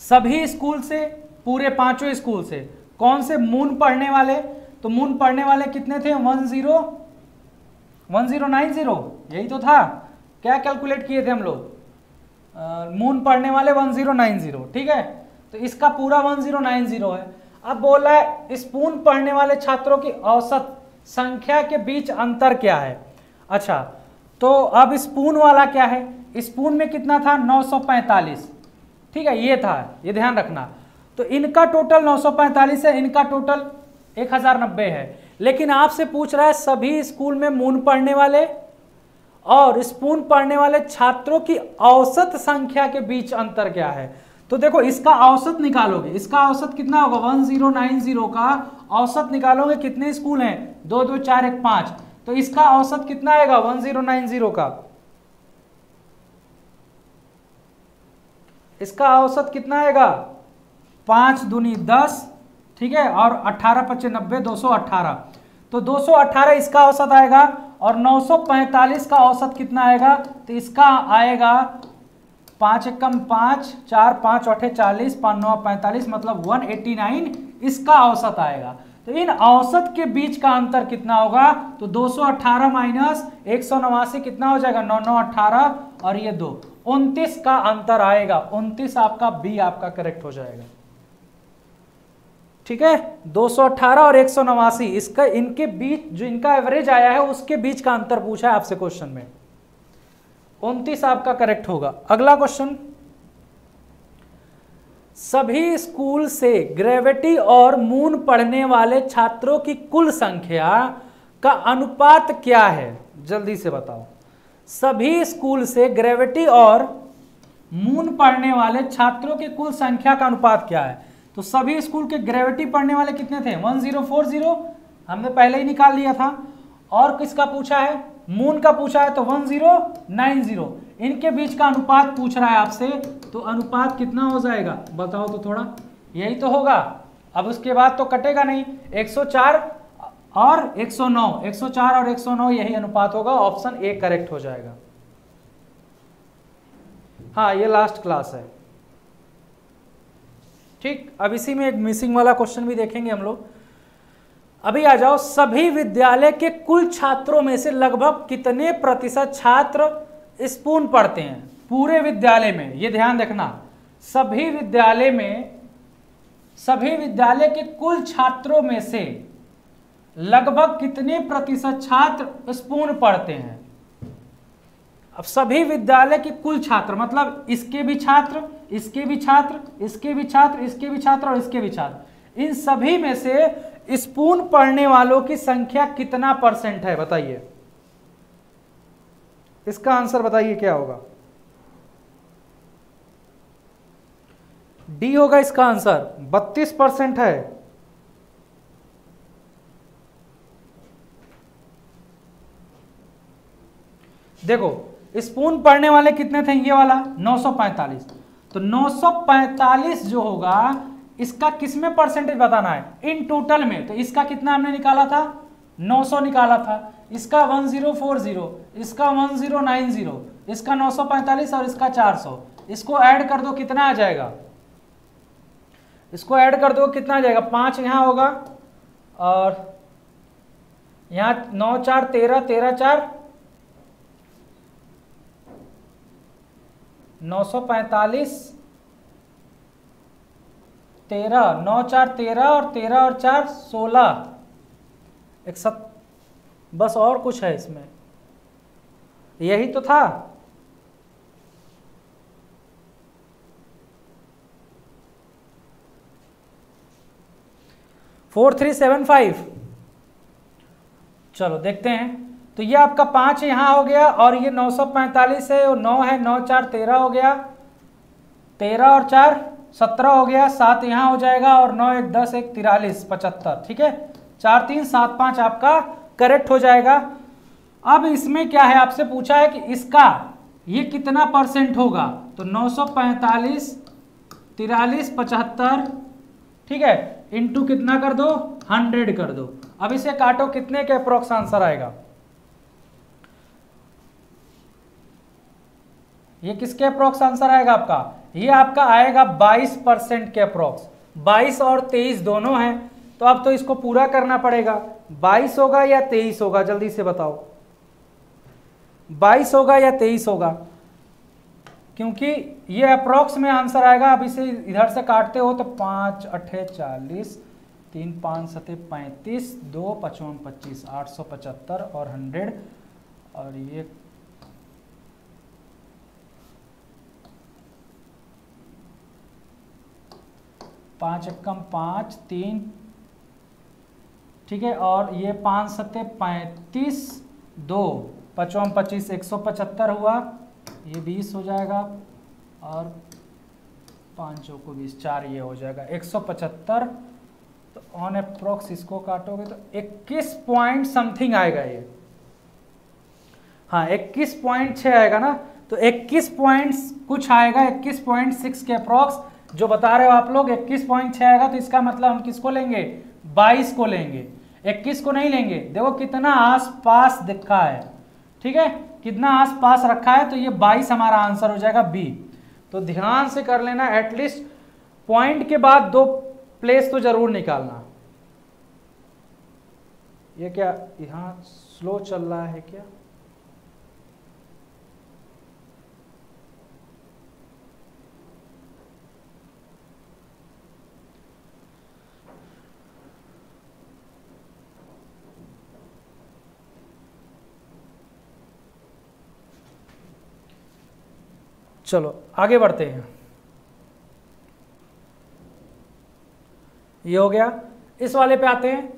सभी स्कूल से, पूरे पाँचों स्कूल से, कौन से मून पढ़ने वाले? तो मून पढ़ने वाले कितने थे? One zero one zero nine zero यही तो था। क्या कैलकुलेट किए थे हम लोग? मून पढ़ने वाले वन ज़ीरो नाइन ज़ीरो ठीक है? तो इसका पूरा वन ज़ीरो नाइन ज़ीरो है। अब बोला है स्पून पढ़ने वाले छात्रों की औसत संख्या के बीच अंतर क्या है? अच्छा तो अब स्पून वाला क्या है? स्पून में कितना था? 945 ठीक है, ये था, ये ध्यान रखना। तो इनका टोटल 945 है, इनका टोटल 1090 है। लेकिन आपसे पूछ रहा है, सभी स्कूल में मून पढ़ने वाले और स्पून पढ़ने वाले छात्रों की औसत संख्या के बीच अंतर क्या है? तो देखो, इसका औसत निकालोगे। इसका औसत कितना होगा? 1090 का औसत निकालोगे। कितने स्कूल हैं? दो दो, चार, एक, पाँच। तो इसका औसत कितना आएगा? 1090 का। इसका औसत कितना आएगा? पाँच दुनी दस, ठीक है? और अट्ठारह पच्चे नब्बे, दो सौ अट्ठारह तो दो सौ अट्ठारह इसका औसत आएगा। और नौ सौ पैंतालीस का औसत कितना आएगा? तो इसका आएगा पाँच एकम पाँच, चार पाँच अठे चालीस, पाँच नौ पैंतालीस मतलब वन एट्टी नाइन इसका औसत आएगा। तो इन औसत के बीच का अंतर कितना होगा? तो 218 माइनस एक कितना हो जाएगा? नौ नौ अठारह और ये दो। उनतीस का अंतर आएगा। उनतीस आपका बी आपका करेक्ट हो जाएगा। ठीक है? 218 और एक इसका, इनके बीच, जो इनका एवरेज आया है, उसके बीच का अंतर पूछा है आपसे क्वेश्चन में। उनतीस आपका करेक्ट होगा। अगला क्वेश्चन सभी स्कूल से ग्रेविटी और मून पढ़ने वाले छात्रों की कुल संख्या का अनुपात क्या है? जल्दी से बताओ। सभी स्कूल से ग्रेविटी और मून पढ़ने वाले छात्रों की कुल संख्या का अनुपात क्या है? तो सभी स्कूल के ग्रेविटी पढ़ने वाले कितने थे? 1040 हमने पहले ही निकाल लिया था। और किसका पूछा है? मून का पूछा है तो 1090 इनके बीच का अनुपात पूछ रहा है आपसे तो अनुपात कितना हो जाएगा? बताओ तो थोड़ा। यही तो होगा। अब उसके बाद तो कटेगा नहीं। 104 और 109 104 और 109 यही अनुपात होगा। ऑप्शन ए करेक्ट हो जाएगा। हाँ ये लास्ट क्लास है। ठीक? अब इसी में एक मिसिंग वाला क्वेश्चन भी देखेंगे हम लोग। अभी आ जाओ, सभी विद्यालय के कुल छात्रों में से लगभग कितने प्रतिशत छात्र स्पून पढ़ते हैं? पूरे विद्यालय में, ये ध्यान रखना। सभी विद्यालय में, सभी विद्यालय के कुल छात्रों में से लगभग कितने प्रतिशत छात्र स्पून पढ़ते हैं? अब सभी विद्यालय के कुल छात्र मतलब इसके भी छात्र इसके भी छात्र, इसके भी छात्र, इसके भी छात्र और इसके भी छात्र। इन सभी में से स्पून पढ़ने वालों की संख्या कितना परसेंट है, बताइए। इसका आंसर बताइए क्या होगा? डी होगा इसका आंसर। 32 परसेंट है। देखो स्पून पढ़ने वाले कितने थे? ये वाला 945 तो 945 जो होगा, इसका किसमें परसेंटेज बताना है? इन टोटल में। तो इसका कितना हमने निकाला था? 900 निकाला था। इसका 1040 इसका 1090 इसका 945 और इसका 400 इसको ऐड कर दो, कितना आ जाएगा? इसको ऐड कर दो, कितना आ जाएगा? पाँच यहाँ होगा। और यहाँ नौ चार तेरह तेरह चार नौ सौ पैंतालीस। तेरह, नौ चार तेरह और तेरह और चार सोलह। एक सत, बस और कुछ है इसमें। यही तो था। Four three seven five. चलो देखते हैं। तो ये आपका पाँच यहाँ हो गया और ये नौ सौ पैंतालीस है और नौ है, नौ, चार, तेरह हो गया। तेरह और चार, सत्रह हो गया, सात यहाँ हो जाएगा और नौ, एक, दस, एक, तिरालीस, पचहत्तर, ठीक है? चार, तीन, सात, पाँच आपका करेक्ट हो जाएगा। अब इसमें क्या है? आपसे पूछा है कि इसका ये कितना परसेंट होगा? तो नौ सौ पैंतालीस, तिरालीस, पचहत्तर, ठीक है? इंटू कितना कर दो? हंड्रेड कर दो। अब इसे काटो, कितने के अप्रोक्स आंसर आएगा? ये किसके अप्रोक्स आंसर आएगा आपका? ये आपका आएगा 22 परसेंट के अप्रोक्स 22 और 23 दोनों हैं तो अब तो इसको पूरा करना पड़ेगा। 22 होगा या 23 होगा? जल्दी से बताओ। 22 होगा या 23 होगा? क्योंकि ये अप्रोक्स में आंसर आएगा। अब इसे इधर से काटते हो तो पाँच, अठे, चालीस, तीन, पाँच सतह पैंतीस, दो, पचपन, पच्चीस, आठ सौ पचहत्तर और हंड्रेड। और ये पाँच एकम पाँच, तीन। ठीक है, और ये पाँच सत्ते पैंतीस, दो। पचपन, पच्चीस, एक सौ पचहत्तर हुआ। ये बीस हो जाएगा, और पाँचों को बीस, चार ये हो जाएगा, एक सौ पचहत्तर। तो ऑन अप्रोक्स इसको काटोगे तो इक्कीस पॉइंट समथिंग आएगा ये। हाँ इक्कीस पॉइंट छः आएगा ना तो इक्कीस पॉइंट कुछ आएगा, इक्कीस पॉइंट सिक्स के अप्रोक्स जो बता रहे हो आप लोग, इक्कीस पॉइंट छः आएगा तो इसका मतलब हम किसको लेंगे? बाईस को लेंगे। इक्कीस को नहीं लेंगे। देखो कितना आस पास दिखा है। ठीक है? कितना आस पास रखा है तो ये बाईस हमारा आंसर हो जाएगा बी तो ध्यान से कर लेना एटलीस्ट पॉइंट के बाद दो प्लेस तो ज़रूर निकालना। ये क्या, यहाँ स्लो चल रहा है क्या? चलो, आगे बढ़ते हैं। ये हो गया। इस वाले पे आते हैं।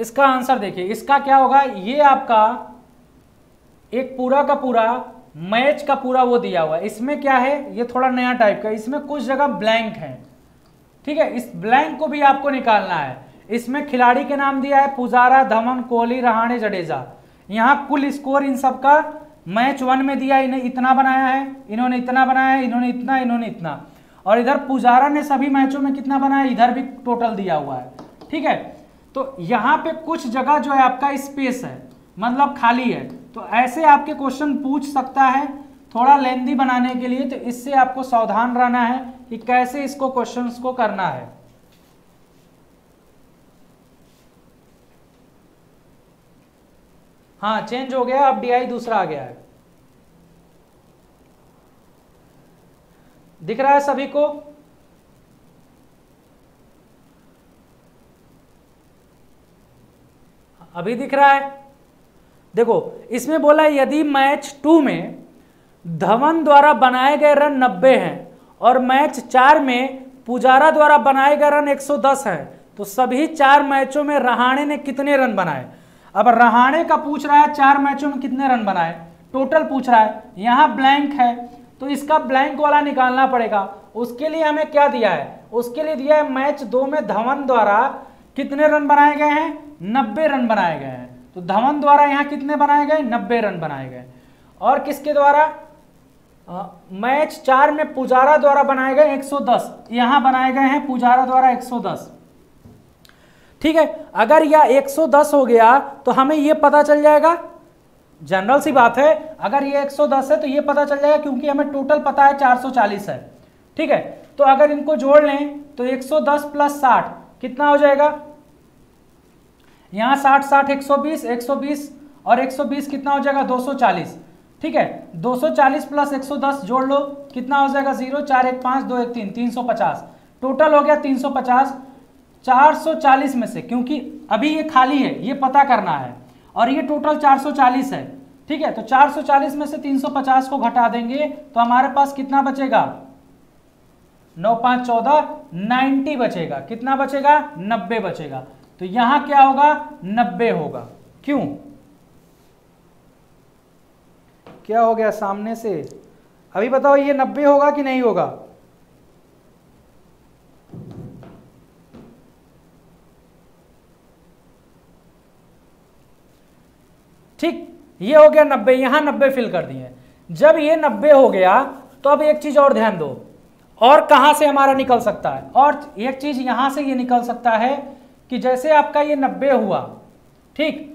इसका आंसर देखिए। इसका क्या होगा? ये आपका एक पूरा का पूरा, मैच का पूरा वो दिया हुआ है। इसमें क्या है? ये थोड़ा नया टाइप का इसमें कुछ जगह ब्लैंक है। ठीक है? इस ब्लैंक को भी आपको निकालना है। इसमें खिलाड़ी के नाम दिया है। पुजारा, धमन, कोहली, रहाणे, जडेजा। यहाँ कुल स्कोर इन सब का मैच वन में दिया, इन्हें इतना बनाया है, इन्होंने इतना बनाया है, इन्होंने इतना इन्होंने इतना। और इधर पुजारा ने सभी मैचों में कितना बनाया, इधर भी टोटल दिया हुआ है। ठीक है? तो यहाँ पे कुछ जगह जो है आपका स्पेस है मतलब खाली है। तो ऐसे आपके क्वेश्चन पूछ सकता है, थोड़ा लेंदी बनाने के लिए तो इससे आपको सावधान रहना है कि कैसे इसको क्वेश्चंस को करना है। हाँ चेंज हो गया, अब डीआई दूसरा आ गया है। दिख रहा है सभी को? अभी दिख रहा है। देखो, इसमें बोला यदि मैच टू में धवन द्वारा बनाए गए रन 90 हैं और मैच चार में पुजारा द्वारा बनाए गए रन 110 हैं तो सभी चार मैचों में रहाणे ने कितने रन बनाए? अब रहाणे का पूछ रहा है चार मैचों में कितने रन बनाए? टोटल पूछ रहा है यहाँ ब्लैंक है तो इसका ब्लैंक वाला निकालना पड़ेगा। उसके लिए हमें क्या दिया है? उसके लिए दिया है मैच दो में धवन द्वारा कितने रन बनाए गए हैं? नब्बे रन बनाए गए हैं। तो धवन द्वारा यहाँ कितने बनाए गए? नब्बे रन बनाए गए। और किसके द्वारा? आ, मैच चार में पुजारा द्वारा बनाए गए 110 यहाँ बनाए गए हैं पुजारा द्वारा 110 ठीक है? अगर यह 110 हो गया तो हमें यह पता चल जाएगा। जनरल सी बात है, अगर ये 110 है तो ये पता चल जाएगा क्योंकि हमें टोटल पता है 440 है। ठीक है? तो अगर इनको जोड़ लें तो 110 प्लस 60 कितना हो जाएगा? यहाँ 60 60 120 120 और 120 कितना हो जाएगा? 240 ठीक है? 240 प्लस 110 जोड़ लो, कितना हो जाएगा? ज़ीरो, चार, एक, पाँच, दो, एक, तीन तीन टोटल हो गया तीन सौ पचास। 440 में से, क्योंकि अभी ये खाली है, ये पता करना है। और ये टोटल 440 है, ठीक है? तो 440 में से 350 को घटा देंगे तो हमारे पास कितना बचेगा? नौ पाँच चौदह नाइन्टी बचेगा। कितना बचेगा? नब्बे बचेगा। तो यहाँ क्या होगा? नब्बे होगा। क्यों? क्या हो गया सामने से? अभी बताओ ये नब्बे होगा कि नहीं होगा? ठीक, ये हो गया नब्बे, यहाँ नब्बे फिल कर दिए। जब ये नब्बे हो गया तो अब एक चीज़ और ध्यान दो, और कहाँ से हमारा निकल सकता है? और एक चीज़ यहाँ से ये निकल सकता है कि जैसे आपका ये नब्बे हुआ, ठीक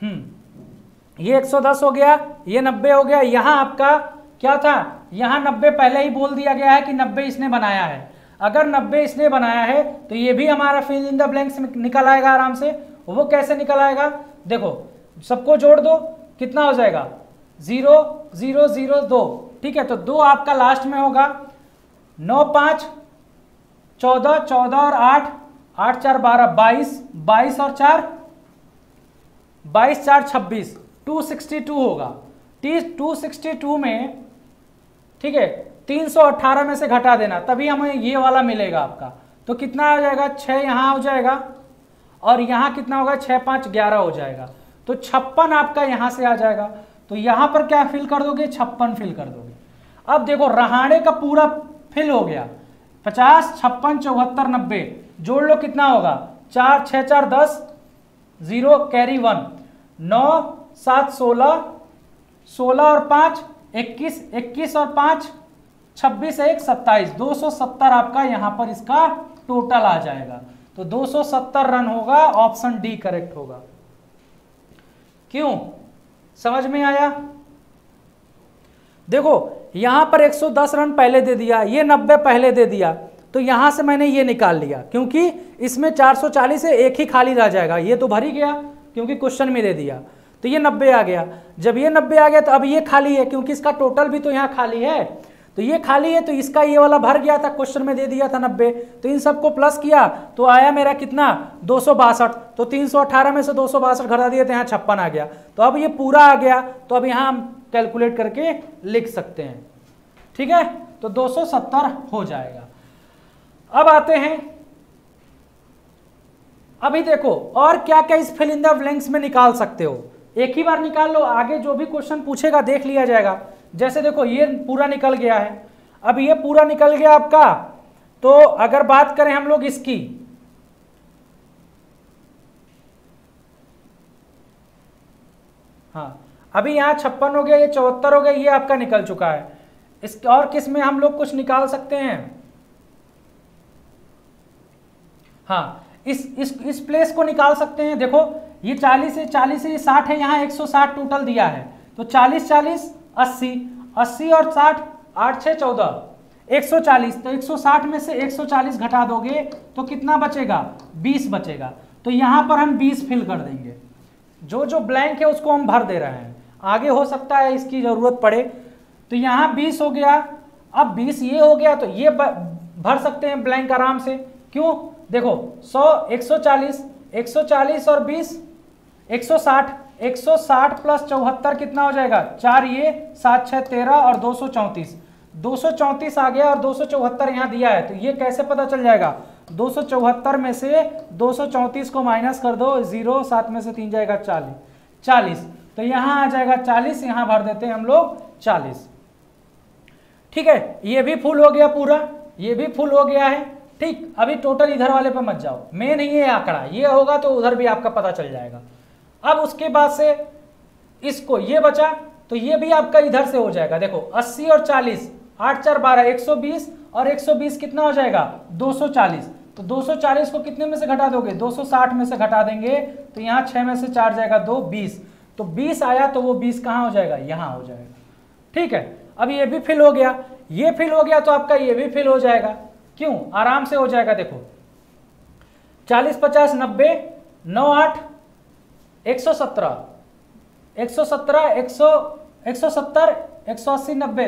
हम्म ये 110 हो गया, ये 90 हो गया, यहाँ आपका क्या था? यहाँ 90 पहले ही बोल दिया गया है कि 90 इसने बनाया है। अगर 90 इसने बनाया है तो ये भी हमारा फिल इन द ब्लैंक्स निकल आएगा आराम से। वो कैसे निकल आएगा? देखो, सबको जोड़ दो, कितना हो जाएगा? ज़ीरो ज़ीरो ज़ीरो, दो। ठीक है तो दो आपका लास्ट में होगा। नौ, पाँच, चौदह चौदह और आठ आठ, चार, बारह, बाईस बाईस और चार, बाईस, चार, छब्बीस। टू सिक्सटी टू होगा। टी टू सिक्सटी टू में, ठीक है तीन सौ अट्ठारह में से घटा देना, तभी हमें ये वाला मिलेगा आपका। तो कितना आ जाएगा? छः यहाँ हो जाएगा और यहाँ कितना होगा? छः पाँच ग्यारह हो जाएगा। तो छप्पन आपका यहाँ से आ जाएगा। तो यहाँ पर क्या फिल कर दोगे? छप्पन फिल कर दोगे। अब देखो रहाड़े का पूरा फिल हो गया। पचास, छप्पन, चौहत्तर, नब्बे, जोड़ लो कितना होगा? चार, छह, चार, दस, ज़ीरो कैरी वन नौ, सात, सोलह सोलह और पाँच, इक्कीस इक्कीस और पाँच छब्बीस एक सत्ताईस, दो आपका यहाँ पर इसका टोटल आ जाएगा। तो दो सौ सत्तर रन होगा ऑप्शन डी करेक्ट होगा। क्यों? समझ में आया? देखो, यहाँ पर 110 रन पहले दे दिया, ये 90 पहले दे दिया तो यहाँ से मैंने ये निकाल लिया, क्योंकि इसमें 440 से एक ही खाली रह जाएगा, ये तो भर ही गया, क्योंकि क्वेश्चन में दे दिया। तो ये 90 आ गया। जब ये 90 आ गया तो अब ये खाली है, क्योंकि इसका टोटल भी तो यहाँ खाली है। तो ये खाली है तो इसका ये वाला भर गया था क्वेश्चन में दे दिया था नब्बे। तो इन सबको प्लस किया तो आया मेरा कितना? दो सौ बासठ। तो तीन सौ अठारह में से दो घटा दिए तो यहाँ छप्पन आ गया। तो अब ये पूरा आ गया तो अब यहाँ हम कैलकुलेट करके लिख सकते हैं। ठीक है? तो 270 हो जाएगा। अब आते हैं। अभी देखो, और क्या क्या इस फिल इन द ब्लैंक्स में निकाल सकते हो? एक ही बार निकाल लो, आगे जो भी क्वेश्चन पूछेगा, देख लिया जाएगा। जैसे देखो ये पूरा निकल गया है। अब ये पूरा निकल गया आपका। तो अगर बात करें हम लोग इसकी हाँ अभी यहाँ छप्पन हो गया, ये चौहत्तर हो गया, ये आपका निकल चुका है। इस और किसमें हम लोग कुछ निकाल सकते हैं? हाँ इस इस इस प्लेस को निकाल सकते हैं। देखो, ये 40 है 40 है ये 60 है, यहाँ 160 टोटल दिया है। तो 40 40 अस्सी अस्सी और साठ, आठ छः चौदह। एक सौ चालीस तो एक सौ साठ में से एक सौ चालीस घटा दोगे तो कितना बचेगा? बीस बचेगा। तो यहाँ पर हम बीस फिल कर देंगे। जो जो ब्लैंक है उसको हम भर दे रहे हैं। आगे हो सकता है इसकी ज़रूरत पड़े। तो यहाँ बीस हो गया। अब बीस ये हो गया तो ये भर सकते हैं ब्लैंक आराम से। क्यों? देखो, सौ, एक सौ चालीस, एक सौ चालीस और बीस, एक सौ साठ। 160 प्लस चौहत्तर कितना हो जाएगा? चार ये, सात, छह, तेरह और दो सौ चौंतीस। दो सौ चौंतीस आ गया और दो सौ चौहत्तर यहाँ दिया है तो ये कैसे पता चल जाएगा? दो सौ चौहत्तर में से दो सौ चौंतीस को माइनस कर दो, ज़ीरो, सात में से तीन जाएगा चालीस। चालीस तो यहाँ आ जाएगा चालीस, यहाँ भर देते हैं हम लोग चालीस। ठीक है, ये भी फुल हो गया पूरा, ये भी फुल हो गया है। ठीक, अभी टोटल इधर वाले पे मत जाओ। मेन ये आंकड़ा, ये होगा तो उधर भी आपका पता चल जाएगा। अब उसके बाद से इसको ये बचा तो ये भी आपका इधर से हो जाएगा। देखो 80 और 40 आठ चार बारह 120 और 120 कितना हो जाएगा? 240 तो 240 को कितने में से घटा दोगे? 260 में से घटा देंगे तो यहाँ छह में से चार जाएगा दो, बीस। तो 20 आया तो वो 20 कहाँ हो जाएगा? यहाँ हो जाएगा। ठीक है? अब ये भी फिल हो गया। ये फिल हो गया तो आपका ये भी फिल हो जाएगा। क्यों? आराम से हो जाएगा, देखो। चालीस पचास नब्बे, नौ आठ एक सौ सत्रह। एक सौ सत्रह, एक सौ एक सौ सत्तर, एक सौ अस्सी, नब्बे।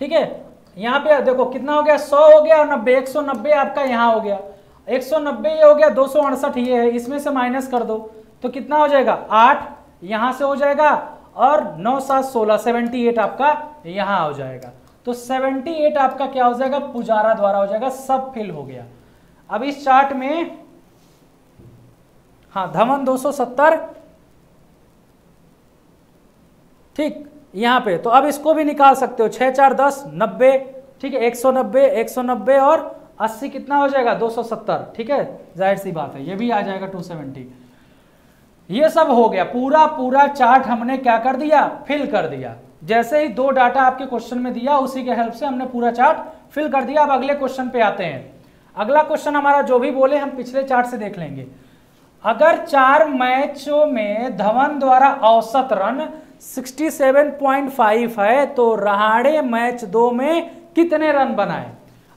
ठीक है? यहाँ पे देखो, कितना हो गया? सौ हो गया और नब्बे। एक सौ नब्बे आपका यहाँ हो गया। एक सौ नब्बे ये हो गया, दो सौ अड़सठ ये है। इसमें से माइनस कर दो तो कितना हो जाएगा? आठ। यहाँ से हो जाएगा और नौ, सात, सोलह सेवेंटी एट आपका यहाँ हो जाएगा। तो सेवेंटी एट आपका क्या हो जाएगा? पुजारा द्वारा हो जाएगा। सब फिल हो गया। अब इस चार्ट में हाँ धवन 270 ठीक, यहाँ पे तो अब इसको भी निकाल सकते हो, छह चार दस, नब्बे, ठीक है, एक सौ नब्बे, एक सौ नब्बे और अस्सी कितना हो जाएगा? 270 ठीक है? ज़ाहिर सी बात है, ये भी आ जाएगा 270 ये सब हो गया, पूरा पूरा चार्ट हमने क्या कर दिया? फिल कर दिया। जैसे ही दो डाटा आपके क्वेश्चन में दिया, उसी के हेल्प से हमने पूरा चार्ट फिल कर दिया। अब अगले क्वेश्चन पे आते हैं। अगला क्वेश्चन हमारा जो भी बोले, हम पिछले चार्ट से देख लेंगे। अगर चार मैचों में धवन द्वारा औसत रन 67.5 है तो रहाड़े मैच दो में कितने रन बनाए?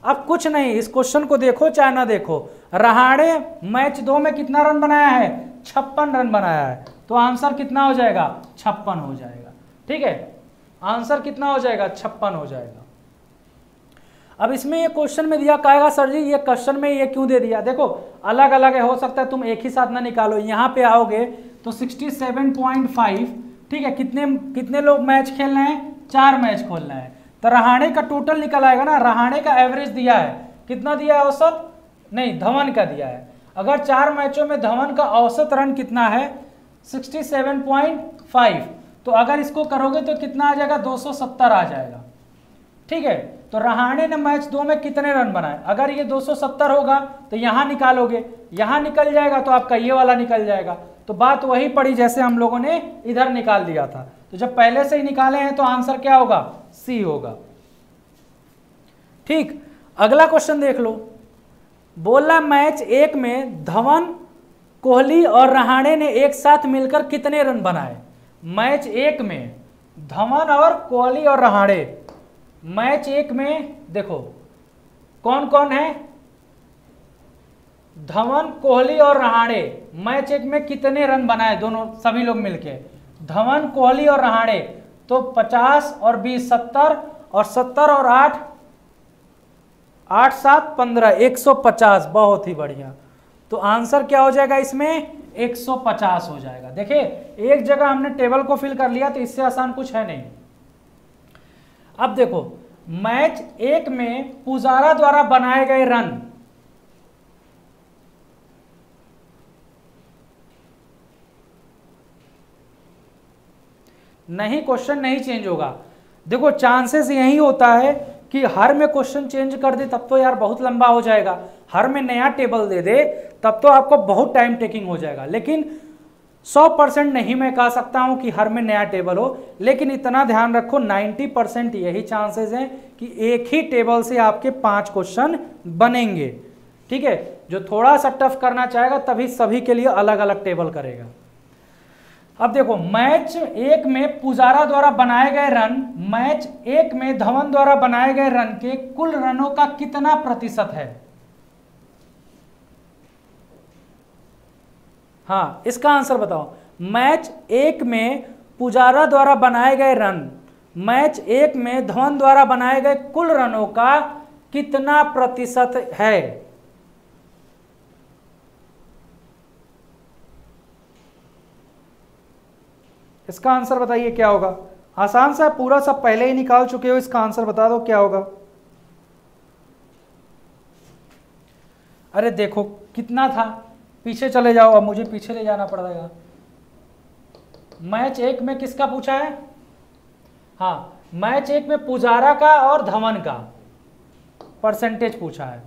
अब कुछ नहीं, इस क्वेश्चन को देखो, चाहे ना देखो। रहाड़े मैच दो में कितना रन बनाया है? छप्पन रन बनाया है। तो आंसर कितना हो जाएगा? छप्पन हो जाएगा। ठीक है? आंसर कितना हो जाएगा? छप्पन हो जाएगा। अब इसमें ये क्वेश्चन में दिया कहेगा, सर जी, ये क्वेश्चन में ये क्यों दे दिया? देखो अलग अलग है, हो सकता है तुम एक ही साथ ना निकालो। यहाँ पे आओगे तो 67.5 ठीक है, कितने कितने लोग मैच खेल रहे हैं? चार मैच खोलना है। तो रहाणे का टोटल निकल आएगा ना, रहाणे का एवरेज दिया है। कितना दिया है औसत? नहीं, धवन का दिया है। अगर चार मैचों में धवन का औसत रन कितना है? 67.5 तो अगर इसको करोगे तो कितना आ जाएगा? 270 आ जाएगा। ठीक है? तो रहाणे ने मैच दो में कितने रन बनाए? अगर ये 270 होगा तो यहाँ निकालोगे। यहाँ निकल जाएगा तो आपका ये वाला निकल जाएगा। तो बात वही पड़ी जैसे हम लोगों ने इधर निकाल दिया था। तो जब पहले से ही निकाले हैं तो आंसर क्या होगा? सी होगा। ठीक, अगला क्वेश्चन देख लो। बोला मैच एक में धवन, कोहली और रहाणे ने एक साथ मिलकर कितने रन बनाए? मैच एक में धवन और कोहली और रहाणे। मैच एक में, देखो कौन कौन है? धवन, कोहली और रहाणे। मैच एक में कितने रन बनाए दोनों, सभी लोग मिलके? धवन, कोहली और रहाणे। तो 50 और 20 70 और 70 और 8 आठ, सात, पंद्रह, एक सौ पचास, बहुत ही बढ़िया। तो आंसर क्या हो जाएगा इसमें? 150 हो जाएगा। देखिए, एक जगह हमने टेबल को फिल कर लिया तो इससे आसान कुछ है नहीं। अब देखो, मैच एक में पुजारा द्वारा बनाए गए रन। नहीं क्वेश्चन नहीं चेंज होगा। देखो चांसेस यही होता है कि हर में क्वेश्चन चेंज कर दे, तब तो यार बहुत लंबा हो जाएगा। हर में नया टेबल दे दे, तब तो आपको बहुत टाइम टेकिंग हो जाएगा। लेकिन 100 परसेंट नहीं मैं कह सकता हूँ कि हर में नया टेबल हो, लेकिन इतना ध्यान रखो 90 परसेंट यही चांसेस हैं कि एक ही टेबल से आपके पाँच क्वेश्चन बनेंगे। ठीक है? जो थोड़ा सा टफ करना चाहेगा, तभी सभी के लिए अलग अलग टेबल करेगा। अब देखो मैच एक में पुजारा द्वारा बनाए गए रन मैच एक में धवन द्वारा बनाए गए रन के कुल रनों का कितना प्रतिशत है? हाँ इसका आंसर बताओ। मैच एक में पुजारा द्वारा बनाए गए रन, मैच एक में धवन द्वारा बनाए गए कुल रनों का कितना प्रतिशत है? इसका आंसर बताइए, क्या होगा? आसान सा, पूरा सब पहले ही निकाल चुके हो, इसका आंसर बता दो, क्या होगा? अरे देखो, कितना था? पीछे चले जाओ, अब मुझे पीछे ले जाना पड़ेगा। मैच एक में किसका पूछा है? हाँ मैच एक में पुजारा का और धवन का परसेंटेज पूछा है।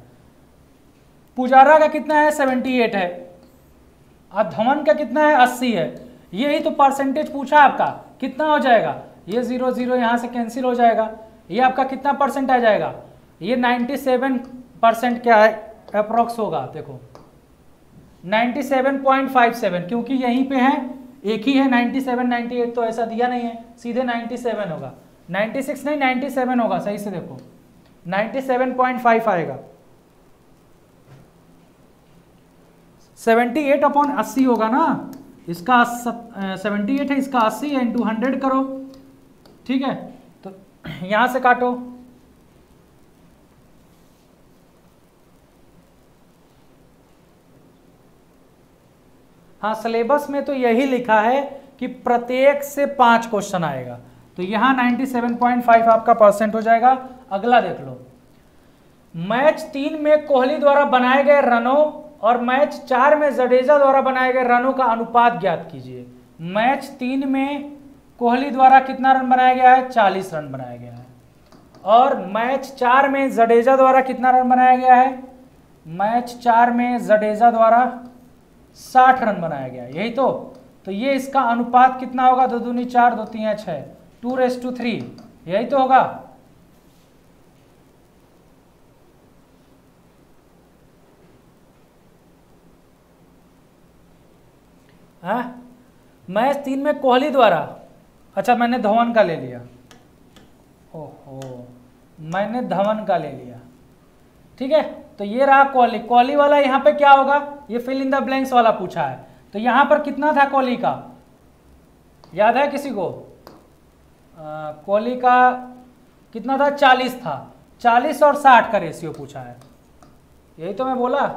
पुजारा का कितना है? सेवेंटी एट है। और धवन का कितना है? अस्सी है। यही तो परसेंटेज पूछा आपका। कितना हो जाएगा? ये ज़ीरो ज़ीरो यहाँ से कैंसिल हो जाएगा। ये आपका कितना परसेंट आ जाएगा? ये 97 परसेंट क्या है? अप्रोक्स होगा, देखो। 97.57 क्योंकि यहीं पे है, एक ही है 97 98 तो ऐसा दिया नहीं है, सीधे 97 होगा। 96 नहीं 97 होगा, सही से देखो। 97.5 आएगा। 78 अपॉन अस्सी होगा ना, इसका सेवेंटी एट है, इसका अस्सी है इंटू हंड्रेड करो। ठीक है तो यहाँ से काटो। हाँ सिलेबस में तो यही लिखा है कि प्रत्येक से पाँच क्वेश्चन आएगा। तो यहाँ 97.5 आपका परसेंट हो जाएगा। अगला देख लो। मैच तीन में कोहली द्वारा बनाए गए रनों और मैच चार में जडेजा द्वारा बनाए गए रनों का अनुपात ज्ञात कीजिए। मैच तीन में कोहली द्वारा कितना रन बनाया गया है? चालीस रन बनाया गया है। और मैच चार में जडेजा द्वारा कितना रन बनाया गया है? मैच चार में जडेजा द्वारा साठ रन बनाया गया यही तो। तो ये इसका अनुपात कितना होगा? दो दूनी चार, दो तीन छह। टू रेस टू थ्री यही तो होगा। हाँ? मैच तीन में कोहली द्वारा। अच्छा मैंने धवन का ले लिया। ओहो, मैंने धवन का ले लिया। ठीक है? तो ये रहा कॉली। कोहली वाला यहाँ पे क्या होगा? ये फिल इन द ब्लैंक्स वाला पूछा है। तो यहाँ पर कितना था कॉली का? याद है किसी को? कोहली का कितना था? चालीस था। चालीस और साठ का रेशियो पूछा है। यही तो मैं बोला।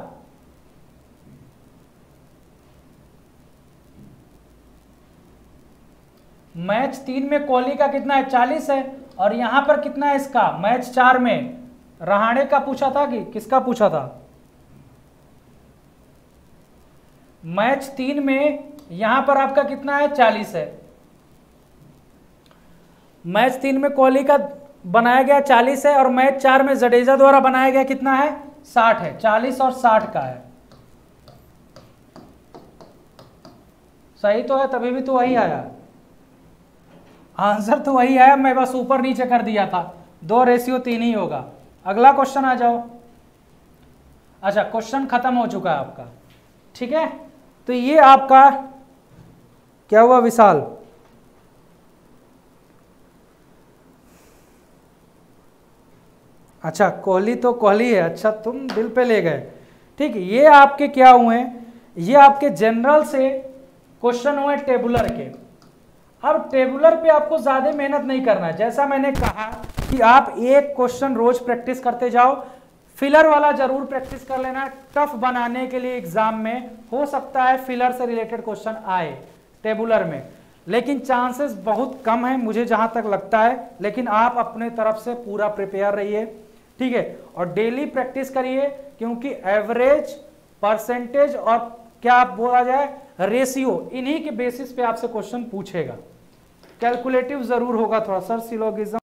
मैच तीन में कोहली का कितना है? चालीस है। और यहाँ पर कितना है इसका? मैच चार में। रहाणे का पूछा था कि किसका पूछा था? मैच तीन में यहाँ पर आपका कितना है? चालीस है। मैच तीन में कोहली का बनाया गया चालीस है और मैच चार में जडेजा द्वारा बनाया गया कितना है? साठ है। चालीस और साठ का है। सही तो है, तभी भी तो वही आया। आंसर तो वही आया, मैं बस ऊपर नीचे कर दिया था। दो रेशियो तीन ही होगा। अगला क्वेश्चन आ जाओ। अच्छा क्वेश्चन खत्म हो चुका है आपका। ठीक है? तो ये आपका क्या हुआ विशाल? अच्छा कोहली तो कोहली है। अच्छा तुम दिल पे ले गए। ठीक, ये आपके क्या हुए? ये आपके जनरल से क्वेश्चन हुए टेबुलर के। अब टेबुलर पे आपको ज़्यादा मेहनत नहीं करना जैसा मैंने कहा कि आप एक क्वेश्चन रोज प्रैक्टिस करते जाओ फिलर वाला ज़रूर प्रैक्टिस कर लेना। टफ बनाने के लिए एग्ज़ाम में हो सकता है फिलर से रिलेटेड क्वेश्चन आए टेबुलर में। लेकिन चांसेस बहुत कम है, मुझे जहाँ तक लगता है। लेकिन आप अपने तरफ़ से पूरा प्रिपेयर रहिए, ठीक है? और डेली प्रैक्टिस करिए, क्योंकि एवरेज परसेंटेज और क्या बोला जाए रेशियो इन्हीं के बेसिस पे आपसे क्वेश्चन पूछेगा। कैलकुलेटिव ज़रूर होगा थोड़ा सर सिलोगिज्म